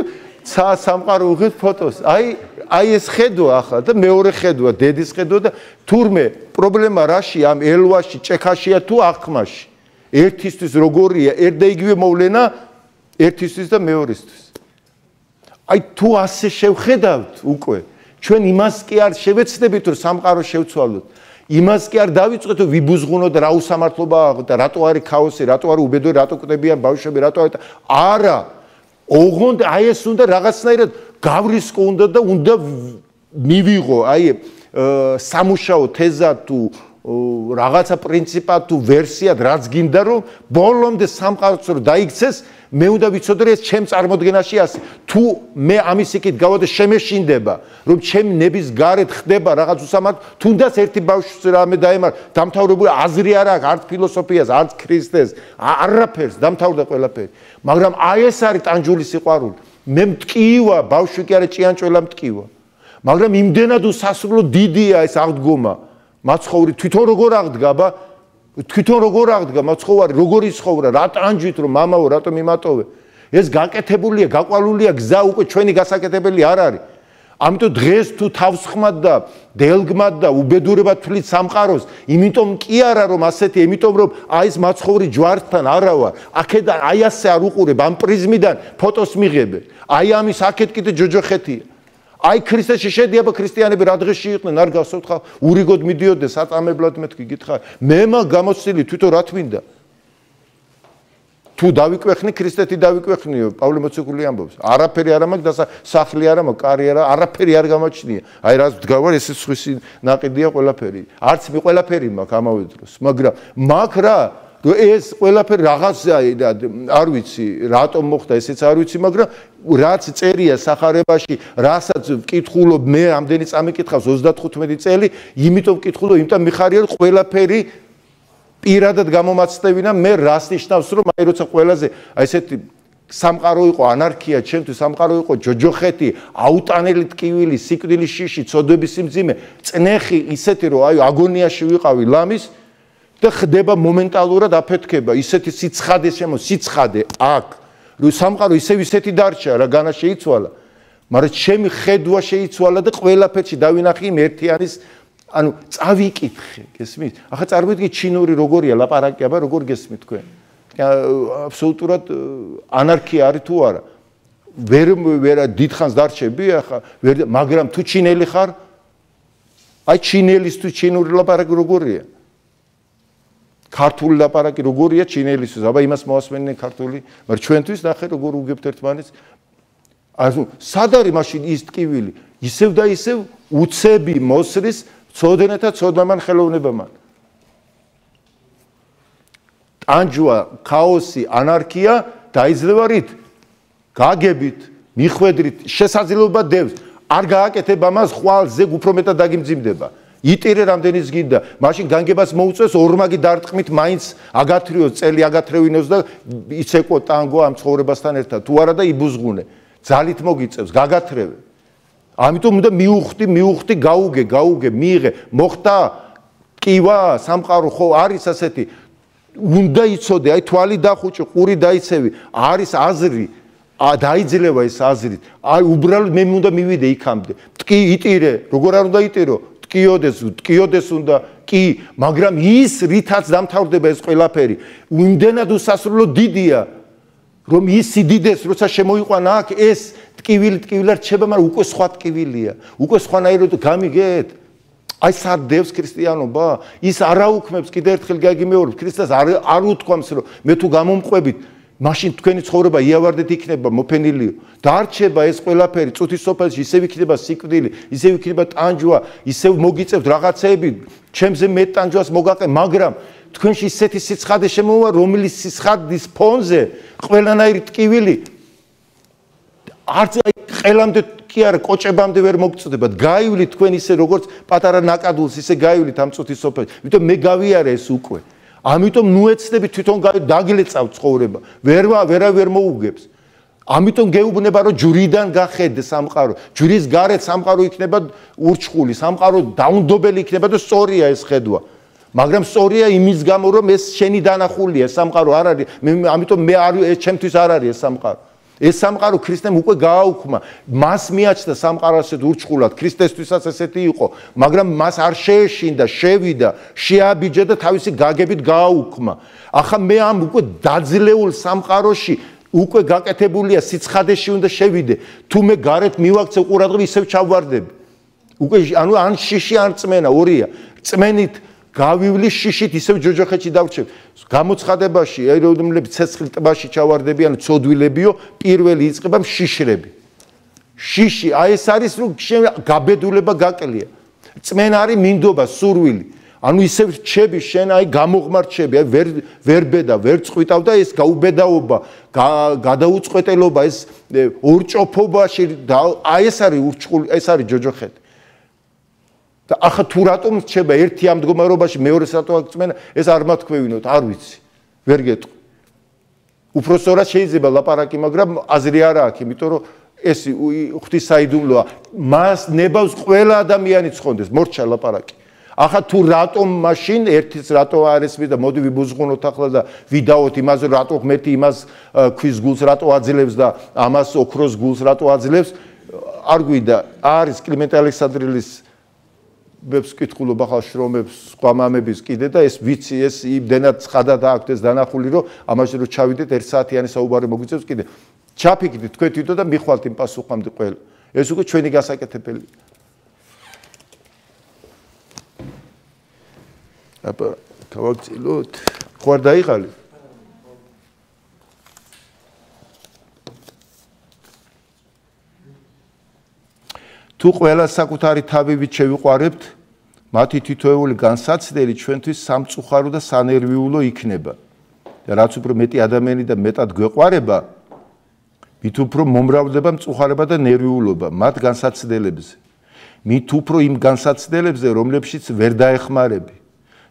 ცა სამყარო უღეთ ფოტოს აი აი ეს ხედვა ახლა და მეორე ხედვა დედის ხედვა და თურმე პრობლემა რაში ამ ელვაში ჭექაშია თუ აღქმაში? ერთისთვის როგორია? ერთ და იგივე მოვლენა ერთისთვის და მეორისთვის აი თუ ასე შევხედავთ უკვე ჩვენ იმას კი არ შევეცდებით რომ სამყარო შევცვალოთ. იმას კი არ დავიწყეთ რომ ვიბუზღუნოთ რა უსამართლობაა და რატო არის ქაოსი რატო არის უბედური რატო კვდებიან ბავშვები რატო არა. ოღონდ აი ეს უნდა რაღაცნაირად გავრისკო უნდა და უნდა მივიღო. აი სამუშაო თეზა თუ რაღაცა პრინციპა თუ ვერსია რაც გინდა რომ ბოლომდე სამყაროს რო დაიქცეს მე უნდა ვიცოდე ეს ჩემ წარმოდგენაში ასე. თუ მე ამის იქით გავადე შემეშინდება რომ ჩემ ნების გარეთ ხდება რაღაც უსამართ თუნდაც ერთი ბავშვს რამე დაემარ დამთავრებული აზრი არ აქვს არც ფილოსოფიას არც ქრისტეს არაფერს დამთავრდა ყველაფერი. მაგრამ აი ეს არის ტანჯული სიყვარული მე მткиვა, ბავშვი კი არა ჭიანჭველა მткиვა. მაგრამ იმდენად უსასრულო დიდია ეს აღდგომა. მაცხოვრი თვითონ როგორ აღდგა, აბა თვითონ როგორ აღდგა მაცხოვარი, როგორ იცხოვრა, რა ტანჯვით რომ მამაო რატომ იმატოვე. ეს გაკეთებულია, გაყვალულია გზა უკვე ჩვენი გასაკეთებელი არ არის. ამიტომ დღეს თუ თავს ხმად და დელგმად და უბედურებად თვლით სამყაროს, იმიტომ კი არა რომ ასეთი, იმიტომ რომ აი ეს მაცხოვრი ჯვართან არა ვარ. აქედან აი ასე არ უყურებ ამ პრიზმიდან ფოტოს მიღებე. აი ამის აქეთ კიდე ჯოჯოხეთია. აი ქრისტეში შედიება ქრისტიანები რა დღეში იყვნენ, არ გასავთ ხა, ურიგოდ მიდიოდნენ საწამებლად მეთქი გითხარ. მე მაგ გამოცილი თვითონ რა თმინდა? თუ დავიკვეხნი ქრისტეთი დავიკვეხნიო პავლე მოციქული ამბობს. არაფერი არ ამაქვს და სახლი არ ამაქვს კარიერა არაფერი არ გამაჩნია. აი რას ვდგავარ ესე სხვისი ناقიდია ყველაფერი. არც მე ყველაფერი მაქვს ამავე დროს მაგრამ მაქვს რა ეს ყველაფერი რაღაცა არ ვიცი რატომ მოხდა ესეც არ ვიცი მაგრამ რაც წერია сахарებაში რასაც ვკითხულობ მე ამდენი წამიკითხავს 35 წელი იმიტომ ვკითხულობ იმიტომ მიხარია ყველაფერი პირადად გამომაცდევინა მე რას ნიშნავს რომ აი როცა ყველაზე აი ესეთი სამყარო იყო ანარქია ჩემთვის სამყარო იყო ჯოჯოხეთი აუტანელი ტკივილი სიკვდილის შიში ცოდვების სიმძიმე წნეხი ისეთი რომ აი აგონიაში ვიყავი ლამის და ხდება მომენტალურად აფეთქება. ისეთი სიცხადე შემო სიცხადე აქ. რომ სამყარო ისევ ისეთი დარჩა რა განა შეიცვალა მაგრამ ჩემი ხედვა შეიცვალა და ყველაფერში დავინახე იმ ერთიანის ანუ წავიკითხე, გესმით? ახლა წარმოიდგინე ჩინური როგორია ლაპარაკი, აბა როგორ გესმით თქვენ? აბსოლუტურად ანარქია არის თუ არა? ვერ ვერ დიდხანს დარჩები ახლა, ვერ მაგრამ თუ ჩინელი ხარ? აი ჩინელის თუ ჩინური ლაპარაკი როგორია? ქართული ლაპარაკი როგორია ჩინელისთვის? აბა იმას მოასმენინე ქართული, მაგრამ ჩვენთვის ნახე როგორ უგებთ ერთმანეთს. ანუ სად არის მაშინ ის ტკივილი? ისევ და ისევ უცები მოსრის ცოდნეთა ცოდნამან ხელოვნებამან. ტანჯვა ქაოსი ანარქია დაიძლევა რით? გაგებით მიხვედრით შესაძლებლობა დევს. არ გააკეთებ ამას ხვალზე უფრო მეტად დაგიმძიმდება. იტირე რამდენის გინდა. მაშინ განგებას მოუწეს ორმაგი დარტყმით მაინც აგათრიოს წელი აგათრევინოს და იცეკო ტანგო ამ ცხოვრებასთან ერთად. თუ არა და იბუზღუნე. ძალით მოგიწევს გაგათრევე ამიტომ უნდა მიუხვდი, მიუხვდი, გაუგე, გაუგე, მიიღე, მოხდა კივა, სამყარო ხო არის ასეთი. უნდა იცოდე, აი თვალი დახუჭი, ყური დაიცევი, არის აზრი, ა დაიძლევა ეს აზრი. აი უბრალოდ მე უნდა მივიდე იქამდე. ტკი იტირე, როგორ არ უნდა იტირო? ტკიოდეს, ტკიოდეს უნდა კი, მაგრამ ის რითაც დამთავრდება ეს ყველაფერი, იმდენად უსასრულო დიდია, რომ ის სიდიდეს, როცა შემოიყვანა აქ ეს ტკივილი ტკივილი რჩება, მაგრამ უკვე სხვა ტკივილია. უკვე სხვანაირად გამიგეთ. აი სარდევს ქრისტიანობა, ის არაუქმებს კიდე ერთხელ გაგიმეორებ, ქრისტეს არ არ უთქვამს, რომ მე თუ გამომყვებით, მაშინ თქვენი ცხოვრება იავარდეთ იქნება მოფენილიო. დარჩება ეს ყველაფერი წუთის სოფელში, ისევ იქნება სიკვდილი, ისევ იქნება ტანჯვა, ისევ მოგიწევთ რაღაცეები, ჩემზე მე ტანჯვას მოგაყე, მაგრამ თქვენში ისეთი სიცხადე შემოვა, რომლის სიცხადის ფონზე ყველანაირი ტკივილი არც აი ყელამდე კი არა კოჭებამდე ვერ მოგწდებათ გაივლი თქვენ ისე როგორც პატარა ნაკადულს ისე გაივლი თამწუთის სოფელში. იმიტომ მე გავიარე ეს უკვე. ამიტომ ნუეცდები თვითონ დაგილეწავ ცხოვრება. ვერ ვერა ვერ მოუგებს. ამიტომ გეუბნება რომ ჯვრიდან გახედე სამყარო. ჯვრის გარეთ სამყარო იქნება ურჩხული სამყარო დაუნდობელი იქნება და სწორია ეს ხედვა. მაგრამ სწორია იმის გამო რომ ეს შენი დანახულია სამყარო არ არის მე ამიტომ მე არ ჩემთვის არ არის ეს სამყარო ეს სამყარო ქრისტემ უკვე გააუქმა. მას მიაჩნდა სამყარო ასეთ ურჩხულად, ქრისტესთვისაც ესეთი იყო, მაგრამ მას არ შეეშინდა, შევიდა, შეაბიჯა და თავისი გაგებით გააუქმა. ახლა მე ამ უკვე დაძლეულ სამყაროში უკვე გაკეთებულია სიცხადეში უნდა შევიდე. თუ მე გარეთ მივაქცე ყურადღება ისევ ჩავვარდები. უკვე ანუ ან შიში ან წმენა ორია. წმენით გავივლი შიშით ისევ ჯოჯოხეთში დავრჩევ. გამოცხადებაში ეროვნულები ცეცხლ ტბაში ჩავარდებიან ცოდვილებიო, პირველი იწყება შიშრები. შიში, აი ეს არის რომ გაბედულება გაკლია. წმენ არის მინდობა, სურვილი. ანუ ისევ რჩები შენ აი გამოღმარჩები, აი ვერ ვერბედა, ვერ წყვიტავ და ეს გაუბედაობა, გადაუწყვეტელობა, ეს ორჭოფობაში აი ეს არის ურჩხული, ეს არის ჯოჯოხეთი. და ახლა თუ რატომ რჩება ერთი ამ მდგომარეობაში მეორე სათო აქცმენ ეს არ მათქვევინოთ არ ვიცი. ვერ გეტყვი. უფრო სწორად შეიძლება ლაპარაკი მაგრამ აზრი არ აქვს იმიტომ რომ ეს ღვთისაიდუმლოა მას ნებავს ყველა ადამიანი ცხონდეს მორჩა ლაპარაკი. ახლა თუ რატომ მაშინ ერთის რატო არის მე და მოდი ვიბუზღუნოთ ახლა და ვიდაოთ იმაზე რატო ღმერთი იმას ქვის გულს რატო აძლევს და ამას ოქროს გულს რატო აძლევს არ გვიდა არის კლიმენტ ალექსანდრილის მებს კითხულობ ახალ შრომებს სხვა მამების კიდე და ეს ვიცი ეს იმდენად ცხადად აქვს ეს დანახული რომ ამაში რომ ჩავიდეთ 1 საათიანი საუბარი მოგვიწევს კიდე. ჩაფიქრდით თქვენ თვითონ და მიხვალთ იმ პასუხამდე ყველა ეს უკვე ჩვენი გასაკეთებელია აბა გავაგწილოთ ხო არ დაიღალე? თუ ყველა საკუთარი თავივით შევიყვარებთ მათი თითოეული განსაცდელი ჩვენთვის სამწუხარო და სანერვიულო იქნება. და რაც უფრო მეტი ადამიანი და მეტად გვეყვარება, მით უფრო მომრავლდება მწუხარება და ნერვიულობა მათ განსაცდელებზე. მით უფრო იმ განსაცდელებზე, რომლებშიც ვერ დაეხმარები.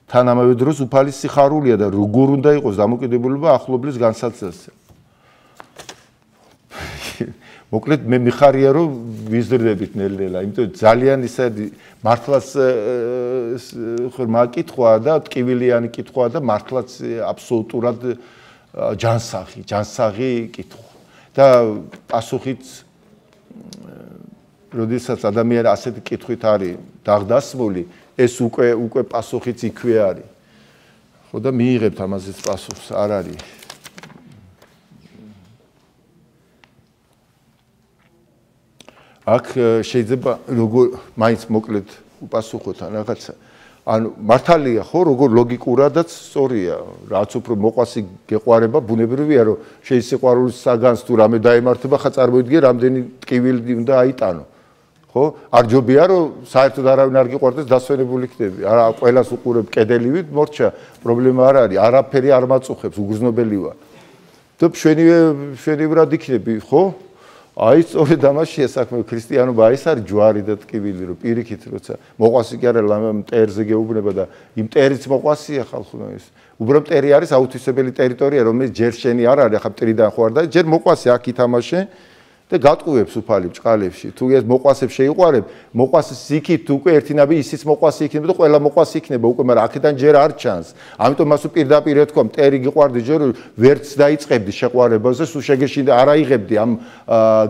თან ამავე დროს უფალი სიხარულია და როგორ უნდა იყოს დამოკიდებულება ახლობლის განსაცდელზე. მოკლედ მე მიხარია რომ ვიზრდებით ნელ-ნელა, იმიტომ ძალიან ისე მართლაც ხმა კითხვა და ტკივილიანი კითხვა და მართლაც აბსოლუტურად ჯანსაღი, ჯანსაღი კითხვა. და პასუხიც როდესაც ადამიანი ასეთი კითხვით არის დაღდასმული, ეს უკვე უკვე პასუხიც იქვე არის. ხო და მიიღებთ ამაზეც პასუხს, არ არის. აქ შეიძლება როგორ მაინც მოკლედ უპასუხოთ ან რაღაცა. ანუ მართალია ხო როგორ ლოგიკურადაც სწორია. რაც უფრო მოყვასი გეყვარება ბუნებრივია რომ შეიძლება საგანს თუ რამე დაემართება ხა წარმოიდგინე რამდენი ტკივილი უნდა აიტანო. ხო? არ ჯობია რომ საერთოდ არავინ არ გიყვარდეს დასვენებული ხდები. არა ყოველას უყურებ კედელივით მორჩა. პრობლემა არ არის. არაფერი არ მაწუხებს უგზნობელი ვარ და შვენივე შვენივრად იქნები ხო აი სწორედ ამაშია საქმე ქრისტიანობა ის არის ჯვარი და ტკივილი რომ პირიქით როცა მოყვასი კი არა ლამა მტერზე გეუბნება და იმ ტერიც მოყვასია ხალხო ეს. უბრალოდ მტერი არის აუთვისებელი ტერიტორია რომელიც ჯერ შენი არ არის ახლა მტრიდან ხო არ და ჯერ მოყვასე აქ ითამაშე და გატყუებს უფალი ბჭყალებში. თუ ეს მოყვასებს შეიყვარებ, მოყვასის იქით უკვე ერთინაბი ისიც მოყვასი იქნება და ყველა მოყვასი იქნება უკვე, მაგრამ აქედან ჯერ არ ჩანს. ამიტომ მასო პირდაპირ ეთქვა, მტერი გიყვარდი ჯერ ვერც დაიწყებდი შეყვარებას და სულ შეგეშინდა არ აიღებდი ამ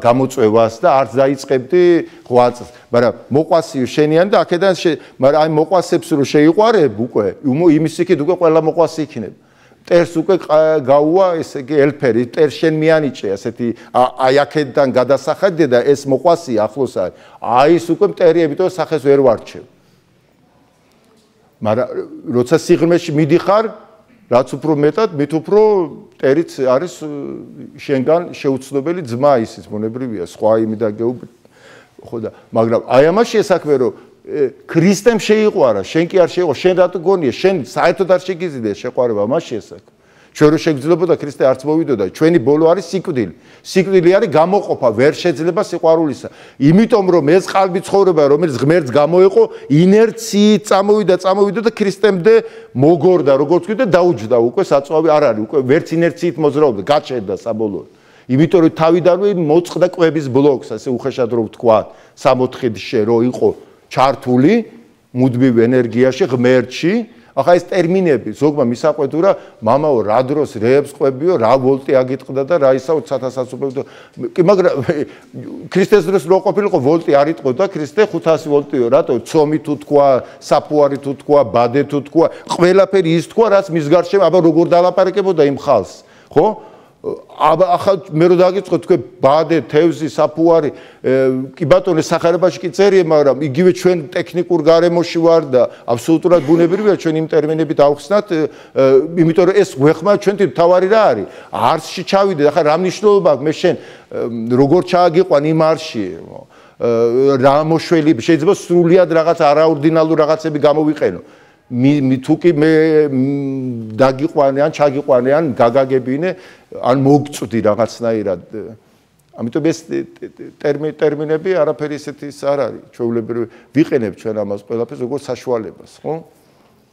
გამოწვევას და არც დაიწყებდი ღვაწს. მაგრამ მოყვასი შენიან და აქედან მაგრამ აი მოყვასებს რო შეიყვარებ უკვე, იმის იქით უკვე ყველა მოყვასი იქნება. ტერს უკვე გაუვა ესე იგი ელფერი. ტერს შენ მიანიჭე ასეთი აი აქედან გადასახადე და ეს მოყვასი ახლოს არის აი ეს უკვე მტერიები თო სახეს ვერ ვარჩევ. მაგრამ როცა სიღრმეში მიდიხარ რაც უფრო მეტად მით უფრო ტერიც არის შენგან შეუცნობელი ძმა ისიც მონებრივია სხვა იმიდან გეუბ ხო და მაგრამ აი ამაში ესაქმე რომ ქრისტემ შეიყვარა, შენ კი არ შეიყვარ, შენ რატო გონია, შენ საერთოდ არ შეგიძლია შეყვარება მასში ესაკ. ჩვენ რო შეგძლებოდა ქრისტე არც მოვიდოდა, ჩვენი ბოლო არის სიკვდილი. სიკვდილი არის გამოყოფა, ვერ შეძლება სიყვარულისა. იმიტომ რომ ეს ყალბი ცხოვრება, რომელიც ღმერთს გამოეყო, ინერციით წამოვიდა, წამოვიდა და ქრისტემდე მოგორდა, როგორც კი და დაუჯდა უკვე საწვავი არ არის, უკვე ვერც ინერციით მოძრაობდა, გაჩერდა საბოლოო. იმიტომ რომ თავიდანვე მოწყდა კვების ბლოკს, ასე უხეშად რო ვთქვა, 64-ში რო იყო ჩართული მუდმივ ენერგიაში, ღმერთში. ახლა ეს ტერმინები ზოგმა მისაყვედურა, მამაო, რა დროს რეებს ყვებიო, რა ვოლტი აგიტყდა და რა ისაო ცათასაც უბრალოდ კი მაგრამ ქრისტეს დროს რო ყოფილიყო ვოლტი არ იტყოდა ქრისტე 500 ვოლტიო, რატო ცომი თუ თქვა, საფუარი თუ თქვა, ბადე თუ თქვა, ყველაფერი ის თქვა, რაც მის გარშემო, აბა როგორ დალაპარაკებოდა იმ ხალს, ხო? ახლა მე რო დაგიწყო თქვენ ბადე თევზი საფუარი კი ბატონე სახარებაში კი წერია მაგრამ იგივე ჩვენ ტექნიკურ გარემოში ვარ და აბსოლუტურად ბუნებრივია ჩვენ იმ ტერმინებით ავხსნათ იმიტომ რომ ეს გვეხმა ჩვენი თავარი რა არის? არსში ჩავიდე ახლა რა მნიშვნელობა აქვს? მე შენ როგორ ჩააგიყვან იმ არსში? რა მოშველი შეიძლება სრულიად რაღაც არაორდინალურ რაღაცები გამოვიყენო თუ კი მე დაგიყვანე ან ჩაგიყვანე ან გაგაგებინე ან მოგწვდი რაღაცნაირად. ამიტომ ეს ტერმინები არაფერი ისეთის არ არის. ჩვეულებრივი ვიყენებ ჩვენ ამას ყველაფერს როგორც საშუალებას ხო?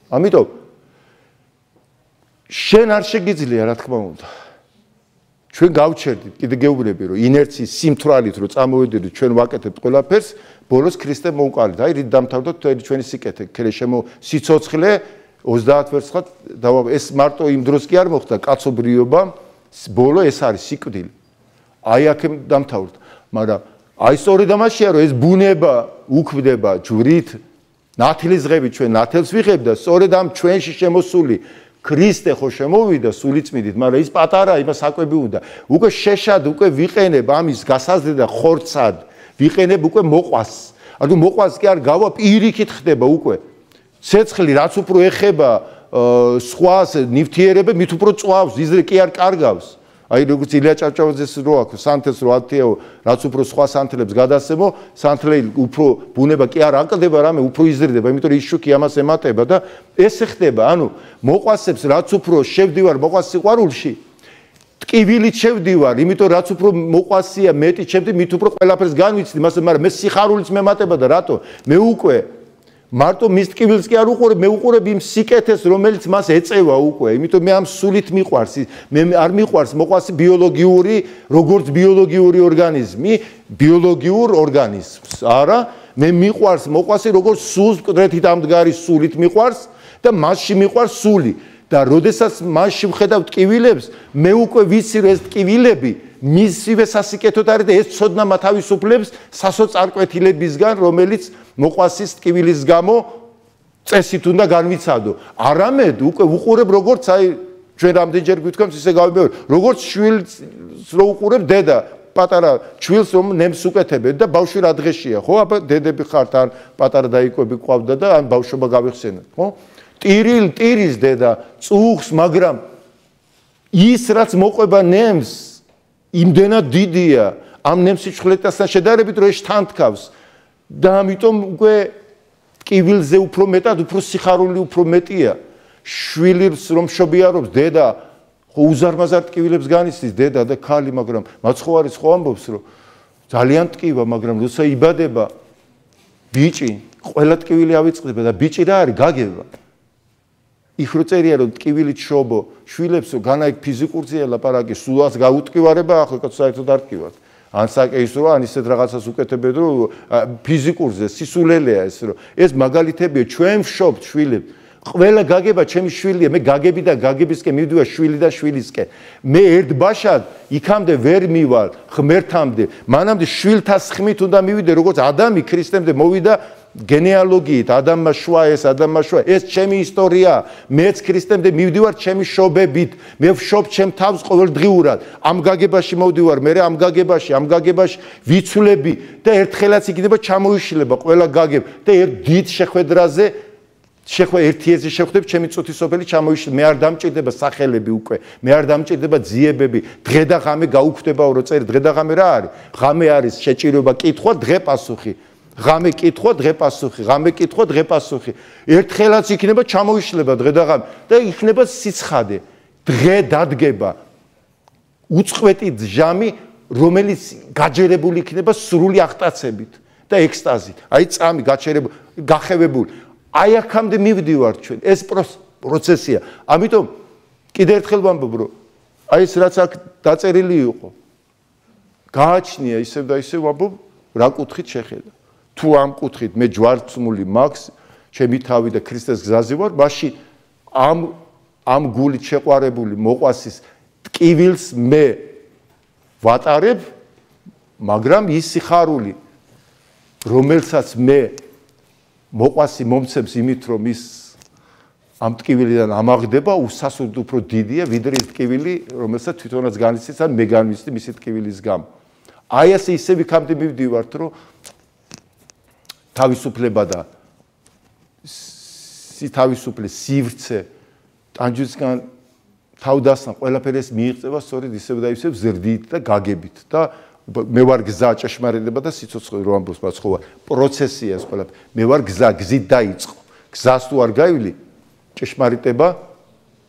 ამიტომ შენ არ შეგიძლია რა თქმა უნდა ჩვენ გავჩერდით კიდე გეუბნები რომ ინერციის სიმთვრალით რომ წამოვიდეთ ჩვენ ვაკეთებთ ყველაფერს ბოლოს ქრისტე მოუყალით. აი რით დამთავრდა ჩვენი სიკეთე, ქრეშემო სიцоცხლე 30 ვერცხად დავა ეს მარტო იმ დროს კი არ მოხდა კაცობრიობა, ბოლო ეს არის სიკვდილი. აი აქ დამთავრდა. მაგრამ აი სწორი დამაშია რომ ეს ბუნება უქმდება ჯვრით ნათლისღები ჩვენ ნათელს ვიღებ და სწორედ ამ ჩვენში შემოსული ქრისტე ხო შემოვიდა სულიწმიდით, მაგრამ ის პატარა იმას აკვები უნდა. უკვე შეშად უკვე ვიყენებ ამის გასაზრდა და ხორცად. ვიყენებ უკვე მოყვას. ანუ მოყვას კი არ გავა პირიქით ხდება უკვე. ცეცხლი რაც უფრო ეხება სხვას ნივთიერება, მით უფრო წვავს, იზრე კი არ კარგავს. აი როგორც ილია ჭავჭავაძეს რო აქვს სანთელს რო ათიაო რაც უფრო სხვა სანთლებს გადასცემო სანთლელი უფრო ბუნება კი არ აკლდება რამე უფრო იზრდება იმიტომ რომ ის შუქი ამას ემატება და ეს ხდება ანუ მოყვასებს რაც უფრო შევდივარ მოყვას სიყვარულში ტკივილით შევდივარ იმიტომ რაც უფრო მოყვასია მეტი ჩემდი მით უფრო ყველაფერს განვიცდი მასე მაგრამ მე სიხარულიც მემატება და რატო? მე უკვე მარტო მის ტკივილს კი არ უყურებ, მე უყურებ იმ სიკეთეს, რომელიც მას ეწევა უკვე. იმიტომ მე ამ სულით მიყვარს. მე არ მიყვარს მოყვას ბიოლოგიური, როგორც ბიოლოგიური ორგანიზმი, ბიოლოგიურ ორგანიზმს. არა, მე მიყვარს მოყვასი როგორც სულს კდრეთით ამდგარი სულით მიყვარს და მასში მიყვარს სული. და როდესაც მასში ვხედავ ტკივილებს, მე უკვე ვიცი რომ ეს ტკივილები მისივე სასიკეთოდ არის და ეს ცოდნა მათავისუფლებს სასოწარკვეთილებისგან, რომელიც მოყვასის ტკივილის გამო წესით უნდა განვიცადო. არამედ უკვე უყურებ როგორც აი ჩვენ რამდენჯერ გვითქვამს ისე გავიბერო, როგორც შვილს რო უყურებ დედა პატარა ჩვილს რომ ნემს უკეთებენ და ბავშვი რა დღეშია ხო? აბა დედები ხართ ან პატარა დაიკვები ყავდა და ან ბავშვობა გავიხსენეთ ხო? ტირილ ტირის დედა წუხს მაგრამ ის რაც მოყვება ნემს იმდენად დიდია. ამ ნემსიჩხლეტასთან შედარებით რომ ეს თანთქავს და ამიტომ უკვე ტკივილზე უფრო მეტად უფრო სიხარული უფრო მეტია. შვილის რომ შობიარობს დედა ხო უზარმაზარ ტკივილებს განიცდის დედა და ქალი მაგრამ მაცხოვარი ხო ამბობს რომ ძალიან ტკივა მაგრამ როცა იბადება ბიჭი ყველა ტკივილი ავიწყდება და ბიჭი რა არის? გაგება. იქ რო წერია რომ ტკივილით შობო შვილებს განაიქ ფიზიკურზე ლაპარაკი სულას გაუტკივარება ახლა საერთოდ არ ტკივართ ან საკეისრო ან ისეთ რაღაცას უკეთებენ რომ ფიზიკურზე სისულელეა ეს რომ. ეს მაგალითებია ჩვენ ვშობთ შვილებს ყველა გაგება ჩემი შვილია მე გაგები და გაგებისკენ მივდივარ შვილი და შვილისკენ. მე ერთ ბაშად იქამდე ვერ მივალ ღმერთამდე. მანამდე შვილთა სხმით უნდა მივიდე როგორც ადამი ქრისტემდე მოვიდა გენეალოგიით ადამმა შვა ეს ადამმა შვა ეს ჩემი ისტორია. მეც ქრისტემდე მივდივარ ჩემი შობებით. მე ვშობ ჩემ თავს ყოველდღიურად ამ გაგებაში მოვდივარ მე ამ გაგებაში ამ გაგებაში ვიცულები და ერთხელაც იქნება ჩამოიშლება ყველა გაგებ და ერთ დიდ შეხვედრაზე შეხვა ერთი ეზე შეხვდები ჩემი წუთისოფელი ჩამოიშლება. მე არ დამჭირდება სახელები უკვე მე არ დამჭირდება ძიებები. დღე და ღამე გაუქმდებაო რო წერი დღე და ღამე რა არის? ღამე არის შეჭირება კითხვა დღე პასუხი ღამე კითხვა დღე პასუხი ღამე კითხვა დღე პასუხი. ერთხელაც იქნება ჩამოიშლება დღე და ღამე. და იქნება სიცხადე დღე დადგება. უწყვეტი ჟამი რომელიც გაჯერებული იქნება სრული აღტაცებით და ექსტაზით. აი წამი გაჩერებული გახევებული აი აქამდე მივდივართ ჩვენ. ეს პროცესია. ამიტომ კიდე ერთხელ ვამბობ რომ აი ეს რაც აქ დაწერილი იყო. გააჩნია ისევ და ისევ ვამბობ რა კუთხით შეხედა თუ ამ კუთხით მე ჯვარცმული მაქვს ჩემი თავი და ქრისტეს გზაზე ვარ მაშინ ამ ამ გულით შეყვარებული მოყვასის ტკივილს მე ვატარებ მაგრამ ის სიხარული რომელსაც მე მოყვასი მომცემს იმით რომ ის ამ ტკივილიდან ამაღდება უსასურდ უფრო დიდია ვიდრე ის ტკივილი რომელსაც თვითონაც განიცდის ან მე განვიცდი მისი ტკივილის გამო. აი ასე ისე ვიქამდე მივდივართ რომ თავისუფლება და თავისუფლე სივრცე. ტანჯვისგან თავდასხმა ყველაფერი ეს მიიღწევა სწორედ ისევ და ისევ ზრდით და გაგებით და მე ვარ გზა ჭეშმარიტება და სიცოცხლე რო ამბობს მაცხოვა პროცესია ეს ყველაფერი. მე ვარ გზა გზით დაიწყო. გზას თუ არ გაივლი ჭეშმარიტება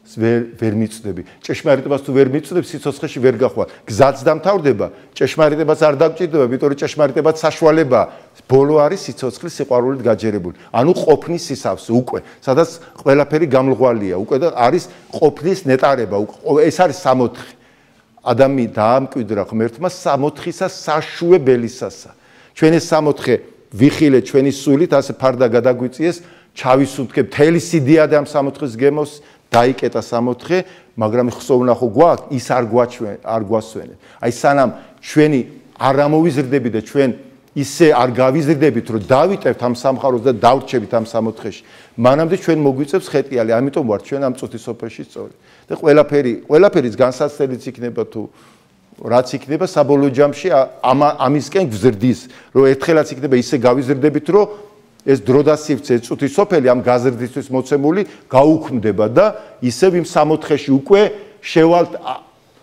ვერ ვერ მიწდები. ჭეშმარიტებას თუ ვერ მიწდები, სიცოცხლეში ვერ გახვალ. გზაც დამთავრდება, ჭეშმარიტებას არ დაგჭირდება, იმიტომ რომ ჭეშმარიტებაც საშუალება. ბოლო არის სიცოცხლის სიყვარულით გაჯერებული. ანუ ყოფნის სისავსე უკვე, სადაც ყველაფერი გამლღვალია, უკვე და არის ყოფნის ნეტარება, ეს არის 64. ადამი დაამკვიდრა ღმერთმა 64-ისა საშუებელისასა. ჩვენ ეს 64 ვიხილე ჩვენი სულით, ასე ფარდა გადაგვიწიეს, ჩავისუნთქებ თელი სიდიადე ამ 64-ის გემოს დაიკეტა 64, მაგრამ ხსოვნახო გვაქვს, ის არ გვაჩვენ, არ გვასვენეთ. აი სანამ ჩვენი არ ამოვიზრდები და ჩვენ ისე არ გავიზრდებით, რომ დავიტევთ ამ სამხაროს და დავრჩებით ამ 64-ში, მანამდე ჩვენ მოგვიწევს ხეტიალი, ამიტომ ვარ ჩვენ ამ წუთის სოფელში სწორი. და ყველაფერი, ყველაფერის განსაცდელიც იქნება თუ რაც იქნება საბოლოო ჯამში ამ ამისკენ გზრდის, რომ ერთხელაც იქნება ისე გავიზრდებით, რომ ეს დრო და სივრცე წუთი სოფელი ამ გაზრდისთვის მოცემული გაუქმდება და ისევ იმ 64-ში უკვე შევალთ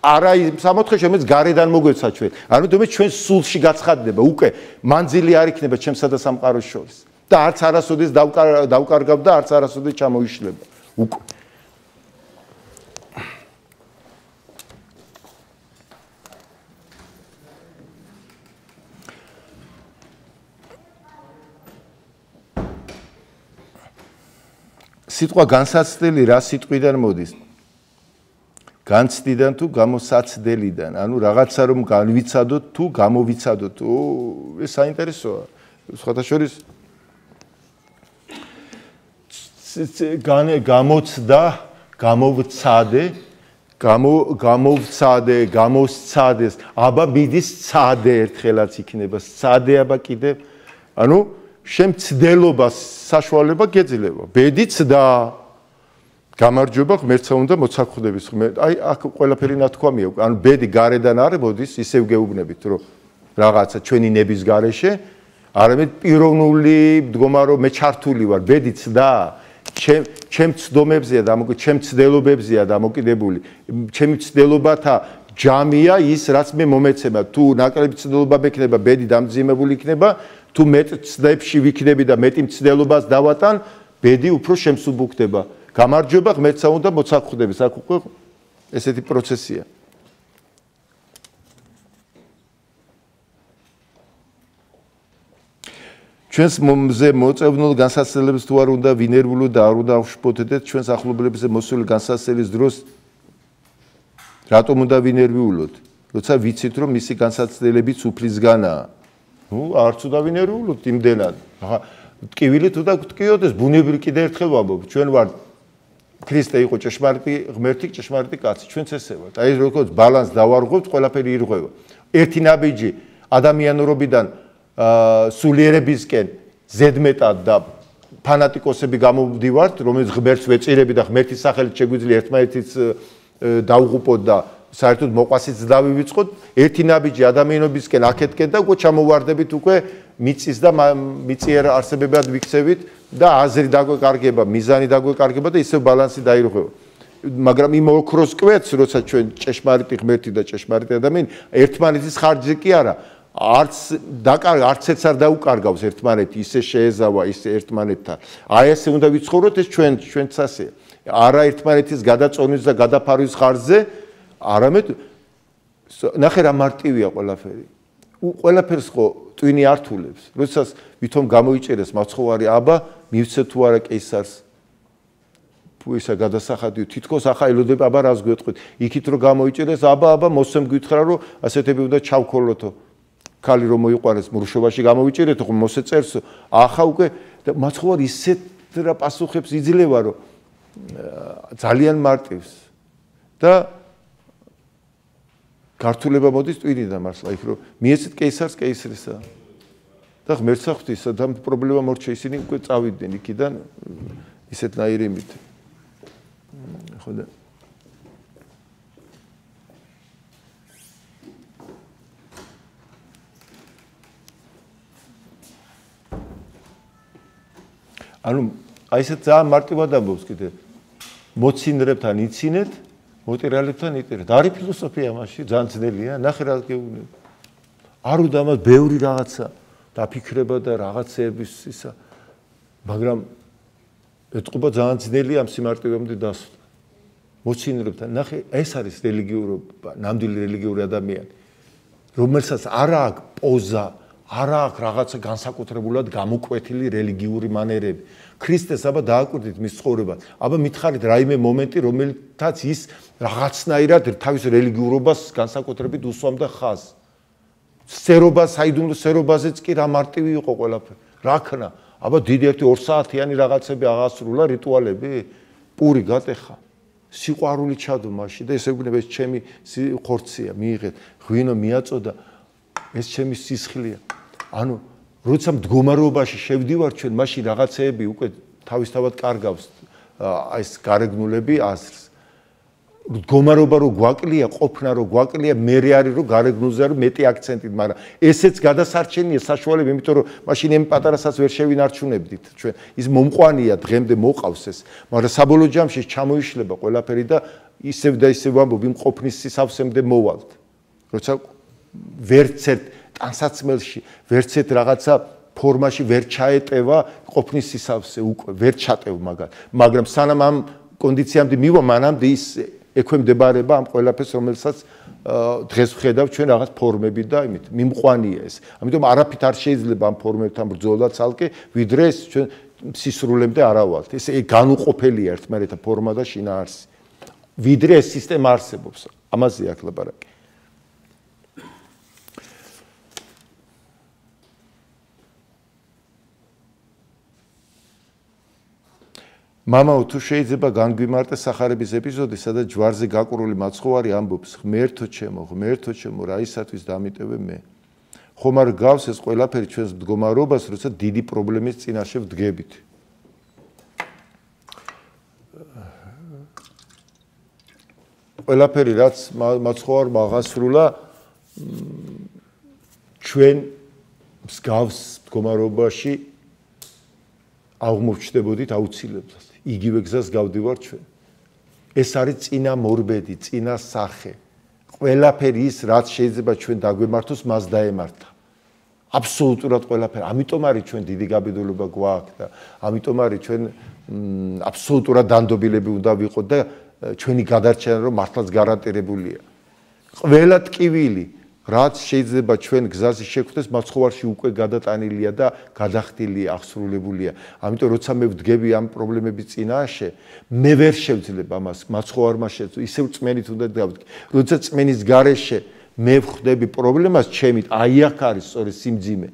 არა სამოთხე შემეც გარედან მოგვეცა ჩვენ. ანუ თუმცა ჩვენ სულში გაცხადდება უკვე მანძილი არ იქნება ჩემსა და სამყაროს შორის. და არც არასოდეს დავკარგავ და არც არასოდეს ჩამოიშლება. უკვე სიტყვა განსაცდელი რა სიტყვიდან მოდის? განცდიდან თუ გამოსაცდელიდან, ანუ რაღაცა რომ განვიცადოთ თუ გამოვიცადოთ. ო, ეს საინტერესოა. სხვათა შორის გამოცდა, გამოვცადე, გამო გამოვცადე, გამოსცადეს. აბა მიდის ცადე ერთხელაც იქნება. ცადე აბა კიდე ანუ შემცდელობას საშუალება გეძლევა. ბედიც და გამარჯობა ღმერთსა უნდა მოცახვდების ღმერთ. აი აქ ყველაფერი ნათქვამია. ანუ ბედი გარედან არ მოდის, ისევ გეუბნებით, რომ რაღაცა ჩვენი ნების გარეშე არამედ პიროვნული მდგომარეობა მე ჩართული ვარ. ბედიც და ჩემ ჩემ ცდომებზეა და ჩემ ცდელობებზეა დამოკიდებული. ჩემი ცდელობათა ჯამია ის რაც მე მომეცემა. თუ ნაკლები ცდელობა მექნება, ბედი დამძიმებული იქნება. თუ მეტ ცდებში ვიქნები და მეტი მცდელობას დავატან, ბედი უფრო შემსუბუქდება. გამარჯობა ღმერთსა უნდა მოცახვდები, აქ უკვე ესეთი პროცესია. ჩვენს მომზე მოწევნულ განსაცდელებს თუ არ უნდა ვინერვულო და არ უნდა ავშფოთდეთ ჩვენს ახლობლებზე მოსული განსაცდელის დროს რატომ უნდა ვინერვიულოთ? როცა ვიცით რომ მისი განსაცდელებიც უფლისგანაა. ნუ არც უნდა ვინერულოთ იმდენად. ახლა ტკივილი თუ და ტკიოდეს ბუნებრივი კიდე ერთხელ ვამბობ, ჩვენ ვარ ქრისტე იყო ჭეშმარიტი, ღმერთი ჭეშმარიტი კაცი, ჩვენც ესე ვართ. აი როგორც ბალანს დავარღვევთ, ყველაფერი ირღვევა. ერთი ნაბიჯი ადამიანურობიდან სულიერებისკენ ზედმეტად და ფანატიკოსები გამოვდივართ, რომელიც ღმერთს ვეწირები და ღმერთის სახელით შეგვიძლია ერთმანეთის დაუღუპოთ და საერთოდ მოყვასიც დავივიწყოთ ერთი ნაბიჯი ადამიანობისკენ აქეთკენ და უკვე ჩამოვარდებით უკვე მიწის და მიწიერ არსებებად ვიქცევით და აზრი დაგვეკარგება, მიზანი დაგვეკარგება და ისევ ბალანსი დაირღვევა. მაგრამ იმ ოქროს კვეთს, როცა ჩვენ ჭეშმარიტი ღმერთი და ჭეშმარიტი ადამიანი ერთმანეთის ხარჯზე კი არა, არც დაკარგ არცეც არ დაუკარგავს ერთმანეთი, ისე შეეზავა ისე ერთმანეთთან. აი ესე უნდა ვიცხოვროთ ეს ჩვენ ჩვენც ასეა. არა ერთმანეთის გადაწონის და გადაფარვის ხარჯზე არამედ ნახე რა მარტივია ყველაფერი. ყველაფერს ხო ტვინი ართულებს. როდესაც ვითომ გამოიჭერეს მაცხოვარი აბა, მივცე თუ არა კეისარს. ისა გადასახადიო, თითქოს ახლა ელოდება აბა რას გვეტყვით. იქით რომ გამოიჭერეს აბა, აბა მოსემ გითხრა რომ ასეთები უნდა ჩავქოლოთო. ქალი რომ მოიყვანეს მრუშობაში გამოიჭერეთო, ხო მოსე წერს. ახლა უკვე მაცხოვარი ისეთ რა პასუხებს იძლევა რომ ძალიან მარტივს. და გართულება მოდის ტვინიდან მართლა იქ რომ მიეცეთ კეისარს კეისრისა და ღმერთსა ღვთისა და პრობლემა მორჩა ისინი უკვე წავიდნენ იქიდან ისეთნაირი იმით ხო და ანუ აი ეს ძალიან მარტივად ამბობს კიდე. მოცინრებთან იცინეთ მოტირალებთან იტირეთ. არის ფილოსოფია მასში, ძალიან ძნელია, ნახე რა გეუბნები. არ უნდა მას ბევრი რაღაცა დაფიქრება და რაღაცეების ისა. მაგრამ ეთყობა ძალიან ძნელია ამ სიმარტივემდე დასვლა. მოცინერებთან ნახე, ეს არის რელიგიურობა, ნამდვილი რელიგიური ადამიანი. რომელსაც არ აქვს პოზა, არ აქვს რაღაცა განსაკუთრებულად გამოკვეთილი რელიგიური მანერები. ქრისტეს აბა დააკვირდით მის ცხოვრებას. აბა მითხარით რაიმე მომენტი, რომელთაც ის რაღაცნაირად თავის რელიგიურობას განსაკუთრებით უსვამდა ხაზ. სერობა, საიდუმლო სერობაზეც კი რა მარტივი იყო ყველაფერი. რა ქნა? აბა დიდი ერთი 2 საათიანი რაღაცები აღასრულა რიტუალები. პური გატეხა. სიყვარული ჩადო მასში და ესე გვნება ეს ჩემი ხორცია, მიიღეთ. ღვინო მიაწოდა. ეს ჩემი სისხლია. ანუ როცა მდგომარეობაში შევდივარ ჩვენ მაშინ რაღაცეები უკვე თავისთავად კარგავს აი ეს გარეგნულები აზრს მდგომარეობა რო გვაკლია, ყოფნა რო გვაკლია, მე რე არის რო გარეგნულზე რო მეტი აქცენტით, მაგრამ ესეც გადასარჩენია საშუალება, იმიტომ რომ მაშინ იმ პატარასაც ვერ შევინარჩუნებდით ჩვენ. ის მომყვანია დღემდე მოყავს ეს, მაგრამ საბოლოო ჯამში ჩამოიშლება ყველაფერი და ისევ და ისევ ვამბობ იმ ყოფნის სისავსემდე მოვალთ. როცა ვერც ერთ ტანსაცმელში, ვერც ერთ რაღაცა ფორმაში ვერ ჩაეტევა ყოფნის სისავსე უკვე ვერ ჩატევ მაგალ. მაგრამ სანამ ამ კონდიციამდე მივა მანამდე ის ექვემდებარება ამ ყველაფერს რომელსაც დღეს ვხედავ ჩვენ რაღაც ფორმები და იმით მიმყვანია ეს. ამიტომ არაფით არ შეიძლება ამ ფორმებთან ბრძოლა ცალკე ვიდრე ეს ჩვენ სისრულემდე არავალთ ეს განუყოფელია ერთმანეთთან ფორმა და შინაარსი. ვიდრე ეს სისტემა არსებობს. ამაზე აქ ლაპარაკი მამაო თუ შეიძლება განგვიმარტე სახარების ეპიზოდი, სადაც ჯვარზე გაკურული მაცხოვარი ამბობს: "ღმერთო ჩემო, ღმერთო ჩემო, რა ისათვის დამიტევე მე?" ხომ არ გავს ეს ყველაფერი ჩვენს მდგომარეობას, როცა დიდი პრობლემის წინაშე ვდგებით? ყველაფერი რაც მაცხოვარ მაღასრულა ჩვენ მსგავს მდგომარეობაში აღმოჩნდებოდით აუცილებლად. იგივე გზას გავდივარ ჩვენ. ეს არის წინა მორბედი, წინა სახე. ყველაფერი ის, რაც შეიძლება ჩვენ დაგვემართოს, მას დაემართა. აბსოლუტურად ყველაფერი. ამიტომ არის ჩვენ დიდი გაბედულობა გვაქვს და ამიტომ არის ჩვენ აბსოლუტურად დანდობილები უნდა ვიყოთ და ჩვენი გადარჩენა რომ მართლაც გარანტირებულია. ყველა ტკივილი რაც შეიძლება ჩვენ გზაზე შეგვხვდეს, მაცხოვარში უკვე გადატანილია და გადახდილია, აღსრულებულია. ამიტომ როცა მე ვდგები ამ პრობლემების წინაშე, მე ვერ შევძლებ ამას მაცხოვარმა შეძლო, ისევ წმენით უნდა დავდგე. როცა წმენის გარეშე მე ვხვდები პრობლემას, ჩემით აი აქ არის სწორი სიმძიმე.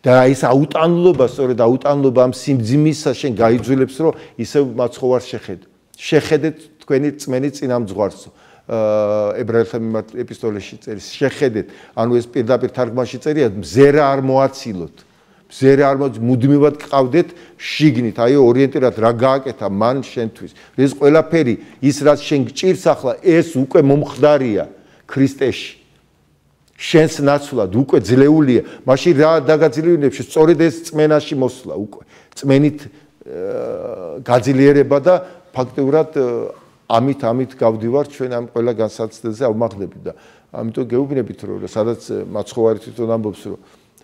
და ის აუტანლობა, სწორედ აუტანლობა ამ სიმძიმისა შენ გაიძულებს, რომ ისევ მაცხოვარ შეხედ. შეხედეთ თქვენი წმენი წინამძღვარსო. ებრაელთა მიმართ ეპისტოლეში წერის შეხედეთ. ანუ ეს პირდაპირ თარგმანში წერია მზერა არ მოაცილოთ. მზერა არ მოც მუდმივად ყავდეთ შიგნით. აი ორიენტირად რა გააკეთა მან შენთვის. ეს ყველაფერი ის რაც შენ გჭირს ახლა ეს უკვე მომხდარია ქრისტეში. შენს ნაცვლად უკვე ძლეულია. მაშინ რა დაგაძლიერებს სწორედ ეს წმენაში მოსვლა უკვე. წმენით გაძლიერება და ფაქტიურად ამით ამით გავდივარ ჩვენ ამ ყველა განსაცდელზე ავმაღლებით და ამიტომ გეუბნებით რომ სადაც მაცხოვარი თვითონ ამბობს რომ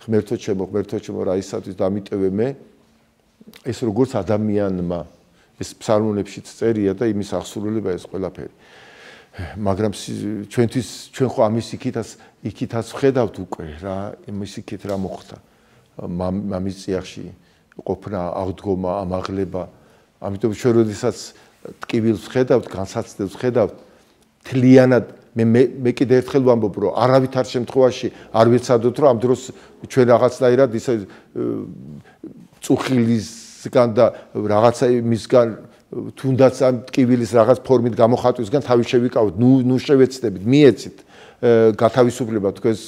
ღმერთო ჩემო ღმერთო ჩემო რა ისათვის დამიტევე მე ეს როგორც ადამიანმა ეს ფსალმუნებშიც წერია და იმის აღსრულება ეს ყველაფერი. მაგრამ ჩვენთვის ჩვენ ხო ამის იქითაც იქითაც ხედავთ უკვე რა იმის იქით რა მოხდა? მამის წიაღში ყოფნა აღდგომა ამაღლება. ამიტომ ჩვენ როდესაც ტკივილს ხედავთ, განსაცდელს ხედავთ, თლიანად მე მე კიდე ერთხელ ვამბობ, რომ არავითარ შემთხვევაში არ ვიცადოთ, რომ ამ დროს ჩვენ რაღაცნაირად ისე წუხილისგან და რაღაცა მისგან თუნდაც ამ ტკივილის რაღაც ფორმით გამოხატვისგან თავი შევიკავოთ, ნუ ნუ შევეცდებით, მიეცით. გათავისუფლება თქვენს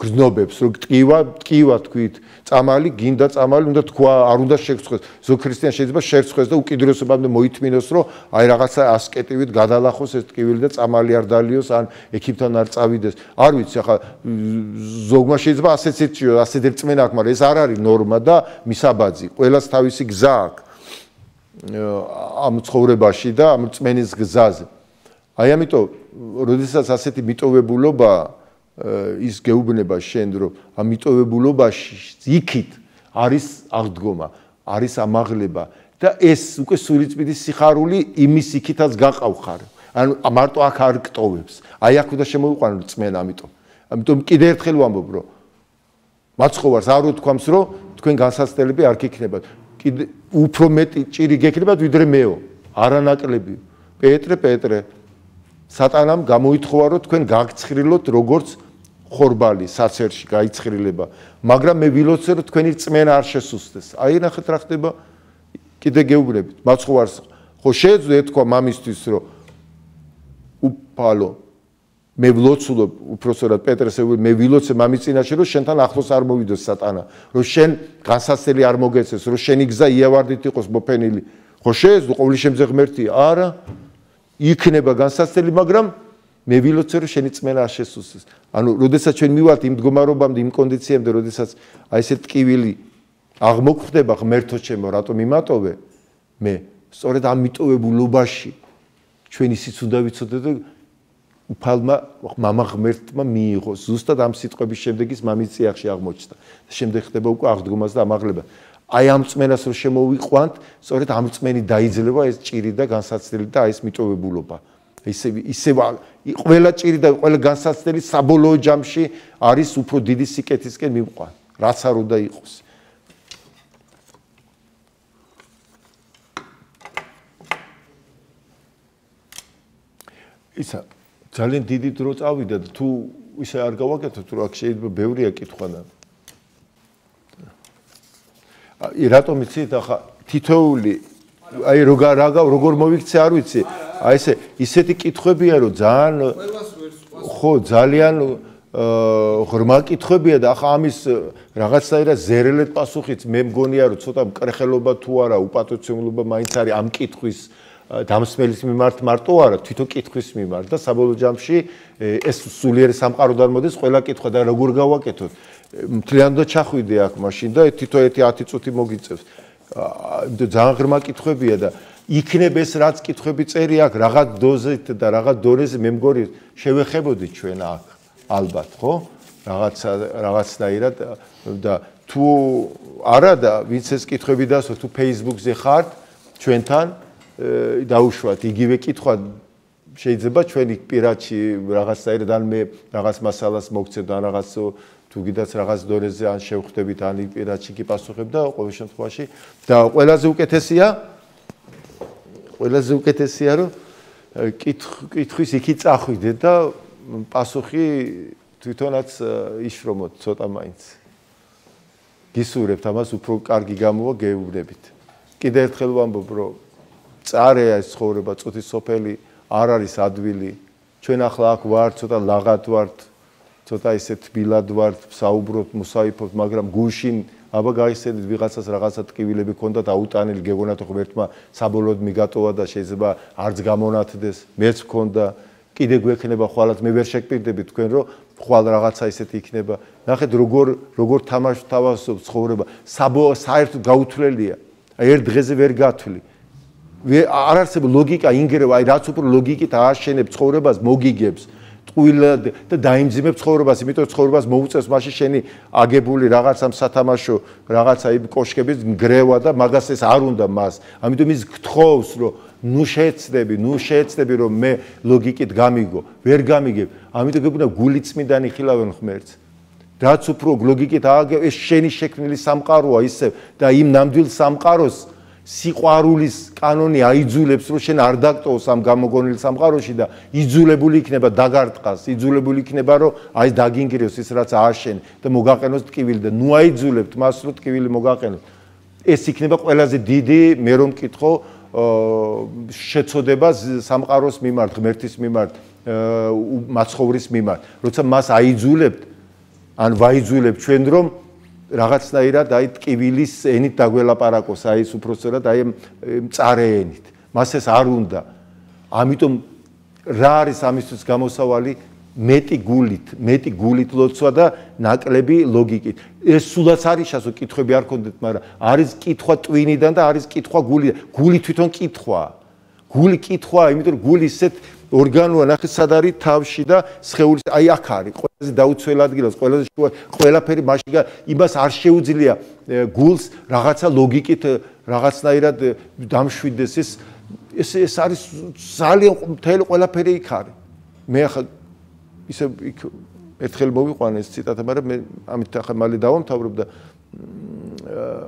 გრძნობებს რომ ტკივა ტკივა თქვით წამალი გინდა წამალი უნდა თქვა არ უნდა შეგწყვეს ზოგ ქრისტიან შეიძლება შერწყვეს და უკიდურესობამდე მოითმინოს რომ აი რაღაცა ასკეტივით გადალახოს ეს ტკივილი და წამალი არ დალიოს ან ექიპთან არ წავიდეს. არ ვიცი ახლა ზოგმა შეიძლება ასეც იწიო ასეთ ერთმენ აქვს მაგრამ ეს არ არის ნორმა და მისაბაძი. ყოველას თავისი გზა აქვს. ამ ცხოვრებაში და ამ წმენის გზაზე. აი ამიტომ როდესაც ასეთი მიტოვებულობა ის გეუბნება შენ რომ ამ მიტოვებულობაში იქით არის აღდგომა, არის ამაღლება და ეს უკვე სულიწმიდი სიხარული იმის იქითაც გაყავხარ. ანუ მარტო აქ არ გტოვებს. აი აქ უნდა შემოიყვანო წმენა ამიტომ. ამიტომ კიდე ერთხელ ვამბობ რომ მაცხოვარს არ უთქვამს რომ თქვენ განსაცდელები არ გიქნებათ. კიდე უფრო მეტი ჭირი გექნებათ ვიდრე მეო. არანაკლები. პეტრე, პეტრე, სატანამ გამოითხოვა, რომ თქვენ გაგცხრილოთ როგორც ხორბალი საცერში გაიცხრილება, მაგრამ მე ვილოცე, რომ თქვენი წმენა არ შესუსტდეს. აი ნახეთ რა ხდება კიდე გეუბნებით. მაცხოვარს ხო შეეძლო ეთქვა მამისთვის, რომ უფალო მე ვლოცულობ უпроსორად პეტრეს ევი მე ვილოცე მამის წინაშე რომ შენთან ახლოს არ მოვიდეს სატანა რომ შენ განსასწელი არ მოგეცეს რომ შენი გზა იავარდით იყოს მოფენილი ხო შეეძლო ყოველი შემზე ღმერთი არა იქნება განსაცდელი, მაგრამ მე ვილოცე რომ შენი წმენა არ შესუსის. ანუ, როდესაც ჩვენ მივართ იმ მდგომარეობამდე, იმ კონდიციამდე, როდესაც აი ესე ტკივილი აღმოგვხდება ღმერთო ჩემო, რატომ იმატოვე? მე სწორედ ამ მიტოვებულობაში ჩვენი სიცუდა ვიცოდე და უფალმა мама ღმერთმა მიიღო ზუსტად ამ სიტყვების შემდეგ ის მამის წიაღში აღმოჩნდა. შემდეგ ხდება უკვე აღდგომას და ამაღლება. აი ამ წმენას რო შემოვიყვანთ, სწორედ ამ წმენი დაიძლება ეს ჭირი და განსაცდელი და ეს მიტოვებულობა. ისე ისე ყველა ჭირი და ყველა განსაცდელი საბოლოო ჯამში არის უფრო დიდი სიკეთისკენ მიყვან. რაც არ უნდა იყოს. ისა ძალიან დიდი დრო წავიდა და თუ ისე არ გავაკეთოთ რომ აქ შეიძლება ბევრია კითხვა და რატომ იცით ახლა თითოული აი როგორ როგორ მოვიქცე არ ვიცი. აი ესე ისეთი კითხვებია რომ ძალიან ხო ძალიან ღრმა კითხვებია და ახლა ამის რაღაცაირად ზერელეთ პასუხიც მე მგონია რომ ცოტა მკრეხელობა თუ არა უპატოცემლობა მაინც არის ამ კითხვის დამსმელის მიმართ მარტო არა თვითონ კითხვის მიმართ და საბოლოო ჯამში ეს სულიერი სამყაროდან მოდის ყველა კითხვა და როგორ გავაკეთოთ? მთლიანად ჩახვიდე აქ მაშინ და თვითონ ერთი 10 წუთი მოგიწევს. ძალიან ღრმა კითხვებია და იქნებ ეს რაც კითხვები წერი აქ რაღაც დოზით და რაღაც დონეზე მე მგონი შევეხებოდით ჩვენ აქ ალბათ ხო? რაღაც რაღაცნაირად და თუ არა და ვინც ეს კითხვები დასო თუ Facebook-ზე ხართ ჩვენთან დაუშვათ. იგივე კითხვა შეიძლება ჩვენი პირადში რაღაცაირად ან მე რაღაც მასალას მოგცემ და რაღაც თუ გიდაც რაღაც დონეზე ან შევხვდებით ან პირადში კი პასუხებ და ყოველ შემთხვევაში და ყველაზე უკეთესია? ყველაზე უკეთესია რომ კითხვის იქი წახვიდე და პასუხი თვითონაც იშრომოთ ცოტა მაინც. გისურვებთ ამას უფრო კარგი გამოვა გეუბნებით. კიდე ერთხელ ვამბობ რომ წარეა ეს ცხოვრება წუთის სოფელი არ არის ადვილი. ჩვენ ახლა აქ ვარ ცოტა ლაღად ვართ ცოტა ისე თბილად ვართ საუბრობთ მუსაიფობთ მაგრამ გუშინ აბა გაიხსენეთ ვიღაცას რაღაცა ტკივილები ქონდა და აუტანილი გეგონათ ღმერთმა საბოლოოდ მიგატოვა და შეიძლება არც გამონათდეს მეც ქონდა კიდე გვექნება ხვალაც მე ვერ შეკპირდები თქვენ რომ ხვალ რაღაცა ისეთი იქნება. ნახეთ როგორ როგორ თამაშ თავასობ ცხოვრება. საბო საერთოდ გაუთვლელია. ერთ დღეზე ვერ გათვლი არ არსებობს ლოგიკა ინგერევა, აი რაც უფრო ლოგიკით ააშენებ ცხოვრებას, მოგიგებს ტყუილად და დაიმძიმებ ცხოვრებას, იმიტომ ცხოვრებას მოუწევს მაშინ შენი აგებული რაღაცა სათამაშო, რაღაცა იმ კოშკების გრევა და მაგას ეს არ უნდა მას. ამიტომ ის გთხოვს, რომ ნუ შეეცდები, ნუ შეეცდები, რომ მე ლოგიკით გამიგო, ვერ გამიგებ. ამიტომ გეუბნა გულიწმიდანი ხილავენ ღმერთს. რაც უფრო ლოგიკით ააგებ, ეს შენი შექმნილი სამყაროა ისე და იმ ნამდვილ სამყაროს სიყვარულის კანონი აიძულებს რომ შენ არ დაგტოვოს ამ გამოგონილ სამყაროში და იძულებული იქნება დაგარტყას, იძულებული იქნება რომ აი დაგინგრიოს ის რაც ააშენ და მოგაყენოს ტკივილი და ნუ აიძულებთ მას რომ ტკივილი მოგაყენოს. ეს იქნება ყველაზე დიდი მე რომ მკითხო შეწოდება სამყაროს მიმართ, ღმერთის მიმართ, მაცხოვრის მიმართ. როცა მას აიძულებთ ან ვაიძულებთ ჩვენ რომ რაღაცნაირად აი ტკივილის ენით დაგველაპარაკოს, აი ეს უпростоრად აი მწარე ენით. მას ეს არ უნდა. ამიტომ რა არის ამისთვის გამოსავალი მეტი გულით, მეტი გულით ლოცვა და ნაკლები ლოგიკით. ეს სულაც არის შასო კითხები არ კონდეთ, მაგრამ არის კითხვა ტვინიდან და არის კითხვა გულიდან. გული თვითონ კითხვაა. გული კითხვა, იმიტომ რომ გული ისეთ ორგანოა ნახე სად არის თავში და სხეულის აი აქ არის ყველაზე დაუცველ ადგილას ყველაზე ყველაფერი მაშინ იმას არ შეუძლია გულს რაღაცა ლოგიკით რაღაცნაირად დამშვიდეს ეს ეს ეს არის ძალიან მთელი ყველაფერი იქ არის. მე ახლა ისე იქ ერთხელ მოვიყვანე ეს ციტატა მაგრამ მე ამით ახლა მალე დავამთავრებ და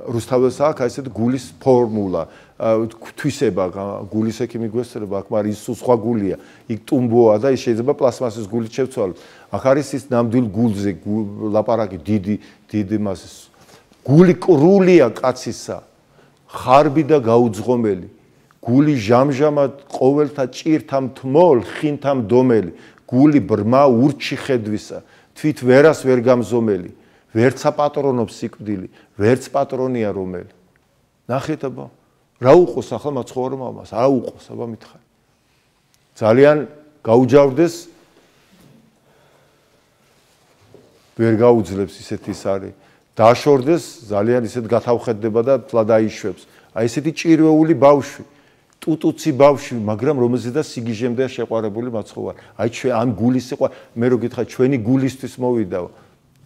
რუსთაველს აქვს ესეთ გულის ფორმულა თვისება გულის ექიმი გვესწრება აქ მაგრამ ის სხვა გულია. იქ ტუმბოა და ის შეიძლება პლასმასის გულით შევცვალო აქ არის ის ნამდვილ გულზე ლაპარაკი დიდი დიდი მასის. გული კრულია კაცისა ხარბი და გაუძღომელი. გული ჟამჟამად ყოველთა ჭირთა მთმოლ ხინთა მდომელი გული ბრმა ურჩი ხედვისა. თვით ვერას ვერ გამზომელი. ვერცა პატრონობს სიკვდილი. ვერც პატრონია რომელი. ნახეთ აბა რა უყოს ახლა მაცხოვრებამას? რა უყოს? აბა მითხარ? ძალიან გაუჯავდეს. ვერ გაუძლებს ისეთ ის არის დაშორდეს ძალიან ისეთ გათავხედდება და თლად აიშვებს აი ესეთი ჭირვეული ბავშვი ტუტუცი ბავშვი მაგრამ რომელზედა სიგიჟემდე შეყარებული მაცხოვარ აი ჩვენ ამ გულის სიყვა მე რო გითხა ჩვენი გულისთვის მოვიდა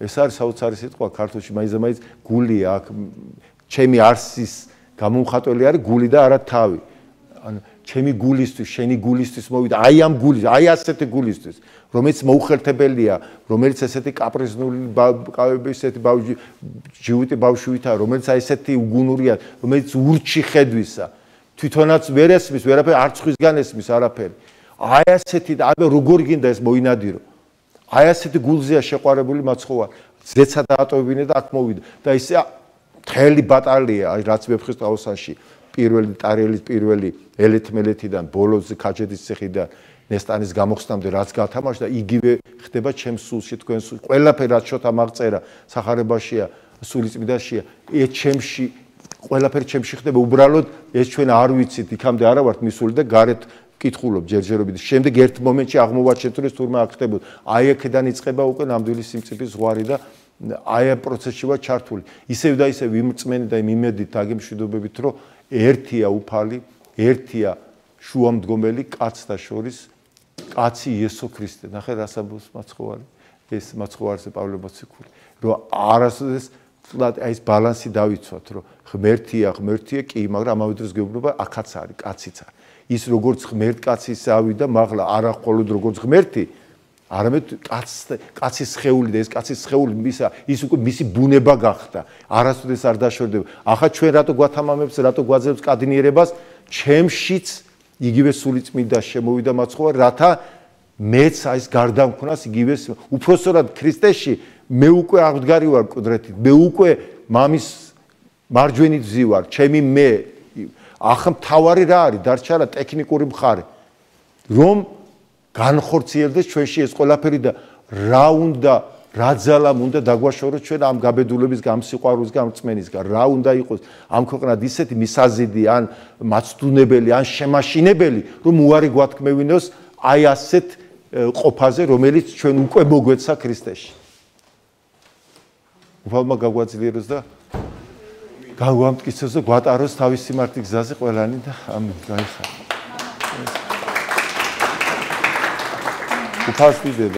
ეს არის საოცარი სიტყვა ქართულში. მაინც მაინც გულია აქ ჩემი არსის გამომხატველი არის გული და არა თავი ანუ ჩემი გულისთვის, შენი გულისთვის მოვიდა, აი ამ გულის, აი ასეთი გულისთვის, რომელიც მოუხერთებელია, რომელიც ესეთი კაპრიზნული ყავები, ესეთი ბავშვი, ჯიუტი ბავშვითა, რომელიც აი ესეთი უგუნურია, რომელიც ურჩი ხედვისა. თვითონაც ვერ ესმის, ვერაფერ არ ცხვისგან ესმის არაფერი. აი ასეთი და აი როგორ გინდა ეს მოინადირო. აი ასეთი გულზეა შეყარებული მაცხოვარ. ზეცა დაატოვებინე და აქ მოვიდა და ისე მთელი ბატალია, აი რაც ვეფხისტყაოსანში პირველი ტარიელის პირველი ელეთმელეთიდან ბოლოზე ქაჯეთის ციხიდან ნესტანის გამოხსნამდე რაც გათამაშდა, იგივე ხდება ჩემს სულში, თქვენ სულში. ყველაფერი რაც შოთა მაგწერა сахарებაშია, სულიწმიდაშია, ეს ჩემში ყველაფერი ჩემში ხდება, უბრალოდ ეს ჩვენ არ ვიცით, იქამდე არა ვართ მისული და გარეთ კითხულობ ჯერჯერობით. შემდეგ ერთ მომენტში აღმოვაჩენთ, რომ ეს თურმე აქ ხდებოდა. აი, აქედან იწყება უკვე ნამდვილი სიმწიფის ზღვარი და აი ამ პროცესში ვარ ჩართული ისევ და ისევ იმწმენი და იმედით აგემშვიდობებით რომ ერთია უფალი, ერთია შუამდგომელი კაცთა შორის კაცი იესო ქრისტე. ნახე რასაბოს მაცხოვარი. ეს მაცხოვარზე პავლე მოციქული. რომ არასოდეს თლად აი ეს ბალანსი დავიცვათ, რომ ღმერთია, ღმერთია კი, მაგრამ ამავე დროს გეუბნება აქაც არის, კაციც არის. ის როგორც ღმერთ კაცის ავიდა, მაღლა არა მხოლოდ როგორც ღმერთი, არამედ კაც კაცის ხეული და ეს კაცის ხეული მისა ის უკვე მისი ბუნება გახდა. არასოდეს არ დაშორდება. ახლა ჩვენ რატო გვათამამებს რატო გვაძლევს კადინიერებას? ჩემშიც იგივე სულიწმიდა შემოვიდა მაცხოვა რათა მეც აი ეს გარდამქონას იგივე უფროსორად ქრისტეში მე უკვე აღდგარი ვარ კუდრეთით. მე უკვე მამის მარჯვენი ძი ვარ. ჩემი მე ახლა მთავარი რა არის? დარჩა რა ტექნიკური მხარე. რომ განხორციელდეს ჩვენში ეს ყველაფერი და რა უნდა რა ძალამ უნდა დაგვაშოროს ჩვენ ამ გაბედულების გამსიყვარულის გამწმენისგან რა უნდა იყოს? ამ ქვეყნად ისეთი მისაზიდი ან მაცდუნებელი ან შემაშინებელი რომ უარი გვათქმევინოს აი ასეთ ყოფაზე რომელიც ჩვენ უკვე მოგვეცა ქრისტეში. უფალმა გაგვაძლიეროს და გაგვამტკიცოს და გვატაროს თავისი მარტი გზაზე ყველანი და ამინ Bu tarz videoda